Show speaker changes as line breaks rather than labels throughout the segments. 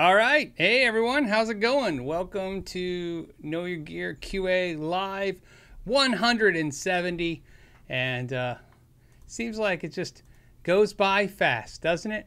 All right. Hey, everyone. How's it going? Welcome to Know Your Gear QA Live 170. And uh, seems like it just goes by fast, doesn't it?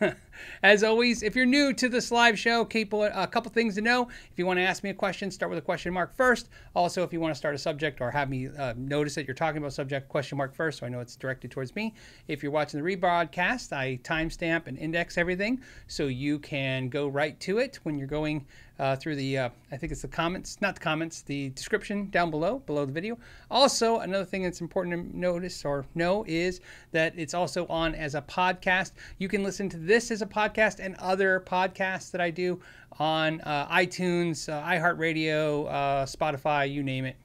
As always, if you're new to this live show, keep a couple things to know. If you want to ask me a question, start with a question mark first. Also, if you want to start a subject or have me uh, notice that you're talking about subject, question mark first, so I know it's directed towards me. If you're watching the rebroadcast, I timestamp and index everything so you can go right to it when you're going uh, through the, uh, I think it's the comments, not the comments, the description down below, below the video. Also, another thing that's important to notice or know is that it's also on as a podcast. You can listen to this as a podcast and other podcasts that I do on uh, iTunes, uh, iHeartRadio, uh, Spotify, you name it.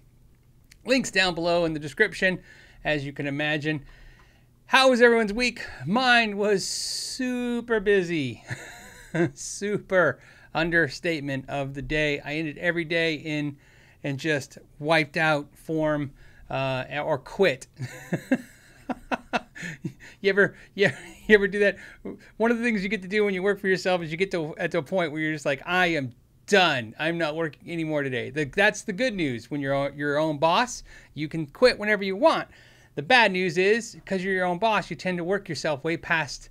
Links down below in the description, as you can imagine. How was everyone's week? Mine was super busy. super understatement of the day. I ended every day in and just wiped out form uh, or quit. you ever you, you ever do that? One of the things you get to do when you work for yourself is you get to at to a point where you're just like, I am done. I'm not working anymore today. The, that's the good news. When you're your own boss, you can quit whenever you want. The bad news is because you're your own boss, you tend to work yourself way past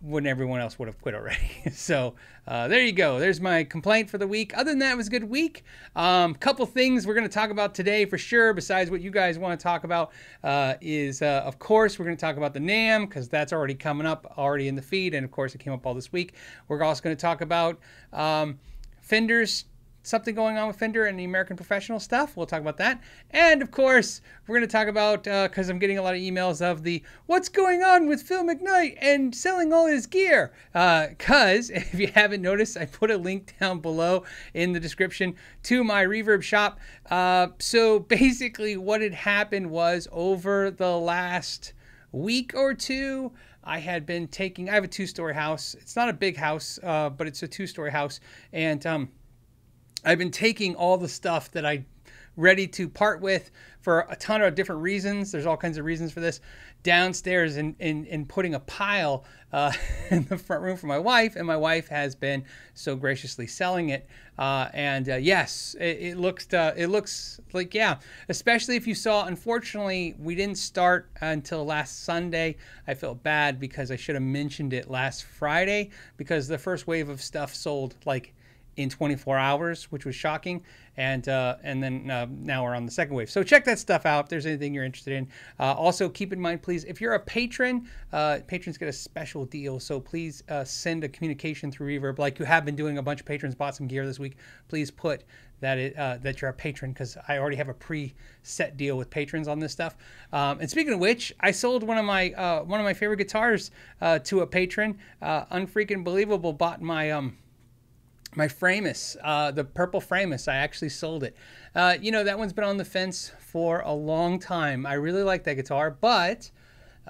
when everyone else would have quit already. so uh, there you go. There's my complaint for the week. Other than that, it was a good week. Um, couple things we're going to talk about today for sure, besides what you guys want to talk about, uh, is uh, of course, we're going to talk about the NAMM because that's already coming up, already in the feed. And of course, it came up all this week. We're also going to talk about um, Fender's something going on with Fender and the American Professional stuff. We'll talk about that. And of course, we're going to talk about, because uh, I'm getting a lot of emails of the what's going on with Phil McKnight and selling all his gear. Because uh, if you haven't noticed, I put a link down below in the description to my reverb shop. Uh, so basically, what had happened was over the last week or two, I had been taking, I have a two story house. It's not a big house, uh, but it's a two story house. And, um, I've been taking all the stuff that I ready to part with for a ton of different reasons. There's all kinds of reasons for this downstairs and, and putting a pile uh, in the front room for my wife. And my wife has been so graciously selling it. Uh, and uh, yes, it, it looks uh, it looks like yeah. Especially if you saw. Unfortunately, we didn't start until last Sunday. I felt bad because I should have mentioned it last Friday because the first wave of stuff sold like in 24 hours, which was shocking. And uh, and then uh, now we're on the second wave. So check that stuff out if there's anything you're interested in. Uh, also, keep in mind, please, if you're a patron, uh, patrons get a special deal. So please uh, send a communication through Reverb, like you have been doing. A bunch of patrons bought some gear this week. Please put that it, uh, that you're a patron because I already have a pre-set deal with patrons on this stuff. Um, and speaking of which, I sold one of my one of my favorite guitars to a patron. unfreaking believable bought my um my Framus, uh, the purple Framus, I actually sold it. Uh, you know, that one's been on the fence for a long time. I really like that guitar, but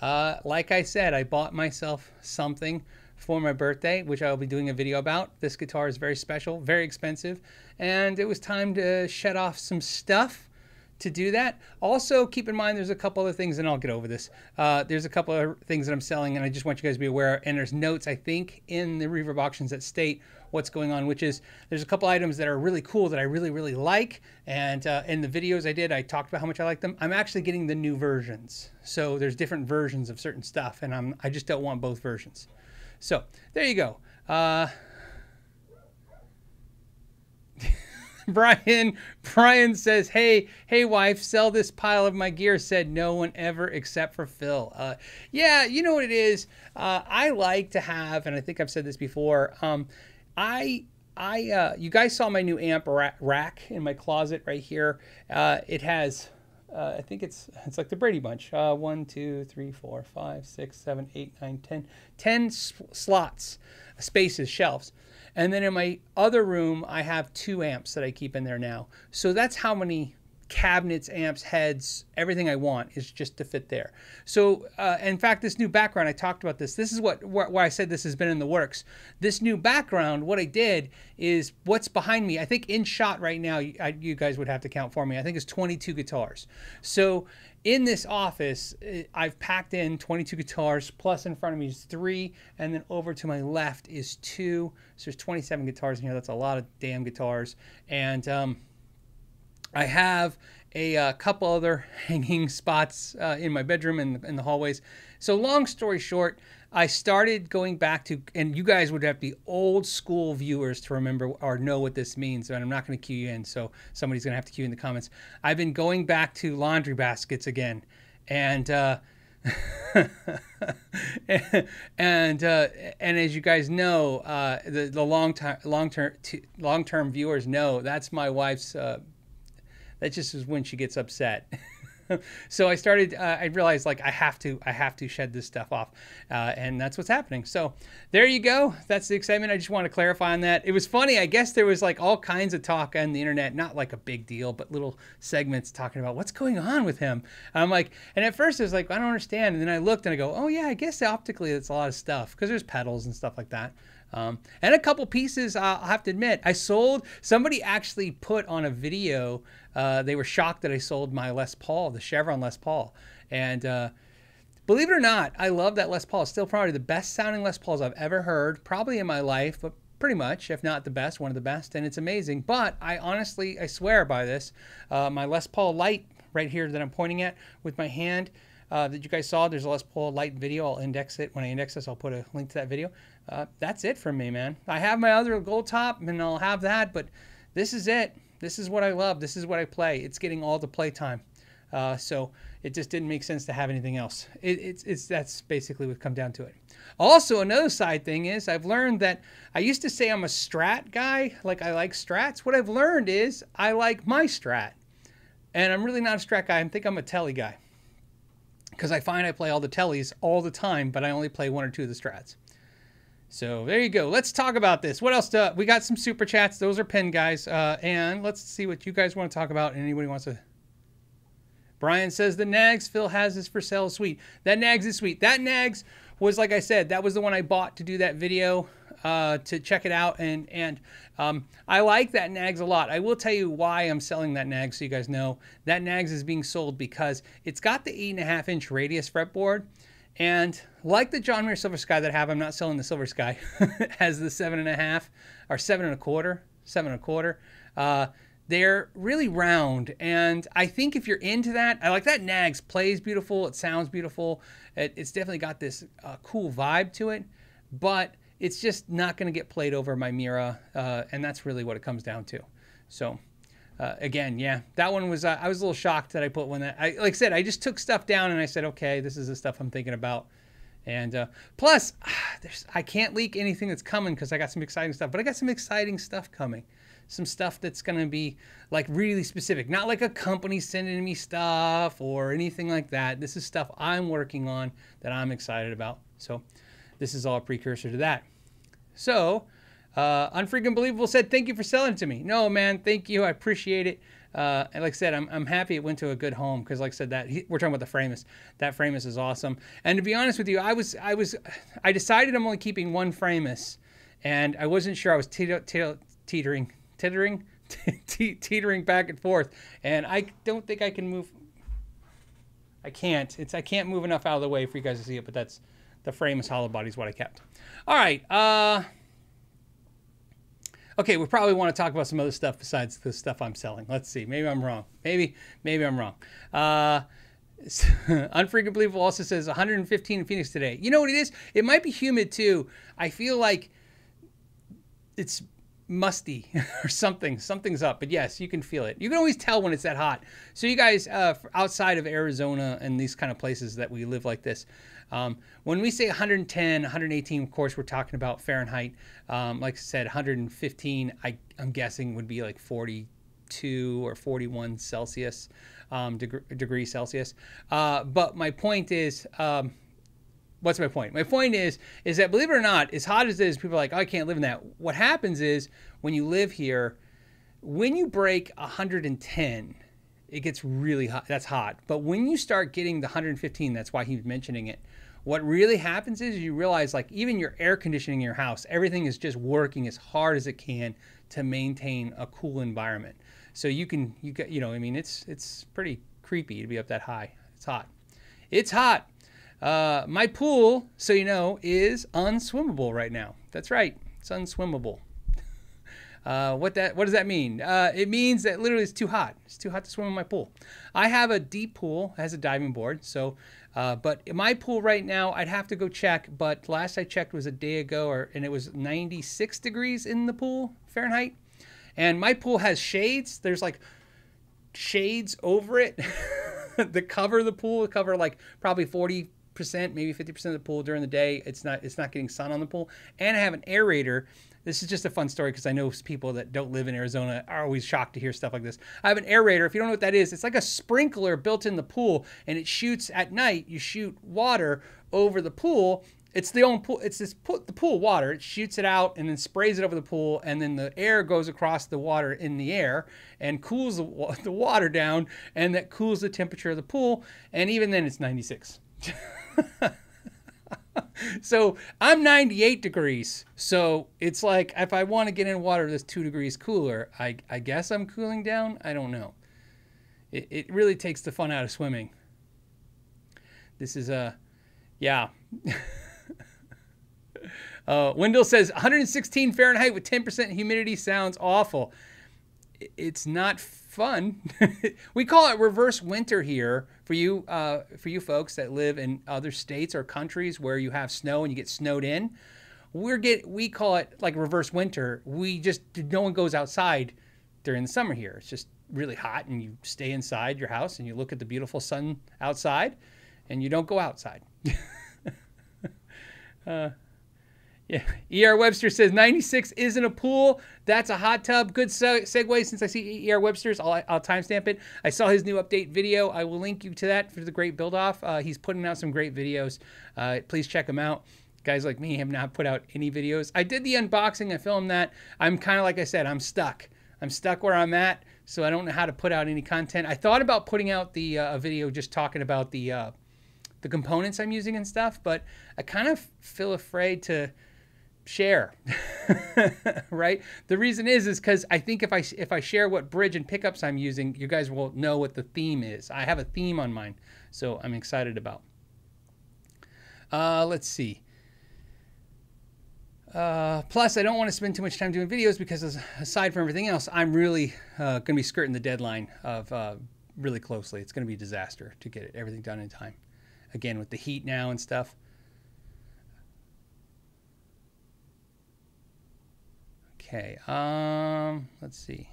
uh, like I said, I bought myself something for my birthday, which I will be doing a video about. This guitar is very special, very expensive, and it was time to shed off some stuff to do that. Also, keep in mind there's a couple other things, and I'll get over this. Uh, there's a couple of things that I'm selling, and I just want you guys to be aware. And there's notes, I think, in the reverb auctions that state what's going on, which is there's a couple items that are really cool that I really, really like. And uh, in the videos I did, I talked about how much I like them. I'm actually getting the new versions. So there's different versions of certain stuff, and I'm, I just don't want both versions. So there you go. Uh, Brian Brian says, "Hey, hey, wife, sell this pile of my gear." Said no one ever except for Phil. Uh, yeah, you know what it is. Uh, I like to have, and I think I've said this before. Um, I I uh, you guys saw my new amp rack in my closet right here. Uh, it has. Uh, I think it's it's like the Brady Bunch. Uh, one, two, three, four, five, six, seven, eight, nine, ten. Ten slots, spaces, shelves. And then in my other room, I have two amps that I keep in there now. So that's how many cabinets, amps, heads, everything I want is just to fit there. So, uh, in fact, this new background, I talked about this. This is what why I said this has been in the works. This new background, what I did is what's behind me. I think in shot right now, you, I, you guys would have to count for me. I think it's 22 guitars. So, in this office, eh, I've packed in 22 guitars, plus in front of me is three, and then over to my left is two. So there's 27 guitars in here. That's a lot of damn guitars. And um, I have a uh, couple other hanging spots uh, in my bedroom and in the hallways. So, long story short, I started going back to, and you guys would have to be old school viewers to remember or know what this means. And I'm not going to cue you in, so somebody's going to have to cue in the comments. I've been going back to laundry baskets again, and uh, and uh, and as you guys know, uh, the the long time long term long term viewers know that's my wife's uh, that just is when she gets upset. so I started. Uh, I realized like I have to. I have to shed this stuff off, uh, and that's what's happening. So there you go. That's the excitement. I just want to clarify on that. It was funny. I guess there was like all kinds of talk on the internet. Not like a big deal, but little segments talking about what's going on with him. I'm like, and at first I was like, I don't understand. And then I looked and I go, oh yeah, I guess optically it's a lot of stuff because there's pedals and stuff like that. Um, and a couple pieces, I'll have to admit, I sold. Somebody actually put on a video. Uh, they were shocked that I sold my Les Paul, the Chevron Les Paul, and uh, believe it or not, I love that Les Paul. It's still probably the best sounding Les Pauls I've ever heard, probably in my life, but pretty much, if not the best, one of the best, and it's amazing. But I honestly, I swear by this. Uh, my Les Paul light right here that I'm pointing at with my hand. Uh, that you guys saw. There's a Les Paul Light video. I'll index it. When I index this, I'll put a link to that video uh, that's it from me, man. I have my other gold top and I'll have that, but this is it. This is what I love. This is what I play. It's getting all the play time. Uh, so it just didn't make sense to have anything else. It, it's, it's that's basically what come down to it. Also, another side thing is I've learned that I used to say I'm a Strat guy, like I like Strats. What I've learned is I like my Strat, and I'm really not a Strat guy. I think I'm a Telly guy because I find I play all the Tellys all the time, but I only play one or two of the Strats. So there you go. Let's talk about this. What else? Do, we got some super chats. Those are pinned, guys. Uh, and let's see what you guys want to talk about. Anybody wants to? Brian says the Knaggs Phil has is for sale sweet. That Knaggs is sweet. That Knaggs was like I said. That was the one I bought to do that video uh, to check it out. And and um, I like that Knaggs a lot. I will tell you why I'm selling that Knaggs so you guys know. That Knaggs is being sold because it's got the eight and a half inch radius fretboard and like the John Mayer Silver Sky that I have, I'm not selling the Silver Sky, as the seven and a half or seven and a quarter, seven and a quarter. Uh, they're really round, and I think if you're into that, I like that Knaggs plays beautiful. It sounds beautiful. It, it's definitely got this uh, cool vibe to it, but it's just not going to get played over my Mira, uh, and that's really what it comes down to. So uh, again, yeah, that one was. Uh, I was a little shocked that I put one that. I like I said, I just took stuff down and I said, okay, this is the stuff I'm thinking about. And uh, plus, I can't leak anything that's coming because I got some exciting stuff. But I got some exciting stuff coming. Some stuff that's gonna be like really specific, not like a company sending me stuff or anything like that. This is stuff I'm working on that I'm excited about. So, this is all a precursor to that. So, uh, Unfreaking Believable said, Thank you for selling to me. No, man, thank you. I appreciate it. Uh, and like I said, I'm, I'm happy it went to a good home because, like I said, that he, we're talking about the Framus. That Framus is awesome. And to be honest with you, I was I was I decided I'm only keeping one Framus, and I wasn't sure. I was teetering, teetering, teetering, teetering back and forth, and I don't think I can move. I can't. It's I can't move enough out of the way for you guys to see it. But that's the Framus hollow body is what I kept. All right. Uh, Okay, we probably want to talk about some other stuff besides the stuff I'm selling. Let's see. Maybe I'm wrong. Maybe, maybe I'm wrong. Uh, Unfreaking Believable also says 115 in Phoenix today. You know what it is? It might be humid too. I feel like it's musty or something. Something's up. But yes, you can feel it. You can always tell when it's that hot. So you guys uh, outside of Arizona and these kind of places that we live like this, um, when we say 110, 118, of course, we're talking about Fahrenheit. Um, like I said, 115, I, am guessing would be like 42 or 41 Celsius, um, deg- Celsius. Uh, but my point is, um, what's my point? My point is, is that believe it or not, as hot as it is, people are like, oh, I can't live in that. What happens is when you live here, when you break 110, it gets really hot. That's hot. But when you start getting the 115, that's why he's mentioning it. What really happens is you realize like even your air conditioning in your house, everything is just working as hard as it can to maintain a cool environment. So you can you get you know I mean it's it's pretty creepy to be up that high. It's hot. It's hot. Uh, my pool, so you know, is unswimmable right now. That's right. It's unswimmable. Uh, what that what does that mean? Uh, it means that literally it's too hot. It's too hot to swim in my pool. I have a deep pool, has a diving board, so uh, but in my pool right now, I'd have to go check. But last I checked was a day ago, or and it was 96 degrees in the pool Fahrenheit. And my pool has shades. There's like shades over it that cover the pool, cover like probably 40 percent, maybe 50 percent of the pool during the day. It's not it's not getting sun on the pool. And I have an aerator this is just a fun story because I know people that don't live in Arizona are always shocked to hear stuff like this. I have an aerator. If you don't know what that is, it's like a sprinkler built in the pool, and it shoots at night. You shoot water over the pool. It's the own pool. It's this pool, the pool water. It shoots it out and then sprays it over the pool, and then the air goes across the water in the air and cools the water down, and that cools the temperature of the pool. And even then, it's 96. so I'm 98 degrees. So it's like if I want to get in water that's two degrees cooler, I, I guess I'm cooling down. I don't know. It, it really takes the fun out of swimming. This is a, yeah. uh, Wendell says 116 Fahrenheit with 10% humidity sounds awful. It's not fun. we call it reverse winter here for you uh, for you folks that live in other states or countries where you have snow and you get snowed in. We're get we call it like reverse winter. We just no one goes outside during the summer here. It's just really hot and you stay inside your house and you look at the beautiful sun outside and you don't go outside. uh, yeah. E.R. Webster says 96 isn't a pool. That's a hot tub. Good segue since I see E.R. Webster's. I'll, I'll timestamp it. I saw his new update video. I will link you to that for the great build off. Uh, he's putting out some great videos. Uh, please check him out. Guys like me have not put out any videos. I did the unboxing. I filmed that. I'm kind of like I said, I'm stuck. I'm stuck where I'm at, so I don't know how to put out any content. I thought about putting out the uh, video just talking about the uh, the components I'm using and stuff, but I kind of feel afraid to share right? The reason is is because i think if i if i share what bridge and pickups i'm using you guys will know what the theme is. I have a theme on mine so i'm excited about. Uh, let's see. Uh, plus i don't want to spend too much time doing videos because aside from everything else i'm really uh, going to be skirting the deadline of uh, really closely. It's going to be a disaster to get everything done in time. Again with the heat now and stuff Okay. Um, let's see.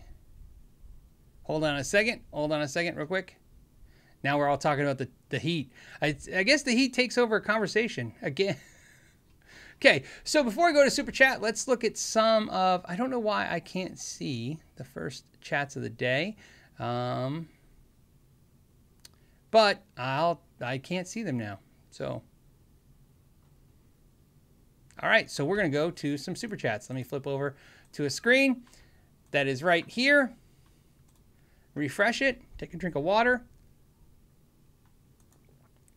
Hold on a second. Hold on a second, real quick. Now we're all talking about the, the heat. I, I guess the heat takes over a conversation again. okay, so before we go to super chat, let's look at some of. I don't know why I can't see the first chats of the day, um, but I'll I can't see them now. So, all right, so we're gonna go to some super chats. Let me flip over to a screen that is right here. Refresh it, take a drink of water.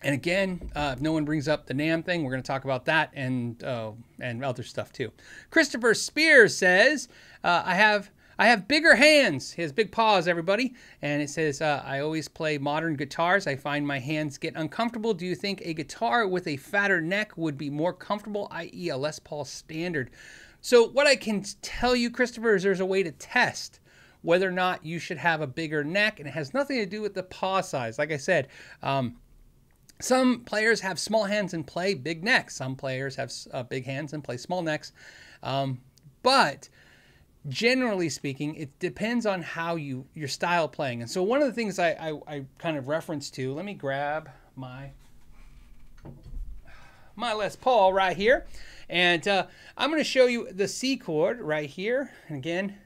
And again, uh, if no one brings up the NAMM thing, we're going to talk about that and uh, and other stuff too. Christopher Spears says, uh, "I have I have bigger hands. He has big paws, everybody. And it says, uh, I always play modern guitars. I find my hands get uncomfortable. Do you think a guitar with a fatter neck would be more comfortable, i.e., a Les Paul standard? So, what I can tell you, Christopher, is there's a way to test whether or not you should have a bigger neck, and it has nothing to do with the paw size. Like I said, um, some players have small hands and play big necks. Some players have uh, big hands and play small necks. Um, but generally speaking, it depends on how you your style playing. And so one of the things I, I, I kind of reference to, let me grab my my Les Paul right here. And uh, I'm going to show you the C chord right here. And again,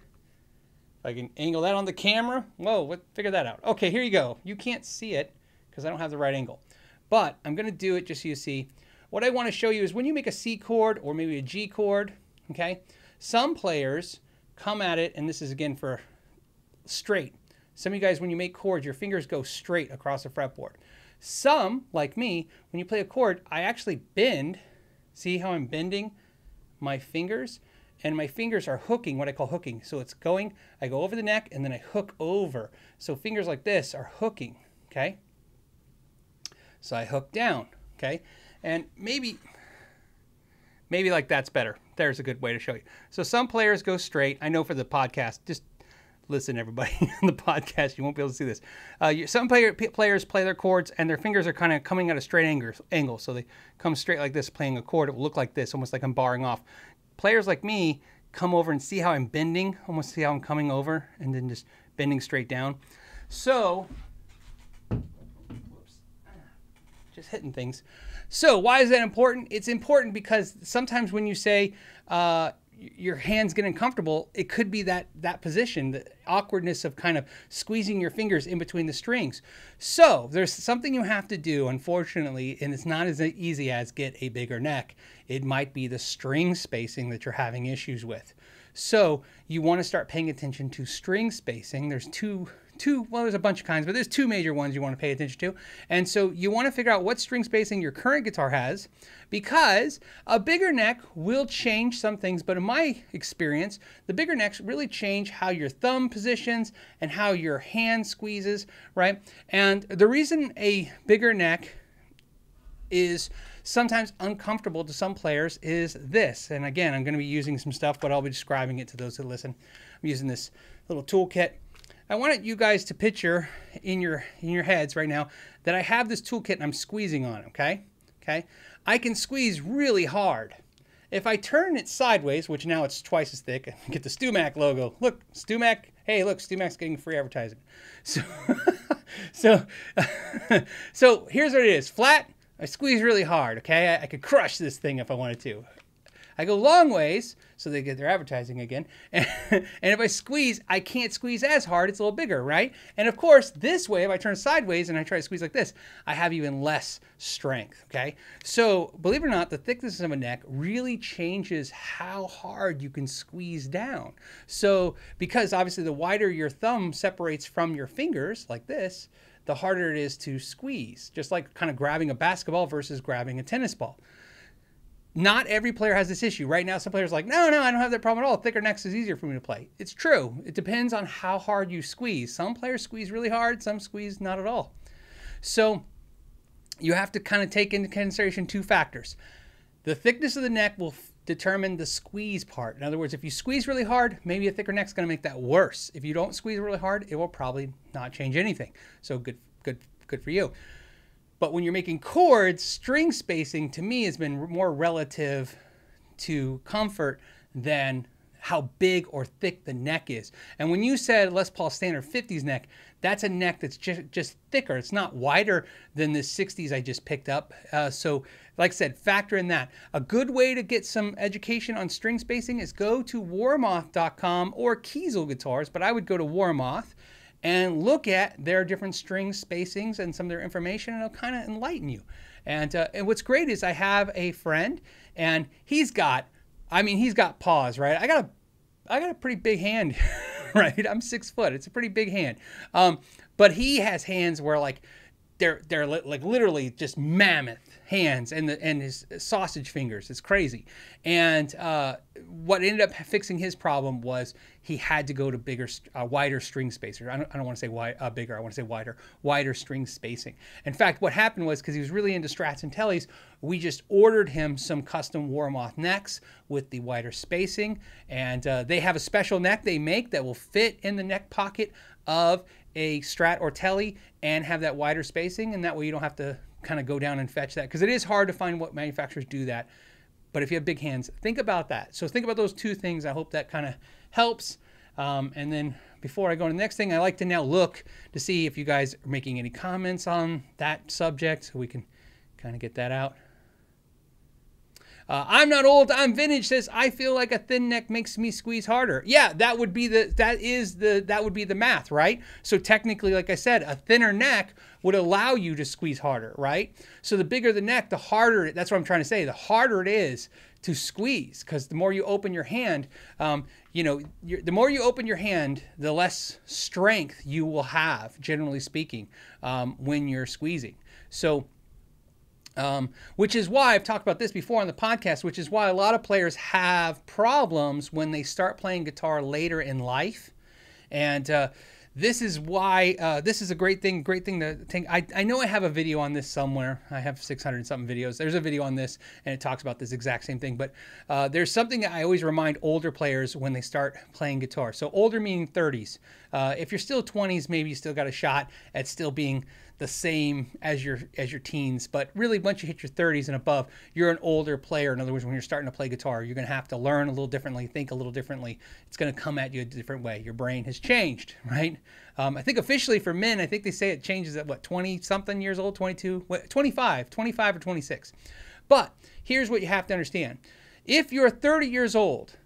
if I can angle that on the camera. Whoa, what, figure that out. Okay, here you go. You can't see it because I don't have the right angle. But I'm going to do it just so you see. What I want to show you is when you make a C chord or maybe a G chord, okay, some players come at it, and this is again for straight. Some of you guys, when you make chords, your fingers go straight across the fretboard. Some, like me, when you play a chord, I actually bend. See how I'm bending my fingers? And my fingers are hooking, what I call hooking. So it's going, I go over the neck and then I hook over. So fingers like this are hooking, okay? So I hook down, okay? And maybe, maybe like that's better. There's a good way to show you. So some players go straight. I know for the podcast, just listen, everybody, on the podcast, you won't be able to see this. Uh, some player, players play their chords and their fingers are kind of coming at a straight angle, angle. So they come straight like this, playing a chord. It will look like this, almost like I'm barring off. Players like me come over and see how I'm bending, almost see how I'm coming over and then just bending straight down. So, whoops, just hitting things. So, why is that important? It's important because sometimes when you say uh, your hands get uncomfortable, it could be that that position, the awkwardness of kind of squeezing your fingers in between the strings. So, there's something you have to do, unfortunately, and it's not as easy as get a bigger neck. It might be the string spacing that you're having issues with. So, you want to start paying attention to string spacing. There's two two, well, there's a bunch of kinds, but there's two major ones you want to pay attention to. And so you want to figure out what string spacing your current guitar has because a bigger neck will change some things. But in my experience, the bigger necks really change how your thumb positions and how your hand squeezes, right? And the reason a bigger neck is sometimes uncomfortable to some players is this. And again, I'm going to be using some stuff, but I'll be describing it to those that listen. I'm using this little toolkit I want you guys to picture in your in your heads right now that I have this toolkit and I'm squeezing on it, okay? Okay? I can squeeze really hard. If I turn it sideways, which now it's twice as thick, I get the StewMac logo. Look, StewMac, hey, look, StewMac's getting free advertising. So so so here's what it is. Flat, I squeeze really hard, okay? I, I could crush this thing if I wanted to. I go long ways, so they get their advertising again. And, if I squeeze, I can't squeeze as hard. It's a little bigger, right? And of course, this way, if I turn sideways and I try to squeeze like this, I have even less strength, okay? So believe it or not, the thickness of a neck really changes how hard you can squeeze down. So because obviously the wider your thumb separates from your fingers, like this, the harder it is to squeeze, just like kind of grabbing a basketball versus grabbing a tennis ball not every player has this issue. Right now, some players like, no, no, I don't have that problem at all. Thicker necks is easier for me to play. It's true. It depends on how hard you squeeze. Some players squeeze really hard, some squeeze not at all. So you have to kind of take into consideration two factors. The thickness of the neck will determine the squeeze part. In other words, if you squeeze really hard, maybe a thicker neck is going to make that worse. If you don't squeeze really hard, it will probably not change anything. So good, good, good for you. But when you're making chords, string spacing to me has been more relative to comfort than how big or thick the neck is. And when you said Les Paul Standard 50s neck, that's a neck that's just, just thicker. It's not wider than the 60s I just picked up. Uh, so, like I said, factor in that. A good way to get some education on string spacing is go to warmoth.com or Kiesel Guitars, but I would go to Warmoth and look at their different string spacings and some of their information, and it'll kind of enlighten you. And, uh, and what's great is I have a friend, and he's got, I mean, he's got paws, right? I got a, I got a pretty big hand, right? I'm six foot. It's a pretty big hand. Um, but he has hands where like they're they're li- like literally just mammoth hands and the and his sausage fingers. It's crazy. And uh, what ended up fixing his problem was he had to go to bigger, uh, wider string spacers. I don't, I don't want to say wide, uh, bigger. I want to say wider, wider string spacing. In fact, what happened was because he was really into Strats and Tellys, we just ordered him some custom Warmoth necks with the wider spacing, and uh, they have a special neck they make that will fit in the neck pocket of a Strat or Telly and have that wider spacing, and that way you don't have to kind of go down and fetch that because it is hard to find what manufacturers do that. But if you have big hands, think about that. So think about those two things. I hope that kind of helps. Um, and then before I go to the next thing, I like to now look to see if you guys are making any comments on that subject so we can kind of get that out. Uh, I'm not old. I'm vintage. Says I feel like a thin neck makes me squeeze harder. Yeah, that would be the that is the that would be the math, right? So technically, like I said, a thinner neck would allow you to squeeze harder, right? So the bigger the neck, the harder. That's what I'm trying to say. The harder it is to squeeze because the more you open your hand, um, you know, the more you open your hand, the less strength you will have, generally speaking, um, when you're squeezing. So, um, which is why I've talked about this before on the podcast, which is why a lot of players have problems when they start playing guitar later in life. And uh, this is why uh, this is a great thing. Great thing to think. I, I know I have a video on this somewhere. I have 600 something videos. There's a video on this, and it talks about this exact same thing. But uh, there's something that I always remind older players when they start playing guitar. So older meaning 30s. Uh, if you're still 20s, maybe you still got a shot at still being the same as your as your teens but really once you hit your 30s and above you're an older player. In other words when you're starting to play guitar you're going to have to learn a little differently think a little differently. It's going to come at you a different way. Your brain has changed right? Um, i think officially for men i think they say it changes at what 20 something years old? 22 25 25 or 26 but here's what you have to understand. If you're 30 years old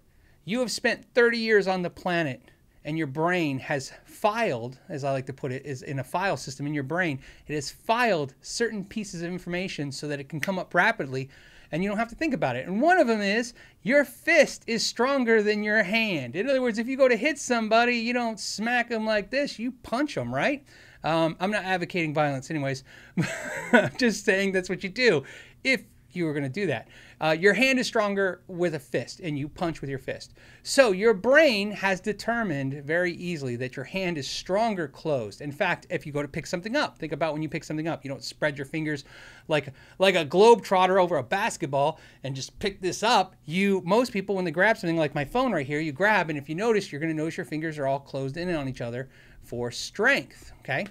you have spent 30 years on the planet and your brain has filed, as I like to put it, is in a file system in your brain. It has filed certain pieces of information so that it can come up rapidly and you don't have to think about it. And one of them is your fist is stronger than your hand. In other words, if you go to hit somebody, you don't smack them like this, you punch them, right? Um, I'm not advocating violence, anyways. I'm just saying that's what you do. If you were going to do that. Uh, your hand is stronger with a fist, and you punch with your fist. So your brain has determined very easily that your hand is stronger closed. In fact, if you go to pick something up, think about when you pick something up. You don't spread your fingers like like a globetrotter over a basketball and just pick this up. You most people when they grab something like my phone right here, you grab, and if you notice, you're going to notice your fingers are all closed in on each other for strength. Okay.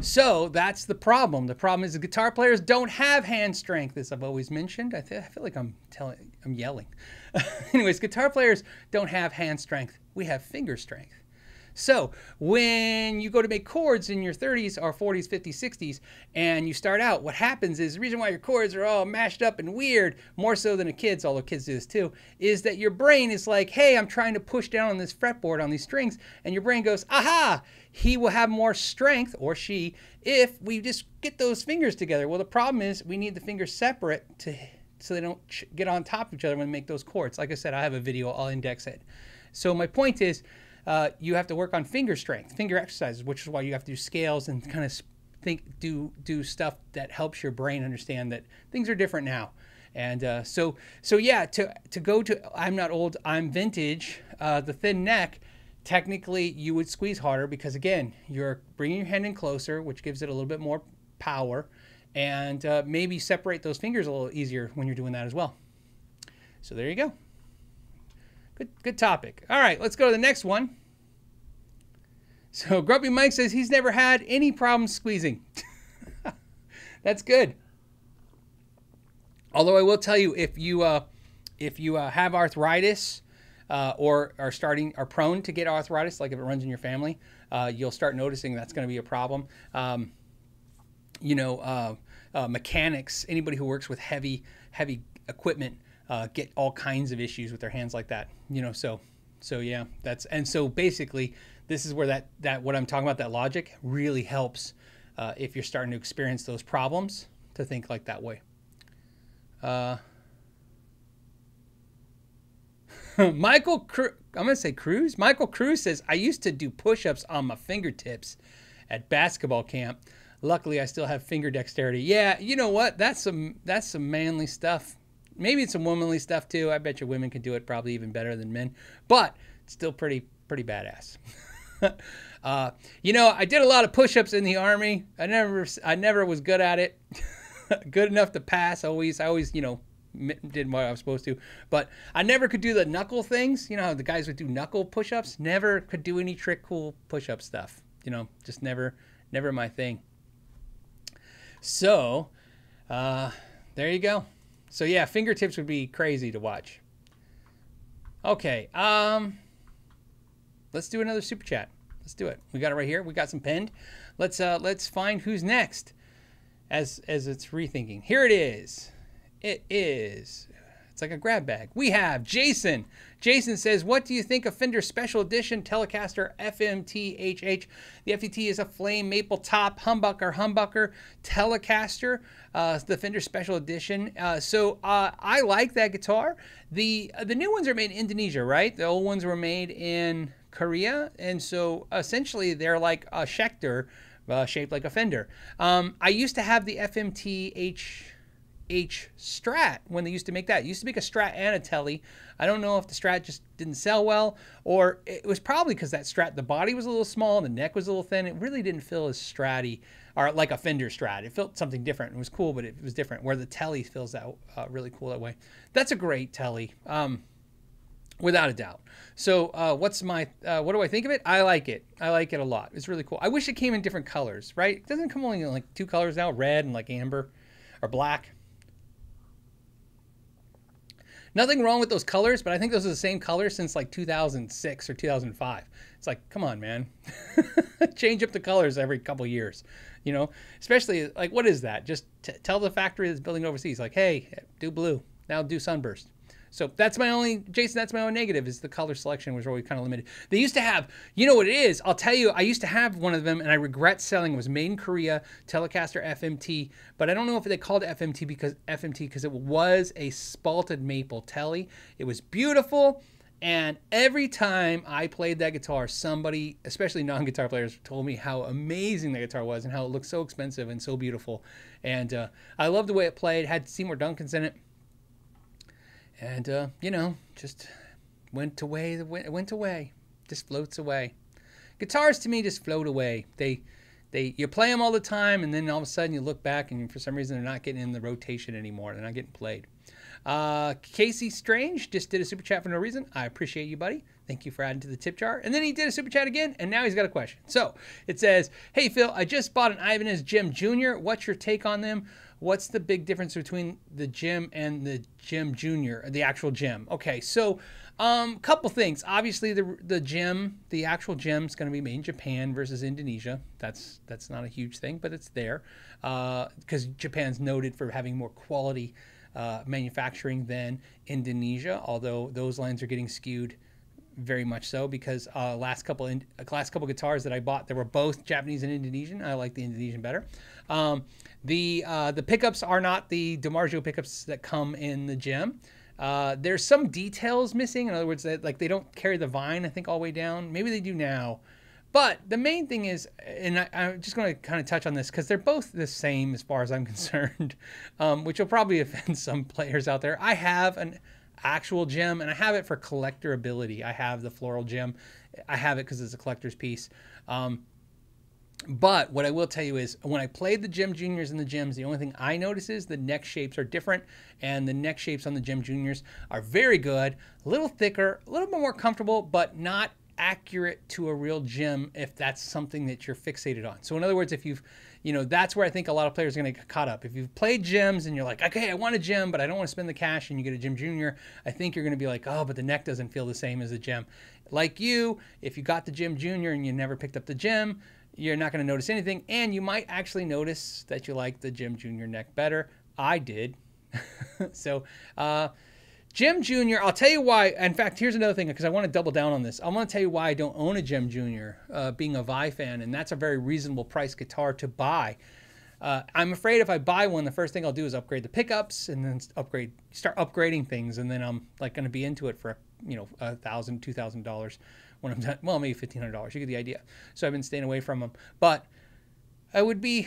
So that's the problem. The problem is the guitar players don't have hand strength, as I've always mentioned. I, I feel like I'm telling, I'm yelling. Anyways, guitar players don't have hand strength. We have finger strength. So when you go to make chords in your 30s or 40s, 50s, 60s, and you start out, what happens is the reason why your chords are all mashed up and weird, more so than a kid's, although kids do this too, is that your brain is like, hey, I'm trying to push down on this fretboard on these strings, and your brain goes, aha, he will have more strength, or she, if we just get those fingers together. Well, the problem is we need the fingers separate to so they don't get on top of each other when we make those chords. Like I said, I have a video, I'll index it. So my point is, uh, you have to work on finger strength, finger exercises, which is why you have to do scales and kind of think, do do stuff that helps your brain understand that things are different now. And uh, so, so yeah, to to go to I'm not old, I'm vintage. Uh, the thin neck, technically, you would squeeze harder because again, you're bringing your hand in closer, which gives it a little bit more power, and uh, maybe separate those fingers a little easier when you're doing that as well. So there you go. Good, good topic. All right, let's go to the next one. So Grumpy Mike says he's never had any problems squeezing. That's good. Although I will tell you, if you uh, if you uh, have arthritis uh, or are starting are prone to get arthritis, like if it runs in your family, uh, you'll start noticing that's going to be a problem. Um, you know, uh, uh, mechanics, anybody who works with heavy heavy equipment uh, get all kinds of issues with their hands like that. You know, so so yeah, that's and so basically this is where that that what I'm talking about that logic really helps uh, if you're starting to experience those problems to think like that way. Uh, Michael, Cru- I'm gonna say Cruz. Michael Cruz says I used to do push-ups on my fingertips at basketball camp. Luckily, I still have finger dexterity. Yeah, you know what? That's some that's some manly stuff maybe it's some womanly stuff too. I bet you women can do it probably even better than men, but still pretty pretty badass. uh, you know, I did a lot of push-ups in the army. I never I never was good at it. good enough to pass. Always I always you know did what I was supposed to, but I never could do the knuckle things. You know how the guys would do knuckle push-ups. Never could do any trick cool push-up stuff. You know, just never never my thing. So, uh, there you go. So yeah, fingertips would be crazy to watch. Okay, um, let's do another super chat. Let's do it. We got it right here. We got some pinned. Let's uh, let's find who's next. As as it's rethinking. Here it is. It is. It's like a grab bag. We have Jason. Jason says, What do you think of Fender Special Edition Telecaster FMT-HH? The FMT is a flame maple top humbucker, humbucker Telecaster, uh, the Fender Special Edition. Uh, so uh, I like that guitar. The, uh, the new ones are made in Indonesia, right? The old ones were made in Korea. And so essentially they're like a Schecter uh, shaped like a Fender. Um, I used to have the FMT-H H Strat when they used to make that. It used to make a Strat and a Telly. I don't know if the Strat just didn't sell well, or it was probably because that Strat, the body was a little small and the neck was a little thin. It really didn't feel as Stratty or like a Fender Strat. It felt something different. It was cool, but it was different. Where the Telly feels out uh, really cool that way. That's a great Telly. Um, without a doubt. So, uh, what's my uh, what do I think of it? I like it. I like it a lot. It's really cool. I wish it came in different colors. Right? It doesn't come only in like two colors now, red and like amber or black. Nothing wrong with those colors, but I think those are the same colors since like 2006 or 2005. It's like, come on, man. Change up the colors every couple years. You know, especially like, what is that? Just tell the factory that's building overseas, like, hey, do blue. Now do sunburst. So that's my only, Jason, that's my only negative is the color selection was always kind of limited. They used to have, you know what it is? I'll tell you, I used to have one of them and I regret selling. It was made in Korea, Telecaster FMT, but I don't know if they called it FMT because FMT because it was a spalted maple telly. It was beautiful. And every time I played that guitar, somebody, especially non guitar players, told me how amazing the guitar was and how it looked so expensive and so beautiful. And uh, I loved the way it played. It had Seymour Duncans in it and uh, you know, just went away. Went went away, just floats away. Guitars to me just float away. They, they, you play them all the time, and then all of a sudden you look back, and for some reason they're not getting in the rotation anymore. They're not getting played. Uh, Casey Strange just did a super chat for no reason. I appreciate you, buddy. Thank you for adding to the tip jar. And then he did a super chat again, and now he's got a question. So it says, Hey, Phil, I just bought an Ibanez Jem Jr. What's your take on them? What's the big difference between the Jem and the Jem Junior, the actual Jem? Okay, so um, couple things. Obviously, the the Jem, the actual Jem, is going to be made in Japan versus Indonesia. That's that's not a huge thing, but it's there because uh, Japan's noted for having more quality uh, manufacturing than Indonesia. Although those lines are getting skewed very much so because uh, last couple in, last couple guitars that I bought, they were both Japanese and Indonesian. I like the Indonesian better. Um, the uh, the pickups are not the DiMarzio pickups that come in the Jem. Uh, there's some details missing. In other words, that like they don't carry the vine, I think, all the way down. Maybe they do now. But the main thing is, and I, am just going to kind of touch on this because they're both the same as far as I'm concerned, um, which will probably offend some players out there. I have an actual Jem, and I have it for collectorability. I have the floral Jem. I have it because it's a collector's piece. Um, but what I will tell you is when I played the Jem Juniors and the Jems, the only thing I notice is the neck shapes are different, and the neck shapes on the Jem Juniors are very good, a little thicker, a little bit more comfortable, but not accurate to a real Jem if that's something that you're fixated on. So in other words, if you've you know, that's where I think a lot of players are going to get caught up. If you've played Jems and you're like, okay, I want a Jem, but I don't want to spend the cash, and you get a Jem Junior, I think you're going to be like, oh, but the neck doesn't feel the same as a Jem. Like you, if you got the Jem Junior and you never picked up the Jem, you're not going to notice anything, and you might actually notice that you like the Jem Junior neck better. I did. so, uh, Jem Jr., I'll tell you why. In fact, here's another thing because I want to double down on this. I want to tell you why I don't own a Jem Jr., uh, being a Vai fan, and that's a very reasonable price guitar to buy. Uh, I'm afraid if I buy one, the first thing I'll do is upgrade the pickups and then upgrade, start upgrading things, and then I'm like going to be into it for you know a thousand, two thousand dollars when I'm done. Well, maybe fifteen hundred dollars. You get the idea. So I've been staying away from them, but I would be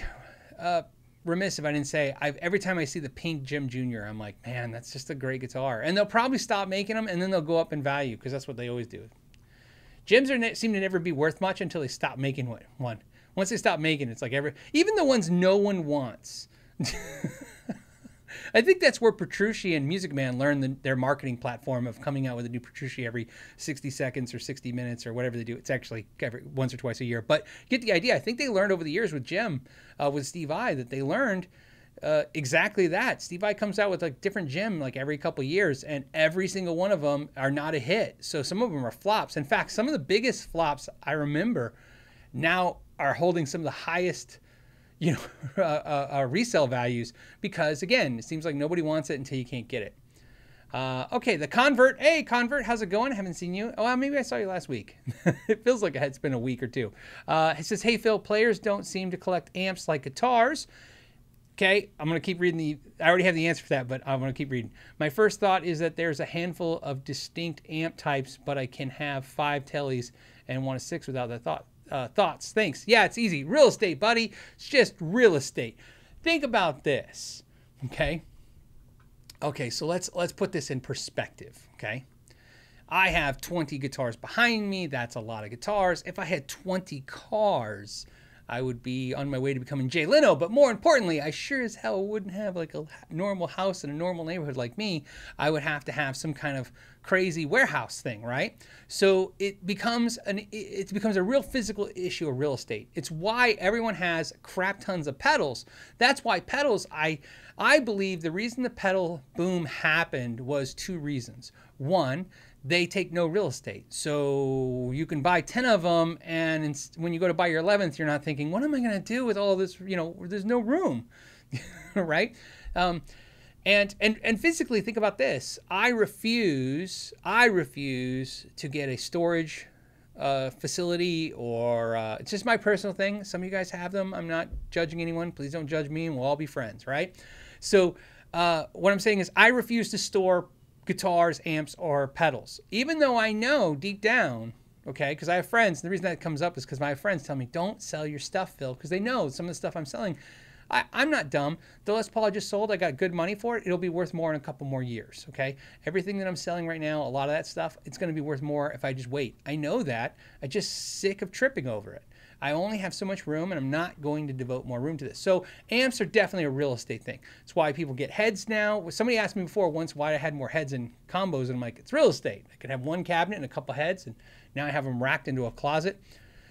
uh, remiss if I didn't say I've every time I see the pink Jem Jr. I'm like, man, that's just a great guitar. And they'll probably stop making them, and then they'll go up in value because that's what they always do. Jems are seem to never be worth much until they stop making one. Once they stop making, it, it's like every even the ones no one wants. I think that's where Petrucci and Music Man learned the, their marketing platform of coming out with a new Petrucci every 60 seconds or 60 minutes or whatever they do. It's actually every once or twice a year. But get the idea. I think they learned over the years with Jem, uh, with Steve Vai, that they learned uh, exactly that. Steve Vai comes out with a different Jem like every couple years, and every single one of them are not a hit. So some of them are flops. In fact, some of the biggest flops I remember now are holding some of the highest you know, uh, uh, uh, resale values because again, it seems like nobody wants it until you can't get it. Uh, okay, the convert. Hey, convert, how's it going? haven't seen you. Oh, maybe I saw you last week. it feels like it's been a week or two. Uh, it says, "Hey Phil, players don't seem to collect amps like guitars." Okay, I'm going to keep reading the. I already have the answer for that, but I'm going to keep reading. My first thought is that there's a handful of distinct amp types, but I can have five tellies and one a six without that thought. Uh, thoughts? Thanks. Yeah, it's easy. Real estate, buddy. It's just real estate. Think about this. Okay. Okay, so let's let's put this in perspective. Okay. I have 20 guitars behind me. That's a lot of guitars. If I had 20 cars, I would be on my way to becoming Jay Leno. But more importantly, I sure as hell wouldn't have like a normal house in a normal neighborhood like me. I would have to have some kind of crazy warehouse thing, right? So it becomes an it becomes a real physical issue of real estate. It's why everyone has crap tons of pedals. That's why pedals I I believe the reason the pedal boom happened was two reasons. One, they take no real estate. So you can buy 10 of them, and when you go to buy your 11th, you're not thinking, what am I going to do with all this? You know, there's no room, right? Um, and, and, and physically, think about this. I refuse, I refuse to get a storage uh, facility or uh, it's just my personal thing. Some of you guys have them. I'm not judging anyone. Please don't judge me, and we'll all be friends, right? So, uh, what I'm saying is, I refuse to store guitars, amps, or pedals. Even though I know deep down, okay, because I have friends, the reason that comes up is because my friends tell me, don't sell your stuff, Phil, because they know some of the stuff I'm selling. I, am not dumb. The Les Paul I just sold, I got good money for it. It'll be worth more in a couple more years, okay? Everything that I'm selling right now, a lot of that stuff, it's to be worth more if I just wait. I know that. I'm just sick of tripping over it. I only have so much room and I'm not going to devote more room to this. So amps are definitely a real estate thing. It's why people get heads now. Somebody asked me before once why I had more heads and combos and I'm like, it's real estate. I could have one cabinet and a couple heads and now I have them racked into a closet.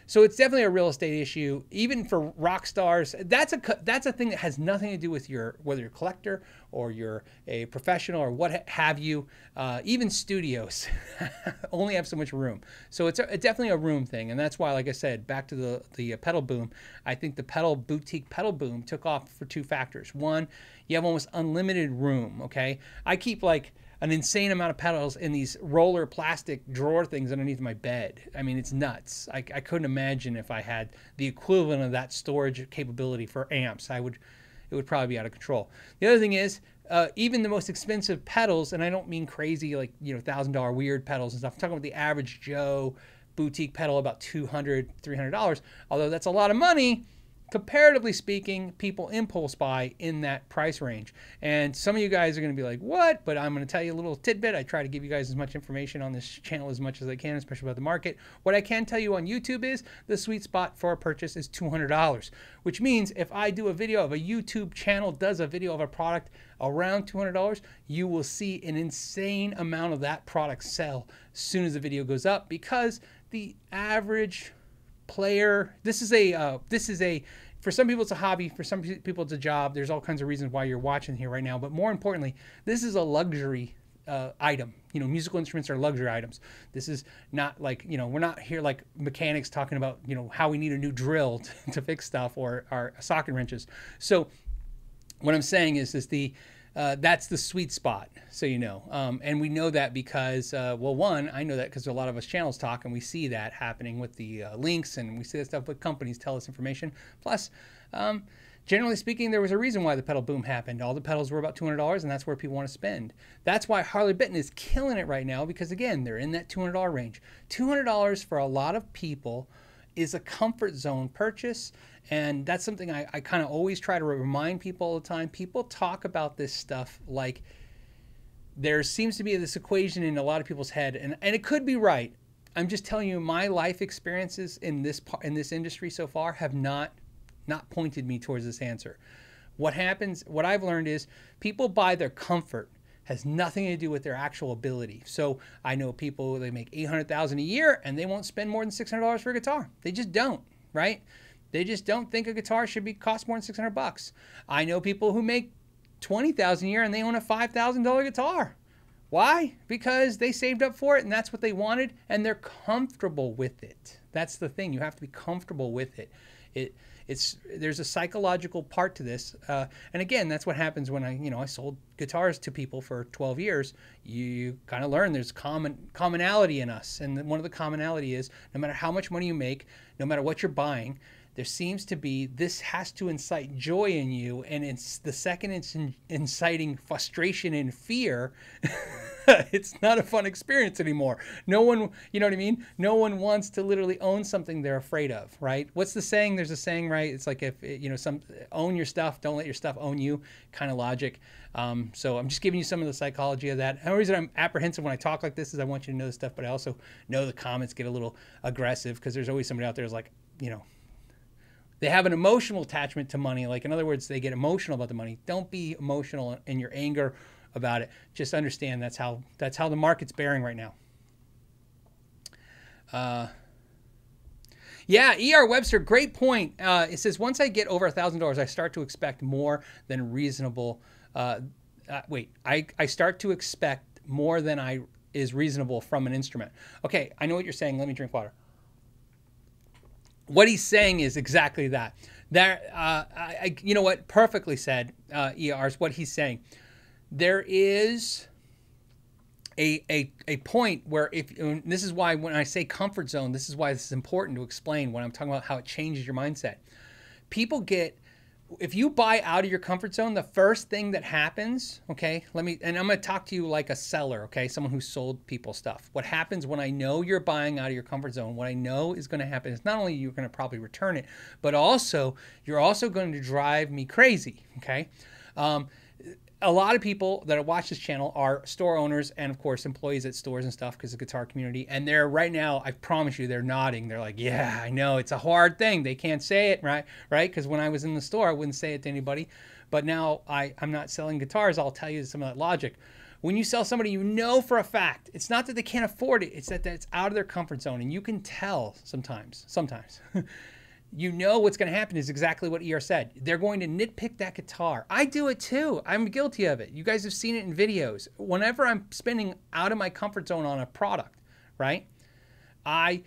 So it's definitely a real estate issue, even for rock stars. That's a that's a thing that has nothing to do with your whether you're a collector or you're a professional or what have you. Uh, even studios only have so much room, so it's, a, it's definitely a room thing, and that's why, like I said, back to the the uh, pedal boom. I think the pedal boutique pedal boom took off for two factors. One, you have almost unlimited room. Okay, I keep like an insane amount of pedals in these roller plastic drawer things underneath my bed. I mean, it's nuts. I, I couldn't imagine if I had the equivalent of that storage capability for amps. I would, it would probably be out of control. The other thing is, uh, even the most expensive pedals, and I don't mean crazy like you know thousand dollar weird pedals and stuff. I'm talking about the average Joe boutique pedal, about 200 300 dollars. Although that's a lot of money comparatively speaking, people impulse buy in that price range. And some of you guys are going to be like, what? But I'm going to tell you a little tidbit. I try to give you guys as much information on this channel as much as I can, especially about the market. What I can tell you on YouTube is the sweet spot for a purchase is $200, which means if I do a video of a YouTube channel does a video of a product around $200, you will see an insane amount of that product sell as soon as the video goes up because the average player. This is a uh, this is a for some people it's a hobby. For some people it's a job. There's all kinds of reasons why you're watching here right now. But more importantly, this is a luxury uh, item. You know, musical instruments are luxury items. This is not like you know we're not here like mechanics talking about you know how we need a new drill to, to fix stuff or our socket wrenches. So what I'm saying is is the uh, that's the sweet spot, so you know. Um, and we know that because, uh, well, one, I know that because a lot of us channels talk and we see that happening with the uh, links and we see that stuff with companies tell us information. Plus, um, generally speaking, there was a reason why the pedal boom happened. All the pedals were about $200 and that's where people want to spend. That's why Harley Benton is killing it right now because, again, they're in that $200 range. $200 for a lot of people is a comfort zone purchase and that's something I, I kind of always try to remind people all the time. People talk about this stuff like there seems to be this equation in a lot of people's head, and, and it could be right. I'm just telling you, my life experiences in this in this industry so far have not not pointed me towards this answer. What happens? What I've learned is people buy their comfort has nothing to do with their actual ability. So I know people they make 800,000 a year and they won't spend more than $600 for a guitar. They just don't, right? They just don't think a guitar should be cost more than 600 bucks. I know people who make 20,000 a year and they own a $5,000 guitar. Why? Because they saved up for it and that's what they wanted and they're comfortable with it. That's the thing. You have to be comfortable with it. It it's there's a psychological part to this, uh, and again, that's what happens when I you know I sold guitars to people for 12 years. You kind of learn there's common commonality in us, and one of the commonality is no matter how much money you make, no matter what you're buying, there seems to be this has to incite joy in you and it's the second it's in, inciting frustration and fear it's not a fun experience anymore. No one you know what i mean? No one wants to literally own something they're afraid of right? What's the saying? There's a saying right? It's like if you know some own your stuff don't let your stuff own you kind of logic. Um, so i'm just giving you some of the psychology of that. The reason i'm apprehensive when i talk like this is i want you to know this stuff but i also know the comments get a little aggressive because there's always somebody out there who's like you know they have an emotional attachment to money. Like, in other words, they get emotional about the money. Don't be emotional in your anger about it. Just understand that's how that's how the market's bearing right now. Uh, yeah, ER Webster, great point. Uh, it says once I get over thousand dollars, I start to expect more than reasonable. Uh, uh, wait, I, I start to expect more than I is reasonable from an instrument. Okay, I know what you're saying. Let me drink water what he's saying is exactly that. There, uh, I, you know what? Perfectly said, uh, ERs. What he's saying, there is a, a, a point where if this is why when I say comfort zone, this is why this is important to explain when I'm talking about how it changes your mindset. People get if you buy out of your comfort zone, the first thing that happens, okay, let me, and I'm going to talk to you like a seller, okay, someone who sold people stuff. What happens when I know you're buying out of your comfort zone, what I know is going to happen is not only you're going to probably return it, but also you're also going to drive me crazy, okay? Um, a lot of people that watch this channel are store owners and of course employees at stores and stuff because the guitar community. And they're right now i promise you they're nodding. They're like yeah i know. It's a hard thing. They can't say it right? Right? Because when i was in the store i wouldn't say it to anybody. But now I, i'm not selling guitars. I'll tell you some of that logic. When you sell somebody you know for a fact it's not that they can't afford it. It's that, that it's out of their comfort zone. And you can tell sometimes sometimes you know what's going to happen is exactly what ER said. They're going to nitpick that guitar. I do it too. I'm guilty of it. You guys have seen it in videos. Whenever I'm spending out of my comfort zone on a product, right? I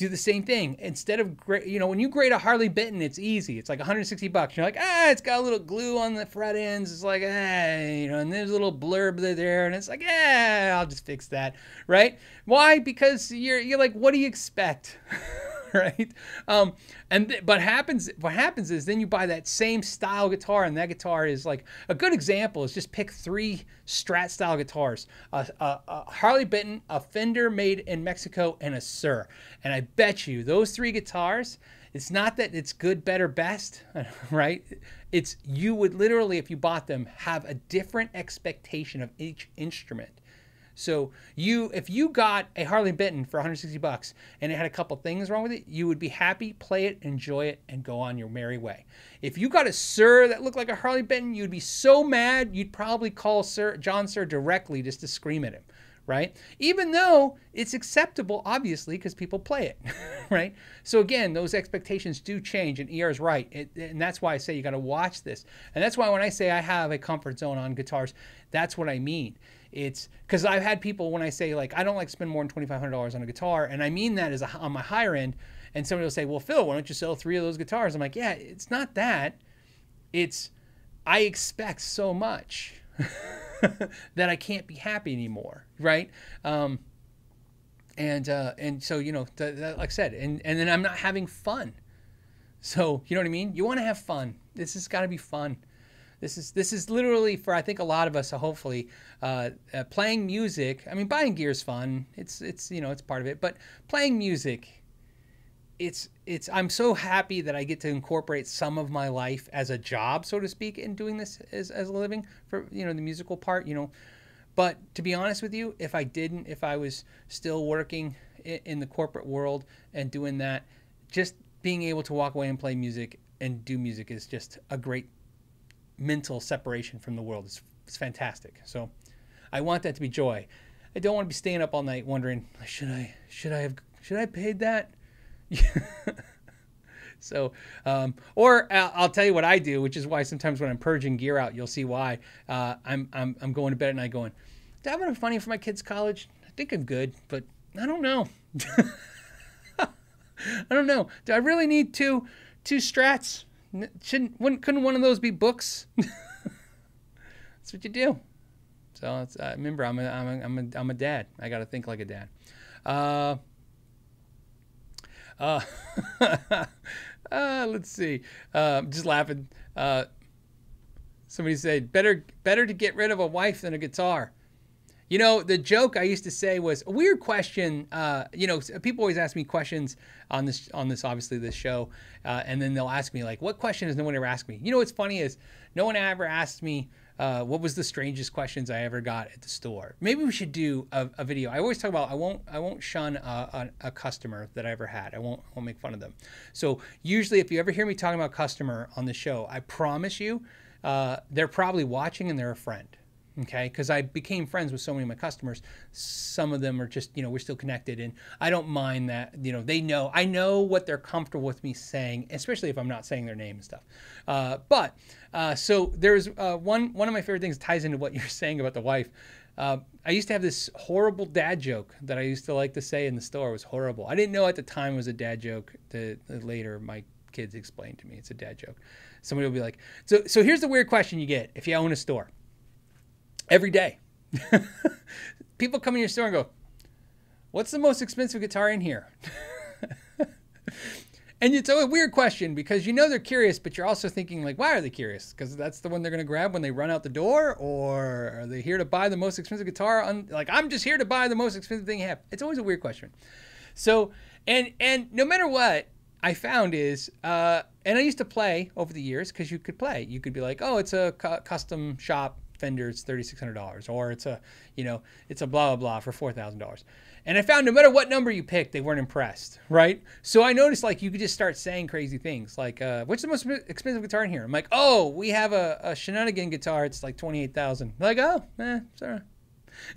do the same thing. Instead of you know, when you grade a Harley Benton, it's easy. It's like 160 bucks. You're like, ah, it's got a little glue on the fret ends. It's like, ah, you know, and there's a little blurb there, and it's like, ah, I'll just fix that, right? Why? Because you're you're like, what do you expect? right? Um, and but happens what happens is then you buy that same style guitar, and that guitar is like a good example is just pick three Strat style guitars: a, a, a Harley Benton, a Fender made in Mexico, and a Suhr. And I bet you those three guitars. It's not that it's good, better, best, right? It's you would literally, if you bought them, have a different expectation of each instrument so you, if you got a Harley Benton for 160 bucks and it had a couple things wrong with it, you would be happy, play it, enjoy it, and go on your merry way. If you got a Suhr that looked like a Harley Benton, you'd be so mad you'd probably call Sir John Suhr directly just to scream at him, right? Even though it's acceptable, obviously, because people play it, right? So again, those expectations do change, and ER is right, it, and that's why I say you got to watch this, and that's why when I say I have a comfort zone on guitars, that's what I mean it's because I've had people when I say like I don't like spend more than twenty five hundred dollars on a guitar, and I mean that as a, on my higher end. And somebody will say, "Well, Phil, why don't you sell three of those guitars?" I'm like, "Yeah, it's not that. It's I expect so much that I can't be happy anymore, right?" Um, and uh, and so you know, th- th- like I said, and and then I'm not having fun. So you know what I mean? You want to have fun. This has got to be fun. This is this is literally for I think a lot of us. Uh, hopefully, uh, uh, playing music. I mean, buying gear is fun. It's it's you know it's part of it. But playing music, it's it's. I'm so happy that I get to incorporate some of my life as a job, so to speak, in doing this as as a living for you know the musical part. You know, but to be honest with you, if I didn't, if I was still working in, in the corporate world and doing that, just being able to walk away and play music and do music is just a great mental separation from the world. It's, it's fantastic. So I want that to be joy. I don't want to be staying up all night wondering should I should I have should I paid that? so, um, or I'll tell you what I do, which is why sometimes when I'm purging gear out, you'll see why. Uh, I'm, I'm I'm going to bed at night going, do I have enough money for my kids' college? I think I'm good, but I don't know. I don't know. Do I really need to two strats. Shouldn't wouldn't couldn't one of those be books? That's what you do. So it's, uh, remember, I'm a, I'm a, I'm a, I'm a dad. I got to think like a dad. Uh, uh, uh, let's see. Uh, just laughing. Uh, somebody said, better, better to get rid of a wife than a guitar. You know, the joke I used to say was a weird question. Uh, you know, people always ask me questions on this, on this, obviously this show, uh, and then they'll ask me like, "What question has no one ever asked me?" You know, what's funny is no one ever asked me uh, what was the strangest questions I ever got at the store. Maybe we should do a, a video. I always talk about I won't I won't shun a, a, a, customer that I ever had. I won't I won't make fun of them. So usually, if you ever hear me talking about customer on the show, I promise you, uh, they're probably watching and they're a friend okay because i became friends with so many of my customers some of them are just you know we're still connected and i don't mind that you know they know i know what they're comfortable with me saying especially if i'm not saying their name and stuff uh, but uh, so there's uh, one one of my favorite things ties into what you're saying about the wife uh, I used to have this horrible dad joke that I used to like to say in the store. It was horrible. I didn't know at the time it was a dad joke. That later my kids explained to me it's a dad joke. Somebody will be like, "So, so here's the weird question you get if you own a store every day. People come in your store and go, What's the most expensive guitar in here? and it's a weird question because you know they're curious, but you're also thinking, like, why are they curious? Because that's the one they're going to grab when they run out the door? Or are they here to buy the most expensive guitar? On, like, I'm just here to buy the most expensive thing you have. It's always a weird question. So, and and no matter what, I found is, uh, and I used to play over the years because you could play. You could be like, oh, it's a cu- custom shop Fender, it's $3,600, or it's a, you know, it's a blah, blah, blah for $4,000. And I found no matter what number you picked, they weren't impressed, right? So I noticed like you could just start saying crazy things like, uh, what's the most expensive guitar in here? I'm like, oh, we have a, a Shenanigan guitar. It's like 28,000. Like, oh, eh, sorry.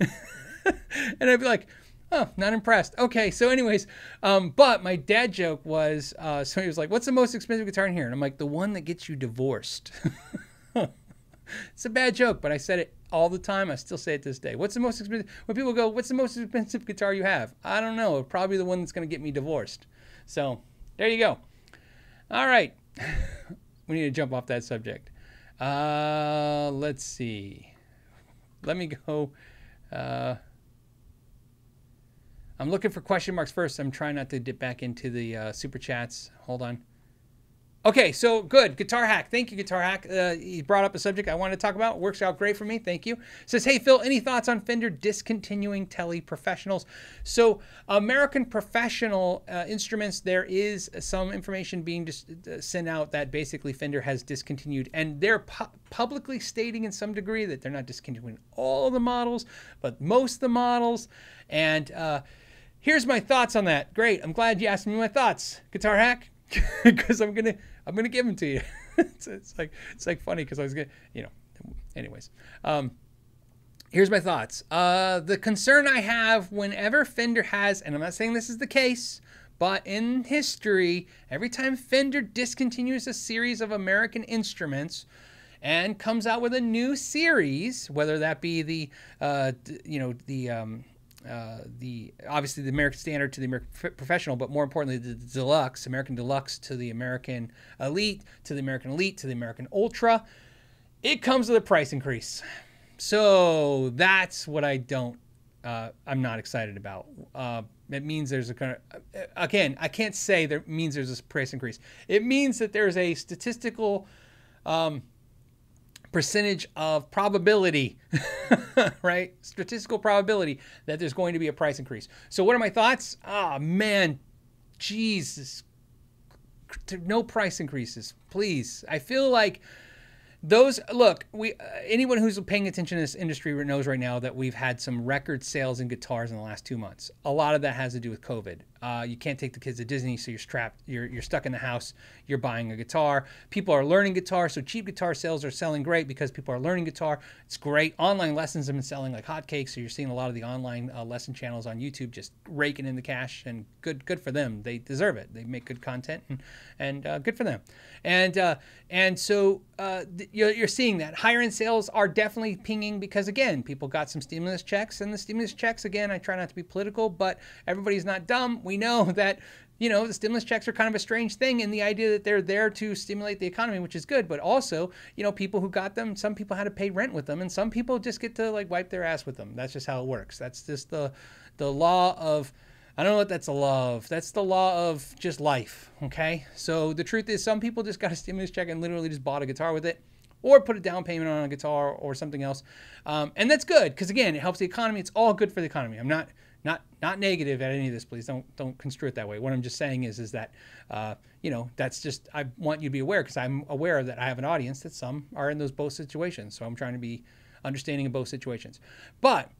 and I'd be like, oh, not impressed. Okay, so anyways, um, but my dad joke was, uh, so he was like, what's the most expensive guitar in here? And I'm like, the one that gets you divorced. it's a bad joke, but I said it all the time. I still say it this day. What's the most expensive? When people go, "What's the most expensive guitar you have?" I don't know. Probably the one that's going to get me divorced. So there you go. All right, we need to jump off that subject. Uh, let's see. Let me go. Uh, I'm looking for question marks first. I'm trying not to dip back into the uh, super chats. Hold on. Okay, so good. Guitar Hack. Thank you, Guitar Hack. Uh, he brought up a subject I wanted to talk about. Works out great for me. Thank you. Says, hey, Phil, any thoughts on Fender discontinuing tele professionals? So, American professional uh, instruments, there is some information being just uh, sent out that basically Fender has discontinued. And they're pu- publicly stating in some degree that they're not discontinuing all the models, but most of the models. And uh, here's my thoughts on that. Great. I'm glad you asked me my thoughts. Guitar Hack because I'm gonna I'm gonna give them to you. it's, it's, like it's like funny because I was gonna you know. Anyways, um, here's my thoughts. Uh, the concern I have whenever Fender has, and I'm not saying this is the case, but in history, every time Fender discontinues a series of American instruments and comes out with a new series, whether that be the uh, you know the um, uh, the obviously the American Standard to the American Professional, but more importantly the, Deluxe, American Deluxe to the American Elite to the American Elite to the American Ultra. It comes with a price increase, so that's what I don't. Uh, I'm not excited about. Uh, it means there's a kind of uh, again I can't say that means there's a price increase. It means that there's a statistical. Um, percentage of probability, right? Statistical probability that there's going to be a price increase. So, what are my thoughts? Oh, man, Jesus. No price increases, please. I feel like those look we uh, anyone who's paying attention to this industry knows right now that we've had some record sales in guitars in the last two months a lot of that has to do with covid uh, you can't take the kids to disney so you're strapped you're, you're stuck in the house you're buying a guitar. People are learning guitar so cheap guitar sales are selling great because people are learning guitar. It's great. Online lessons have been selling like hotcakes so you're seeing a lot of the online uh, lesson channels on youtube just raking in the cash and good good for them. They deserve it. They make good content and, and uh, good for them. And uh, and so uh, you're, you're seeing that. Higher end sales are definitely pinging because again, people got some stimulus checks, and the stimulus checks again. I try not to be political, but everybody's not dumb. We we know that you know, the stimulus checks are kind of a strange thing in the idea that they're there to stimulate the economy, which is good. But also, you know, people who got them, some people had to pay rent with them, and some people just get to like wipe their ass with them. That's just how it works. That's just the the law of I don't know what that's a law of. That's the law of just life. Okay. So the truth is, some people just got a stimulus check and literally just bought a guitar with it, or put a down payment on a guitar or something else, um, and that's good because again, it helps the economy. It's all good for the economy. I'm not not not negative at any of this. Please don't don't construe it that way. What I'm just saying is is that uh, you know that's just I want you to be aware because I'm aware that I have an audience that some are in those both situations. So I'm trying to be understanding of both situations. But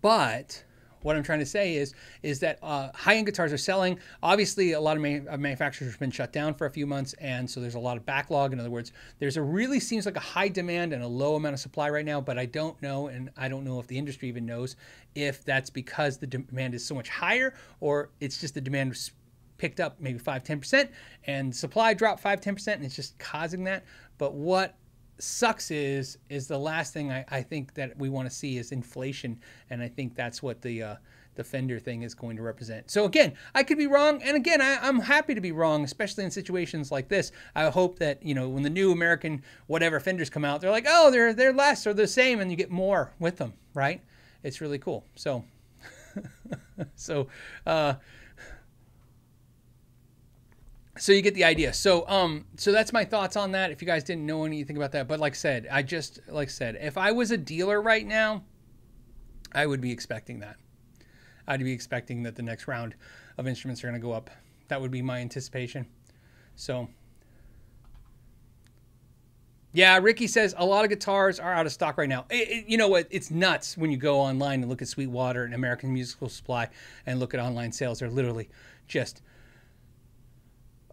but what I'm trying to say is is that uh, high-end guitars are selling. Obviously, a lot of manufacturers have been shut down for a few months, and so there's a lot of backlog. In other words, there's a really seems like a high demand and a low amount of supply right now. But I don't know, and I don't know if the industry even knows if that's because the demand is so much higher or it's just the demand picked up maybe 5 10% and supply dropped 5 10% and it's just causing that. But what sucks is is the last thing I, I think that we want to see is inflation, and I think that's what the uh, the Fender thing is going to represent. So again, I could be wrong, and again, I, I'm happy to be wrong, especially in situations like this. I hope that you know when the new American whatever Fenders come out, they're like, oh, they're they're less or the same, and you get more with them, right? It's really cool. So, so. Uh, so you get the idea. So um so that's my thoughts on that. If you guys didn't know anything about that, but like I said, I just like I said, if I was a dealer right now, I would be expecting that. I'd be expecting that the next round of instruments are going to go up. That would be my anticipation. So yeah, Ricky says a lot of guitars are out of stock right now. It, it, you know what? It's nuts when you go online and look at Sweetwater and American Musical Supply and look at online sales. They're literally just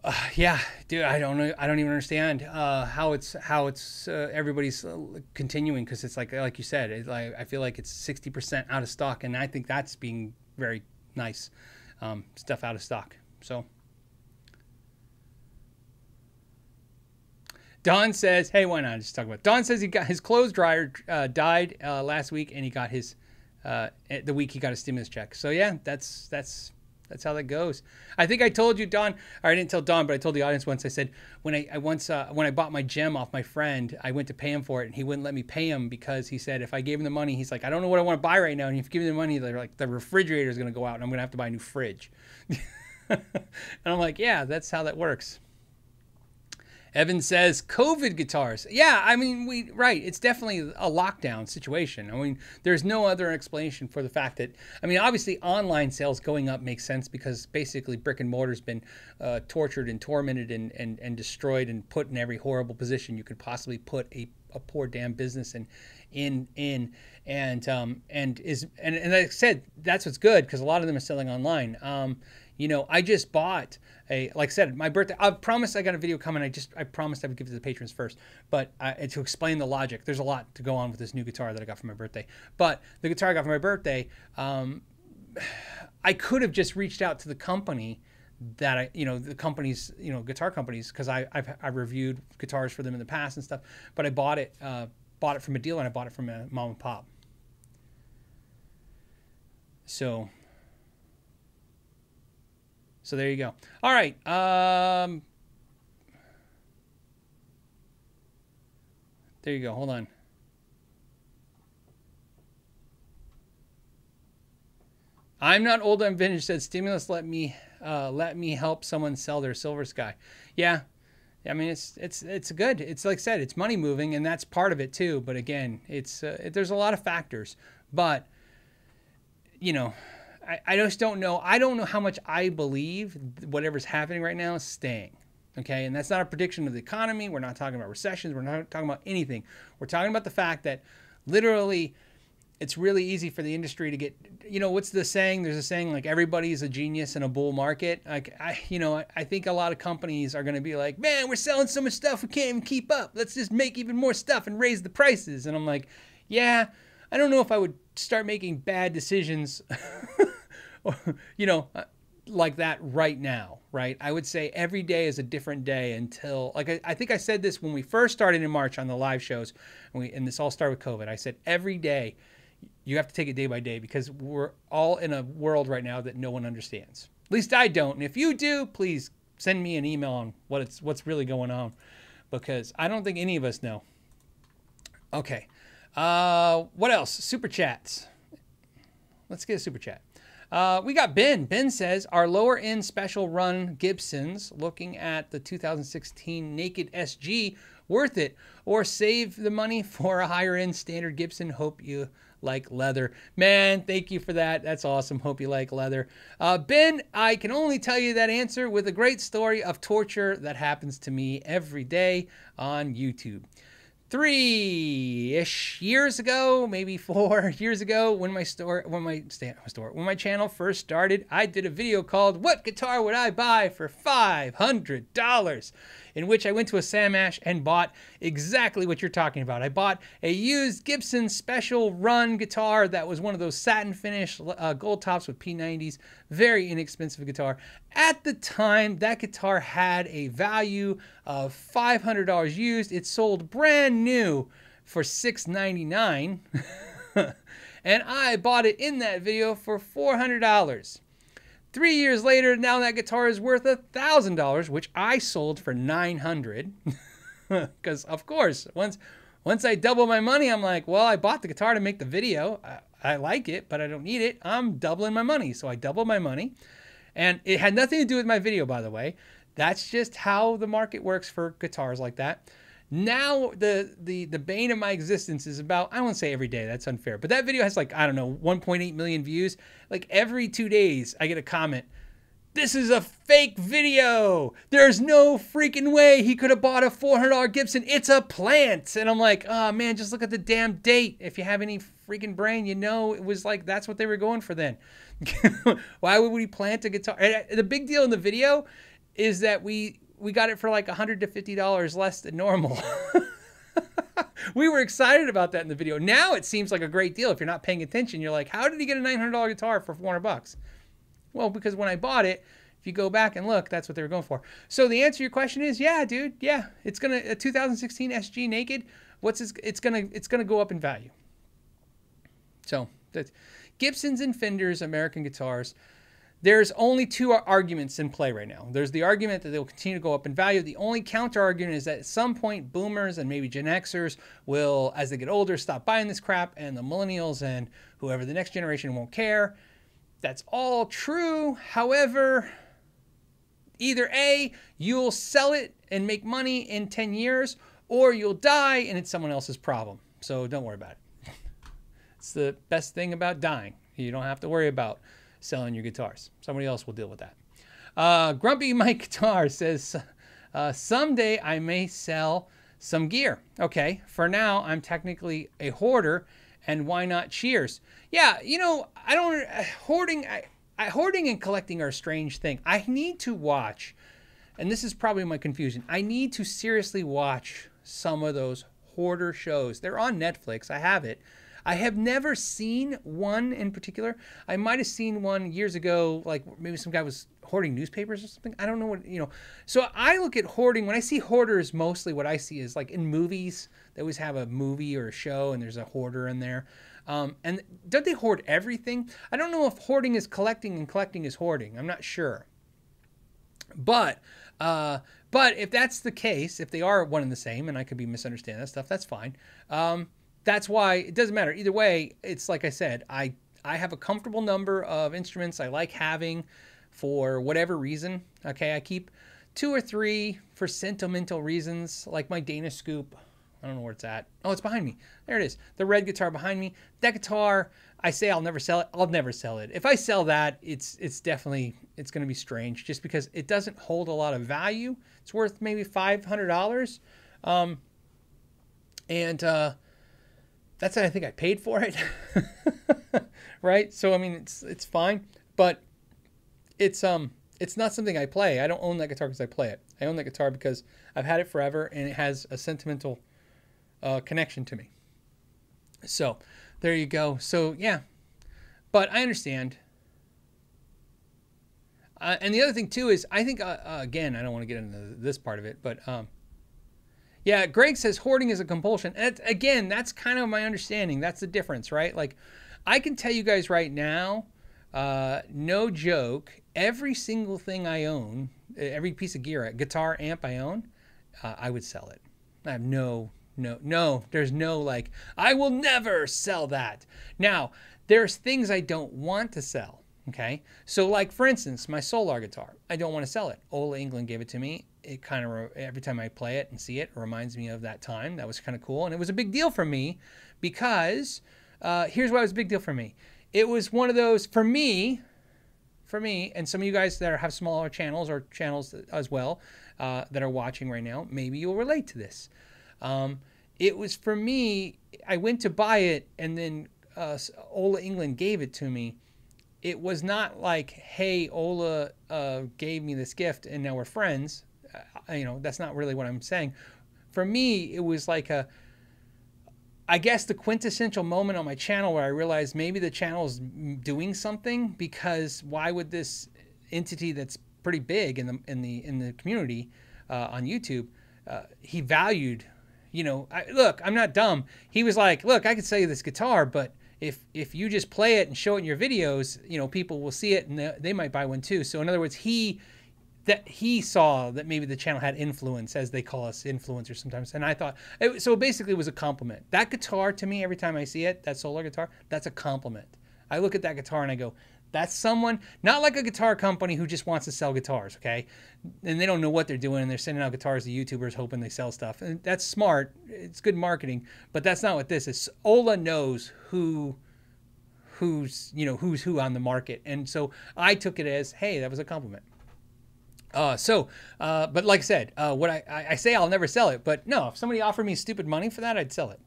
uh, yeah, dude, I don't know. I don't even understand uh, how it's how it's uh, everybody's uh, continuing because it's like like you said, like, I feel like it's sixty percent out of stock, and I think that's being very nice um, stuff out of stock. So. Don says, "Hey, why not just talk about?" It. Don says he got his clothes dryer uh, died uh, last week, and he got his the week he got a stimulus check. So yeah, that's that's that's how that goes. I think I told you, Don, or I didn't tell Don, but I told the audience once. I said when I, I once uh, when I bought my Jem off my friend, I went to pay him for it, and he wouldn't let me pay him because he said if I gave him the money, he's like, I don't know what I want to buy right now, and if you give me the money, they're like the refrigerator is going to go out, and I'm going to have to buy a new fridge. and I'm like, yeah, that's how that works. Evan says COVID guitars. Yeah, I mean, we right. It's definitely a lockdown situation. I mean, there's no other explanation for the fact that I mean, obviously, online sales going up makes sense because basically brick and mortar's been uh, tortured and tormented and, and and destroyed and put in every horrible position you could possibly put a, a poor damn business in in in and um and is and, and like I said that's what's good because a lot of them are selling online. Um, you know, I just bought a like I said, my birthday. I promised I got a video coming. I just I promised I would give it to the patrons first, but uh, to explain the logic, there's a lot to go on with this new guitar that I got for my birthday. But the guitar I got for my birthday, um, I could have just reached out to the company that I, you know, the companies, you know, guitar companies, because I I've, I've reviewed guitars for them in the past and stuff. But I bought it, uh, bought it from a dealer, and I bought it from a mom and pop. So so there you go. All right. Um, there you go. Hold on. I'm not old. I'm vintage. Said stimulus. Let me uh, let me help someone sell their Silver Sky. Yeah, I mean it's it's it's good. It's like I said, it's money moving, and that's part of it too. But again, it's uh, it, there's a lot of factors. But you know, I, I just don't know. I don't know how much I believe whatever's happening right now is staying. Okay, and that's not a prediction of the economy. We're not talking about recessions. We're not talking about anything. We're talking about the fact that literally it's really easy for the industry to get you know what's the saying there's a saying like everybody's a genius in a bull market like i you know i, I think a lot of companies are going to be like man we're selling so much stuff we can't even keep up let's just make even more stuff and raise the prices and i'm like yeah i don't know if i would start making bad decisions you know, uh, like that right now, right? I would say every day is a different day until, like, I, I think I said this when we first started in March on the live shows, and, we, and this all started with COVID. I said every day you have to take it day by day because we're all in a world right now that no one understands. At least I don't. And if you do, please send me an email on what it's what's really going on because I don't think any of us know. Okay. Uh, what else? Super chats. Let's get a super chat. Uh, we got Ben. Ben says our lower end special run Gibsons, looking at the 2016 Naked SG, worth it, or save the money for a higher end standard Gibson. Hope you like leather. Man, thank you for that. That's awesome. Hope you like leather. Uh, ben, I can only tell you that answer with a great story of torture that happens to me every day on YouTube three-ish years ago, maybe four years ago, when my store, when my store, when my channel first started, I did a video called "What Guitar Would I Buy for Five Hundred Dollars," in which I went to a Sam Ash and bought exactly what you're talking about. I bought a used Gibson Special Run guitar that was one of those satin finish uh, gold tops with P90s. Very inexpensive guitar. At the time, that guitar had a value of $500 used. It sold brand new for 699. and I bought it in that video for $400. Three years later, now that guitar is worth a thousand dollars, which I sold for nine hundred. Because of course, once once I double my money, I'm like, well, I bought the guitar to make the video. I, I like it, but I don't need it. I'm doubling my money, so I doubled my money, and it had nothing to do with my video, by the way. That's just how the market works for guitars like that. Now the the the bane of my existence is about I won't say every day that's unfair, but that video has like I don't know 1.8 million views. Like every two days I get a comment. This is a fake video. There's no freaking way he could have bought a $400 Gibson. It's a plant. And I'm like, oh man, just look at the damn date. If you have any freaking brain, you know it was like that's what they were going for then. Why would we plant a guitar? Uh, the big deal in the video is that we we got it for like 100 to 50 dollars less than normal. we were excited about that in the video. Now it seems like a great deal. If you're not paying attention, you're like, how did he get a $900 guitar for 400 bucks? Well, because when I bought it, if you go back and look, that's what they were going for. So the answer to your question is, yeah, dude, yeah, it's gonna a 2016 SG Naked. What's it's, it's gonna it's gonna go up in value. So that's Gibsons and Fenders, American guitars there's only two arguments in play right now. There's the argument that they'll continue to go up in value. The only counter argument is that at some point, boomers and maybe Gen Xers will, as they get older, stop buying this crap, and the millennials and whoever the next generation won't care. That's all true. However, either A, you'll sell it and make money in 10 years, or you'll die and it's someone else's problem. So don't worry about it. it's the best thing about dying. You don't have to worry about selling your guitars. Somebody else will deal with that. Uh, Grumpy Mike Guitar says, uh, someday I may sell some gear. Okay, for now I'm technically a hoarder, and why not Cheers? Yeah, you know I don't uh, hoarding. I, I, hoarding and collecting are a strange thing. I need to watch, and this is probably my confusion. I need to seriously watch some of those hoarder shows. They're on Netflix. I have it. I have never seen one in particular. I might have seen one years ago, like maybe some guy was hoarding newspapers or something. I don't know what, you know. So I look at hoarding, when I see hoarders, mostly what I see is like in movies, they always have a movie or a show and there's a hoarder in there. Um, and don't they hoard everything? I don't know if hoarding is collecting and collecting is hoarding. I'm not sure. But uh, but if that's the case, if they are one and the same, and I could be misunderstanding that stuff, that's fine. Um, that's why it doesn't matter either way. It's like I said, I I have a comfortable number of instruments I like having for whatever reason. Okay, I keep two or three for sentimental reasons, like my Dana Scoop. I don't know where it's at. Oh, it's behind me. There it is. The red guitar behind me. That guitar, I say I'll never sell it. I'll never sell it. If I sell that, it's it's definitely it's going to be strange, just because it doesn't hold a lot of value. It's worth maybe five hundred dollars, um, and uh, that's what I think I paid for it. right? So I mean it's it's fine, but it's um it's not something I play. I don't own that guitar because I play it. I own that guitar because I've had it forever and it has a sentimental uh, connection to me. So there you go. So yeah, but I understand. Uh, and the other thing too is I think uh, uh again I don't want to get into this part of it, but um, Yeah, Greg says hoarding is a compulsion. And again, that's kind of my understanding. That's the difference, right? Like, I can tell you guys right now, uh, no joke, every single thing I own, every piece of gear, guitar, amp I own, uh, I would sell it. I have no, no, no, there's no like, I will never sell that. Now, there's things I don't want to sell. Okay. So, like, for instance, my Solar guitar, I don't want to sell it. Ola Englund gave it to me. It kind of, every time I play it and see it, it reminds me of that time. That was kind of cool. And it was a big deal for me because uh, here's why it was a big deal for me. It was one of those, for me, for me, and some of you guys that have smaller channels or channels as well uh, that are watching right now, maybe you'll relate to this. Um, it was for me, I went to buy it and then uh, Ola Englund gave it to me it was not like, hey, Ola uh, gave me this gift and now we're friends. Uh, you know, that's not really what I'm saying. For me, it was like a, I guess the quintessential moment on my channel where I realized maybe the channel is doing something because why would this entity that's pretty big in the in the in the community uh, on YouTube, uh, he valued, you know, I, look, I'm not dumb. He was like, look, I could sell you this guitar, but if if you just play it and show it in your videos, you know, people will see it and they, they might buy one too. So in other words, he that he saw that maybe the channel had influence, as they call us influencers sometimes. And I thought, it, so basically, it was a compliment. That guitar to me, every time I see it, that solar guitar, that's a compliment. I look at that guitar and I go, that's someone, not like a guitar company who just wants to sell guitars, okay? And they don't know what they're doing and they're sending out guitars to YouTubers hoping they sell stuff. And that's smart. It's good marketing, but that's not what this is. Ola knows who who's, you know, who's who on the market. And so I took it as, hey, that was a compliment. Uh, so, uh, but like I said, uh, what I, I say I'll never sell it, but no, if somebody offered me stupid money for that, I'd sell it.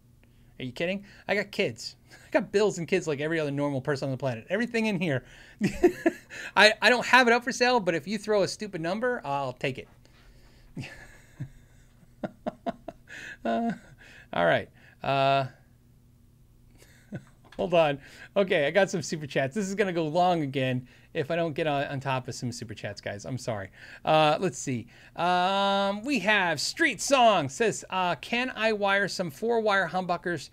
Are you kidding? I got kids. I got bills and kids like every other normal person on the planet. Everything in here. I, I don't have it up for sale, but if you throw a stupid number, I'll take it. uh, all right. Hold on. Okay, I got some super chats. This is going to go long again if I don't get on, on top of some super chats, guys. I'm sorry. Uh, let's see. Um, we have Street Song says, uh, Can I wire some four wire humbuckers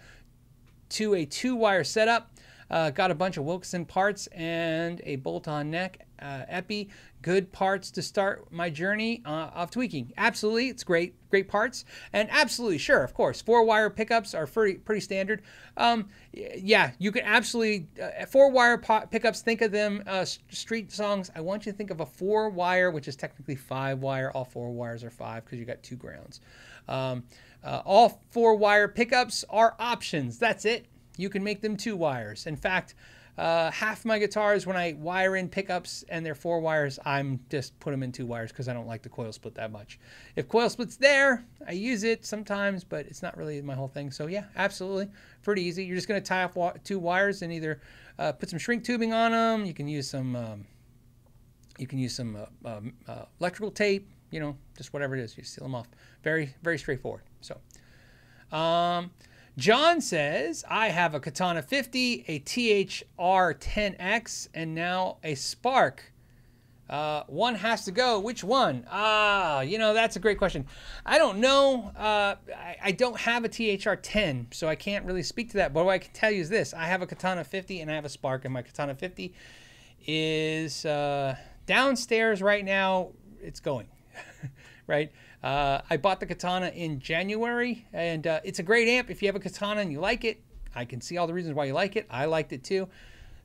to a two wire setup? Uh, got a bunch of Wilkinson parts and a bolt on neck uh, epi good parts to start my journey uh, of tweaking. Absolutely, it's great, great parts, and absolutely, sure, of course, four wire pickups are pretty pretty standard. Um, yeah, you can absolutely uh, four wire pickups. Think of them uh, street songs. I want you to think of a four wire, which is technically five wire. All four wires are five because you got two grounds. Um, uh, all four wire pickups are options. That's it. You can make them two wires. In fact. Uh, half my guitars, when I wire in pickups and they're four wires, I'm just put them in two wires because I don't like the coil split that much. If coil split's there, I use it sometimes, but it's not really my whole thing. So yeah, absolutely, pretty easy. You're just gonna tie off two wires and either uh, put some shrink tubing on them. You can use some, um, you can use some uh, um, uh, electrical tape. You know, just whatever it is, you seal them off. Very, very straightforward. So. Um, John says, I have a Katana 50, a THR 10X, and now a Spark. Uh, one has to go. Which one? Ah, you know, that's a great question. I don't know. Uh, I, I, don't have a THR 10, so I can't really speak to that. But what I can tell you is this I have a Katana 50 and I have a Spark, and my Katana 50 is uh, downstairs right now. It's going, right? Uh, I bought the Katana in January, and uh, it's a great amp. If you have a Katana and you like it, I can see all the reasons why you like it. I liked it too.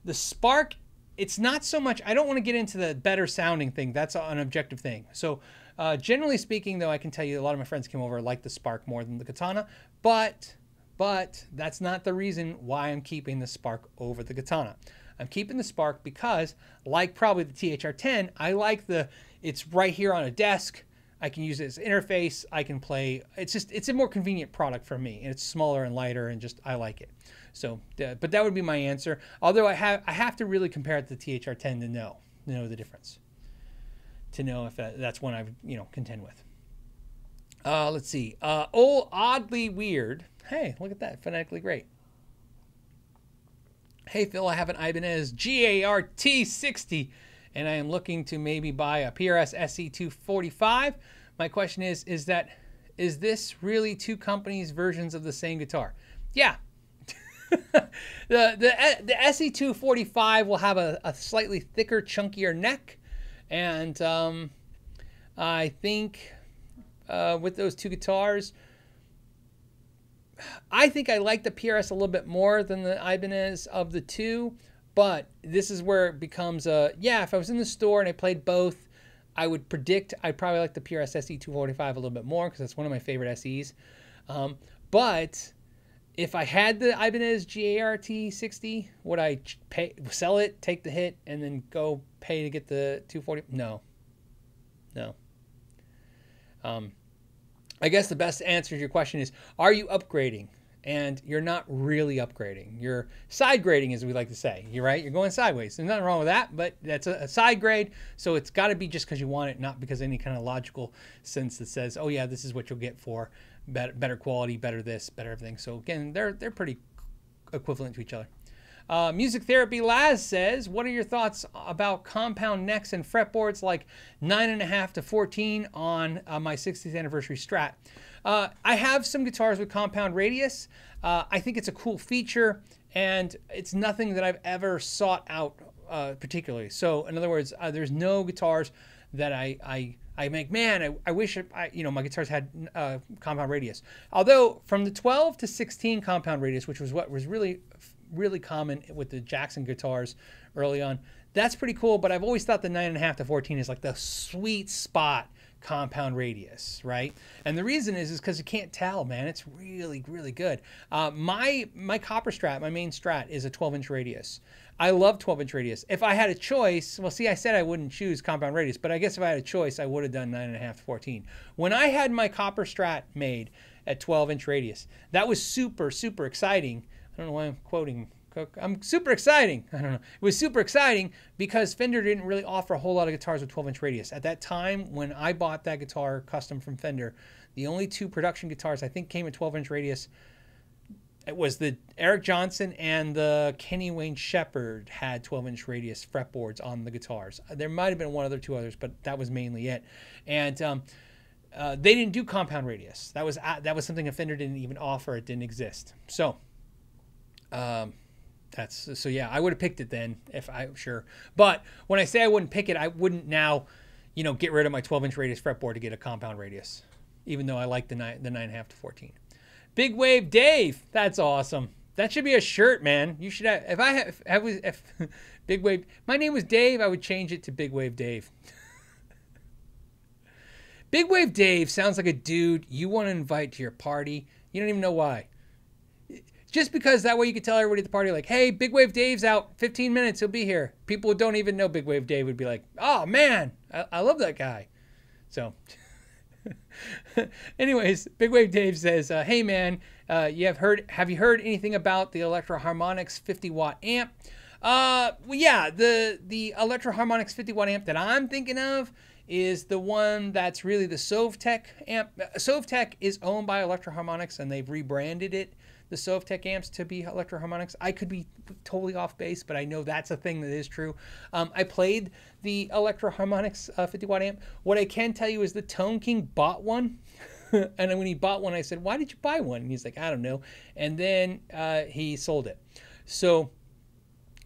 The Spark, it's not so much, I don't want to get into the better sounding thing. That's an objective thing. So, uh, generally speaking, though, I can tell you a lot of my friends came over like the Spark more than the Katana, but but that's not the reason why I'm keeping the Spark over the Katana. I'm keeping the Spark because, like probably the THR10, I like the it's right here on a desk. I can use it as interface. I can play. It's just it's a more convenient product for me, and it's smaller and lighter, and just I like it. So, uh, but that would be my answer. Although I have I have to really compare it to the THR10 to know to know the difference, to know if that, that's one I you know contend with. Uh, let's see. Uh, oh, oddly weird. Hey, look at that. Phonetically great. Hey Phil, I have an Ibanez GART 60 and I am looking to maybe buy a PRS SE245. My question is, is that is this really two companies' versions of the same guitar? Yeah. the the the SE245 will have a, a slightly thicker, chunkier neck, and um, I think uh, with those two guitars, I think I like the PRS a little bit more than the Ibanez of the two. But this is where it becomes a yeah. If I was in the store and I played both, I would predict I'd probably like the PRS SE245 a little bit more because that's one of my favorite SEs. Um, but if I had the Ibanez GART 60, would I pay sell it, take the hit, and then go pay to get the 240? No, no. Um, I guess the best answer to your question is: Are you upgrading? And you're not really upgrading. You're side grading, as we like to say. You're right. You're going sideways. There's nothing wrong with that, but that's a, a side grade. So it's got to be just because you want it, not because any kind of logical sense that says, "Oh yeah, this is what you'll get for better, better quality, better this, better everything." So again, they're they're pretty equivalent to each other. Uh, Music Therapy Laz says, What are your thoughts about compound necks and fretboards like 9.5 to 14 on uh, my 60th anniversary Strat? Uh, I have some guitars with compound radius. Uh, I think it's a cool feature, and it's nothing that I've ever sought out uh, particularly. So, in other words, uh, there's no guitars that I, I I make, man, I, I wish I, you know, my guitars had uh, compound radius. Although from the 12 to 16 compound radius, which was what was really, really common with the Jackson guitars early on, that's pretty cool. But I've always thought the nine and a half to 14 is like the sweet spot compound radius, right? And the reason is is because you can't tell, man. It's really, really good. Uh, my my copper strat, my main strat, is a 12 inch radius. I love 12 inch radius. If I had a choice, well, see, I said I wouldn't choose compound radius, but I guess if I had a choice, I would have done 9.5 to 14. When I had my copper strat made at 12 inch radius, that was super, super exciting. I don't know why I'm quoting Cook. I'm super exciting. I don't know. It was super exciting because Fender didn't really offer a whole lot of guitars with 12 inch radius. At that time, when I bought that guitar custom from Fender, the only two production guitars I think came with 12 inch radius. It was the Eric Johnson and the Kenny Wayne Shepherd had 12 inch radius fretboards on the guitars. There might have been one other, two others, but that was mainly it. And um, uh, they didn't do compound radius. That was uh, that was something a Fender didn't even offer. It didn't exist. So. Um, that's so yeah i would have picked it then if i sure. But when i say i wouldn't pick it i wouldn't now you know get rid of my 12 inch radius fretboard to get a compound radius even though i like the nine the nine and a half to 14 big wave dave that's awesome. That should be a shirt man. You should have if i have, have if big wave my name was dave i would change it to big wave dave. Big wave dave sounds like a dude you want to invite to your party. You don't even know why just because that way you could tell everybody at the party, like, hey, Big Wave Dave's out, 15 minutes, he'll be here. People who don't even know Big Wave Dave would be like, oh man, I, I love that guy. So, anyways, Big Wave Dave says, uh, hey man, uh, you have heard, have you heard anything about the Electro Harmonix 50 watt amp? Uh, well, yeah, the the Electro Harmonix 50 watt amp that I'm thinking of is the one that's really the Sovtek amp. Sovtek is owned by Electro Harmonix and they've rebranded it the Sovtek amps to be Electro Harmonix. I could be totally off base, but I know that's a thing that is true. Um, I played the Electro Harmonix uh, 50 watt amp. What I can tell you is the Tone King bought one. and when he bought one, I said, Why did you buy one? And he's like, I don't know. And then uh, he sold it. So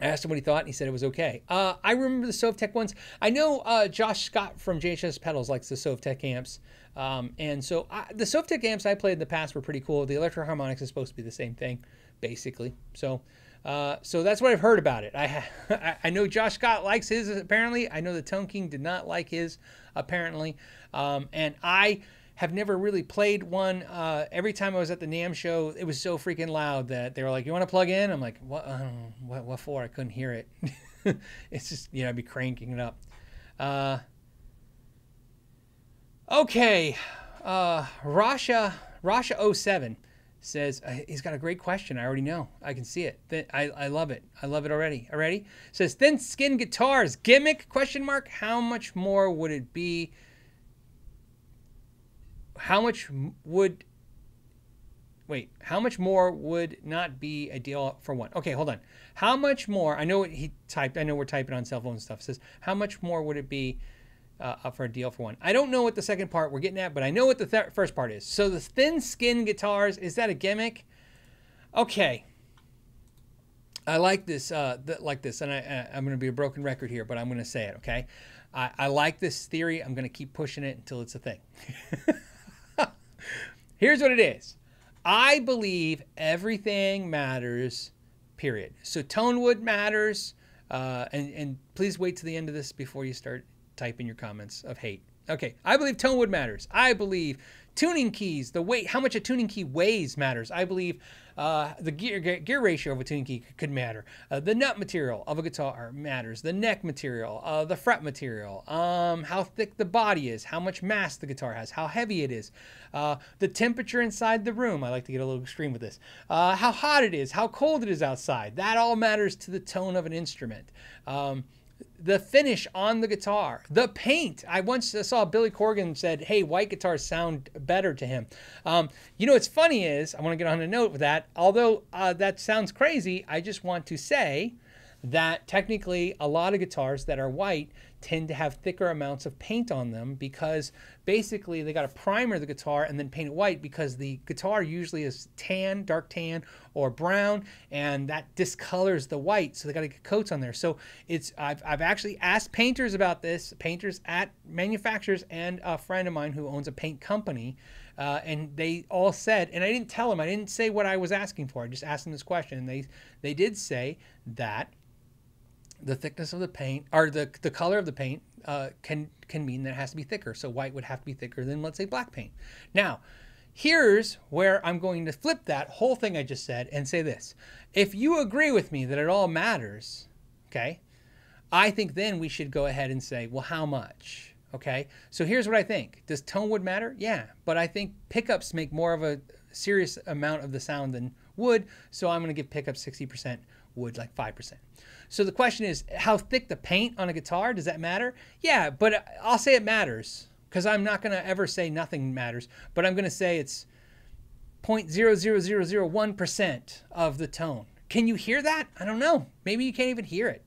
I asked him what he thought, and he said it was okay. Uh, I remember the Sovtek ones. I know uh, Josh Scott from JHS Pedals likes the Sovtek amps. Um, and so I, the Sovtek amps I played in the past were pretty cool. The Electro Harmonix is supposed to be the same thing, basically. So, uh, so that's what I've heard about it. I, I know Josh Scott likes his apparently. I know the Tone King did not like his apparently, um, and I have never really played one. Uh, every time I was at the NAMM show, it was so freaking loud that they were like, "You want to plug in?" I'm like, "What? what? What for?" I couldn't hear it. it's just you know, I'd be cranking it up. Uh, Okay, uh, Rasha Rasha 07 says uh, he's got a great question. I already know. I can see it. I, I love it. I love it already. Already says thin skin guitars gimmick question mark. How much more would it be? How much would wait? How much more would not be a deal for one? Okay, hold on. How much more? I know what he typed. I know we're typing on cell phone stuff. Says how much more would it be? uh, for a deal for one. I don't know what the second part we're getting at, but I know what the th- first part is. So the thin skin guitars is that a gimmick? Okay. I like this, uh, th- like this, and I, am going to be a broken record here, but I'm going to say it. Okay, I, I like this theory. I'm going to keep pushing it until it's a thing. Here's what it is. I believe everything matters. Period. So tone wood matters. Uh, and and please wait to the end of this before you start typing your comments of hate. Okay, I believe tone wood matters. I believe tuning keys, the weight, how much a tuning key weighs matters. I believe uh, the gear, gear ratio of a tuning key could matter. Uh, the nut material of a guitar matters. The neck material, uh, the fret material, um, how thick the body is, how much mass the guitar has, how heavy it is, uh, the temperature inside the room. I like to get a little extreme with this. Uh, how hot it is, how cold it is outside. That all matters to the tone of an instrument. Um, the finish on the guitar, the paint. I once saw Billy Corgan said, "Hey, white guitars sound better to him." Um, you know, what's funny is I want to get on a note with that. Although uh, that sounds crazy, I just want to say that technically a lot of guitars that are white tend to have thicker amounts of paint on them because basically they got to primer the guitar and then paint it white because the guitar usually is tan, dark tan, or brown, and that discolors the white. So they got to get coats on there. So it's I've, I've actually asked painters about this, painters at manufacturers, and a friend of mine who owns a paint company. Uh, and they all said, and I didn't tell them, I didn't say what I was asking for. I just asked them this question, and they they did say that the thickness of the paint or the, the color of the paint uh, can can mean that it has to be thicker. So white would have to be thicker than let's say black paint. Now, here's where I'm going to flip that whole thing I just said and say this: if you agree with me that it all matters, okay, I think then we should go ahead and say, well, how much? Okay, so here's what I think: Does tone wood matter? Yeah, but I think pickups make more of a serious amount of the sound than wood, so I'm going to give pickups 60%, wood like 5%. So the question is, how thick the paint on a guitar? Does that matter? Yeah, but I'll say it matters because I'm not going to ever say nothing matters, but I'm going to say it's 0.00001% of the tone. Can you hear that? I don't know. Maybe you can't even hear it,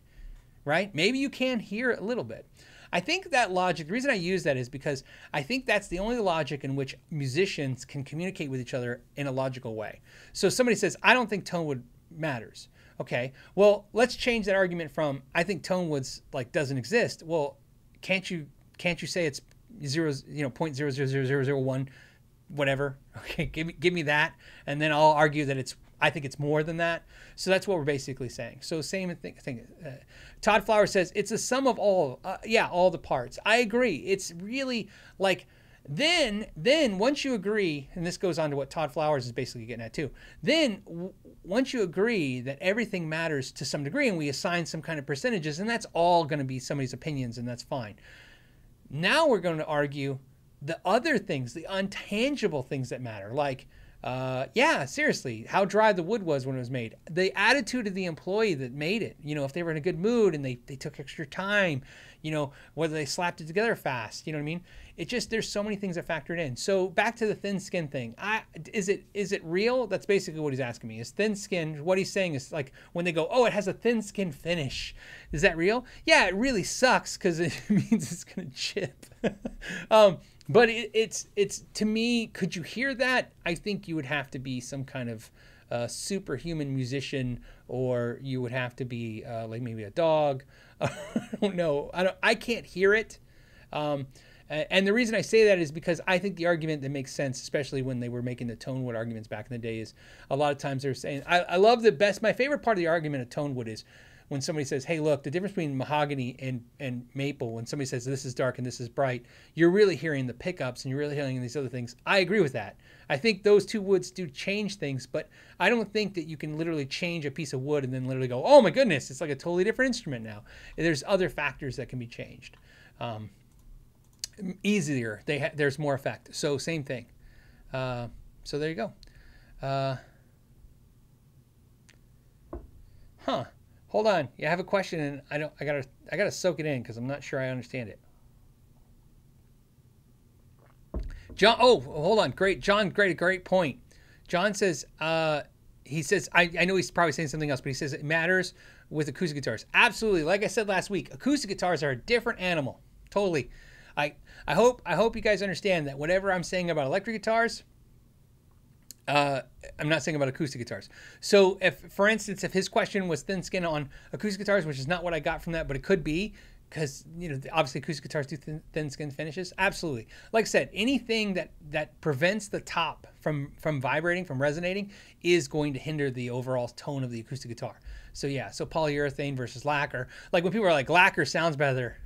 right? Maybe you can hear it a little bit. I think that logic, the reason I use that is because I think that's the only logic in which musicians can communicate with each other in a logical way. So somebody says, I don't think tone wood matters. Okay, well, let's change that argument from I think tone woods like doesn't exist. Well, can't you can't you say it's zero you know point zero zero zero zero zero one, whatever? Okay, give me give me that, and then I'll argue that it's I think it's more than that. So that's what we're basically saying. So same thing. thing uh, Todd Flower says it's a sum of all. Uh, yeah, all the parts. I agree. It's really like then then once you agree and this goes on to what todd flowers is basically getting at too then w- once you agree that everything matters to some degree and we assign some kind of percentages and that's all going to be somebody's opinions and that's fine now we're going to argue the other things the untangible things that matter like uh, yeah, seriously, how dry the wood was when it was made. The attitude of the employee that made it, you know, if they were in a good mood and they, they took extra time, you know, whether they slapped it together fast, you know what I mean? It just there's so many things that factored in. So back to the thin skin thing. I is it is it real? That's basically what he's asking me. Is thin skin what he's saying is like when they go, "Oh, it has a thin skin finish." Is that real? Yeah, it really sucks cuz it means it's to chip. um but it, it's it's to me could you hear that i think you would have to be some kind of uh, superhuman musician or you would have to be uh, like maybe a dog i don't know i don't i can't hear it um, and the reason I say that is because I think the argument that makes sense, especially when they were making the Tonewood arguments back in the day, is a lot of times they're saying, I, I love the best, my favorite part of the argument of Tonewood is when somebody says, "Hey, look, the difference between mahogany and and maple." When somebody says this is dark and this is bright, you're really hearing the pickups and you're really hearing these other things. I agree with that. I think those two woods do change things, but I don't think that you can literally change a piece of wood and then literally go, "Oh my goodness, it's like a totally different instrument now." There's other factors that can be changed. Um, easier. They ha- there's more effect. So same thing. Uh, so there you go. Uh, huh. Hold on. You have a question, and I don't. I gotta. I gotta soak it in because I'm not sure I understand it. John. Oh, hold on. Great, John. Great, great point. John says. Uh, he says. I, I know he's probably saying something else, but he says it matters with acoustic guitars. Absolutely. Like I said last week, acoustic guitars are a different animal. Totally. I I hope I hope you guys understand that whatever I'm saying about electric guitars, uh, I'm not saying about acoustic guitars. So if, for instance, if his question was thin skin on acoustic guitars, which is not what I got from that, but it could be because you know obviously acoustic guitars do thin, thin skin finishes. Absolutely. Like I said, anything that that prevents the top from from vibrating, from resonating, is going to hinder the overall tone of the acoustic guitar. So yeah, so polyurethane versus lacquer. Like when people are like lacquer sounds better,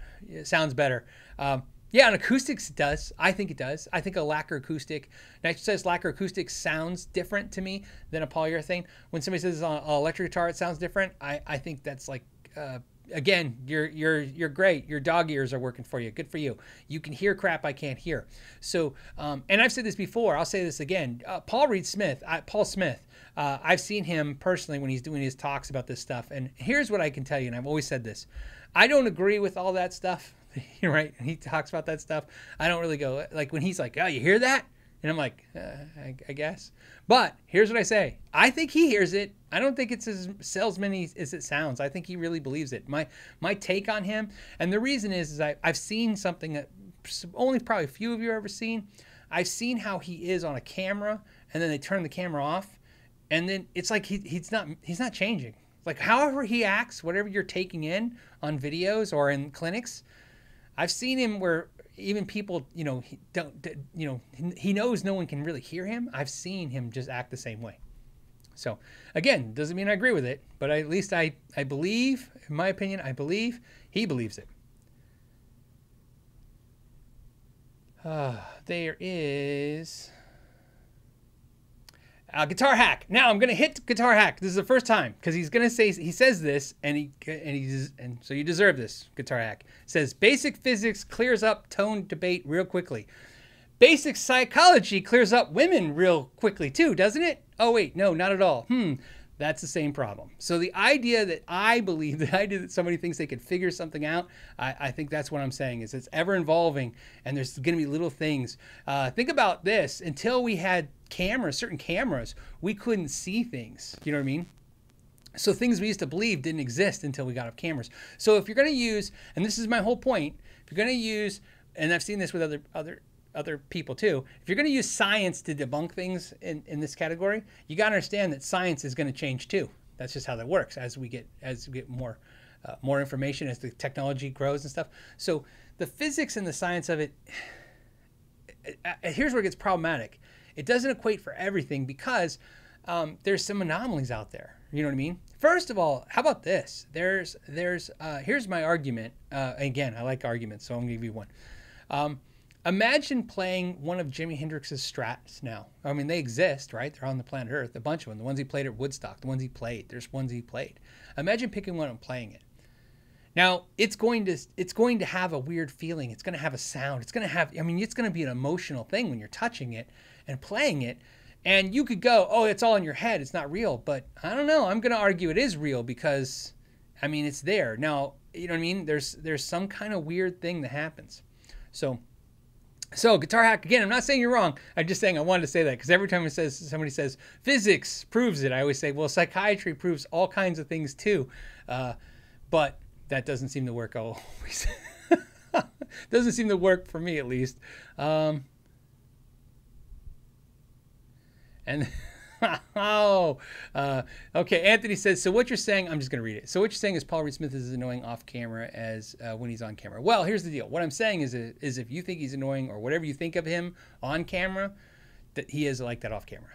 sounds better. Um, yeah, on acoustics it does. I think it does. I think a lacquer acoustic, says lacquer acoustic sounds different to me than a polyurethane. When somebody says on an electric guitar it sounds different, I, I think that's like uh, again, you're you're you're great. Your dog ears are working for you. Good for you. You can hear crap I can't hear. So, um, and I've said this before. I'll say this again. Uh, Paul Reed Smith, I, Paul Smith. Uh, I've seen him personally when he's doing his talks about this stuff. And here's what I can tell you, and I've always said this: I don't agree with all that stuff right? And he talks about that stuff. I don't really go like when he's like, "Oh, you hear that?" And I'm like, uh, I, I, guess. But here's what I say: I think he hears it. I don't think it's as salesman as it sounds. I think he really believes it. My my take on him, and the reason is, is I, I've seen something that only probably a few of you have ever seen. I've seen how he is on a camera, and then they turn the camera off, and then it's like he, he's not he's not changing. Like however he acts, whatever you're taking in on videos or in clinics, I've seen him where even people, you know, he don't, you know, he knows no one can really hear him. I've seen him just act the same way. So again, doesn't mean I agree with it, but at least I, I believe, in my opinion, I believe he believes it. Uh, there is uh, guitar hack. Now I'm gonna hit guitar hack. This is the first time because he's gonna say he says this and he and he's and so you deserve this guitar hack. Says basic physics clears up tone debate real quickly. Basic psychology clears up women real quickly too, doesn't it? Oh wait, no, not at all. Hmm. That's the same problem. So the idea that I believe, the idea that somebody thinks they could figure something out, I, I think that's what I'm saying is it's ever evolving and there's to be little things. Uh, think about this. Until we had cameras, certain cameras, we couldn't see things. You know what I mean? So things we used to believe didn't exist until we got up cameras. So if you're going to use, and this is my whole point, if you're going to use, and I've seen this with other other other people too. If you're going to use science to debunk things in, in this category, you got to understand that science is going to change too. That's just how that works as we get as we get more uh, more information as the technology grows and stuff. So the physics and the science of it. Here's where it gets problematic. It doesn't equate for everything because um, there's some anomalies out there. You know what I mean? First of all, how about this? There's there's uh, here's my argument. Uh, again, I like arguments, so I'm gonna give you one. Um, Imagine playing one of Jimi Hendrix's strats now. I mean, they exist, right? They're on the planet Earth, a bunch of them. The ones he played at Woodstock, the ones he played. There's ones he played. Imagine picking one and playing it. Now, it's going to it's going to have a weird feeling. It's going to have a sound. It's going to have I mean, it's going to be an emotional thing when you're touching it and playing it. And you could go, "Oh, it's all in your head. It's not real." But I don't know. I'm going to argue it is real because I mean, it's there. Now, you know what I mean? There's there's some kind of weird thing that happens. So, so guitar hack again. I'm not saying you're wrong. I'm just saying I wanted to say that because every time it says somebody says physics proves it, I always say, well, psychiatry proves all kinds of things too. Uh, but that doesn't seem to work always. doesn't seem to work for me at least. Um, and oh, uh, okay. Anthony says, so what you're saying, I'm just going to read it. So what you're saying is Paul Reed Smith is as annoying off camera as uh, when he's on camera. Well, here's the deal. What I'm saying is, is if you think he's annoying or whatever you think of him on camera, that he is like that off camera.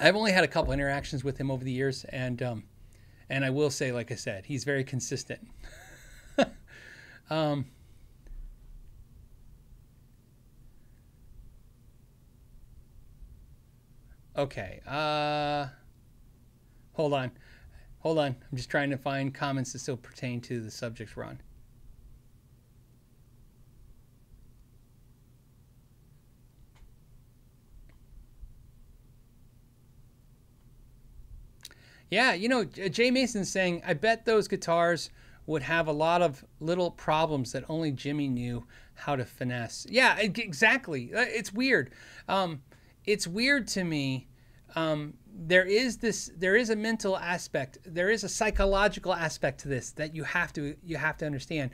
I've only had a couple interactions with him over the years, and um, and I will say, like I said, he's very consistent. um, Okay. Uh, hold on. Hold on. I'm just trying to find comments that still pertain to the subjects we're on. Yeah, you know, Jay Mason's saying, I bet those guitars would have a lot of little problems that only Jimi knew how to finesse. Yeah, exactly. Uh, it's weird. Um, it's weird to me. Um, there is this. There is a mental aspect. There is a psychological aspect to this that you have to you have to understand.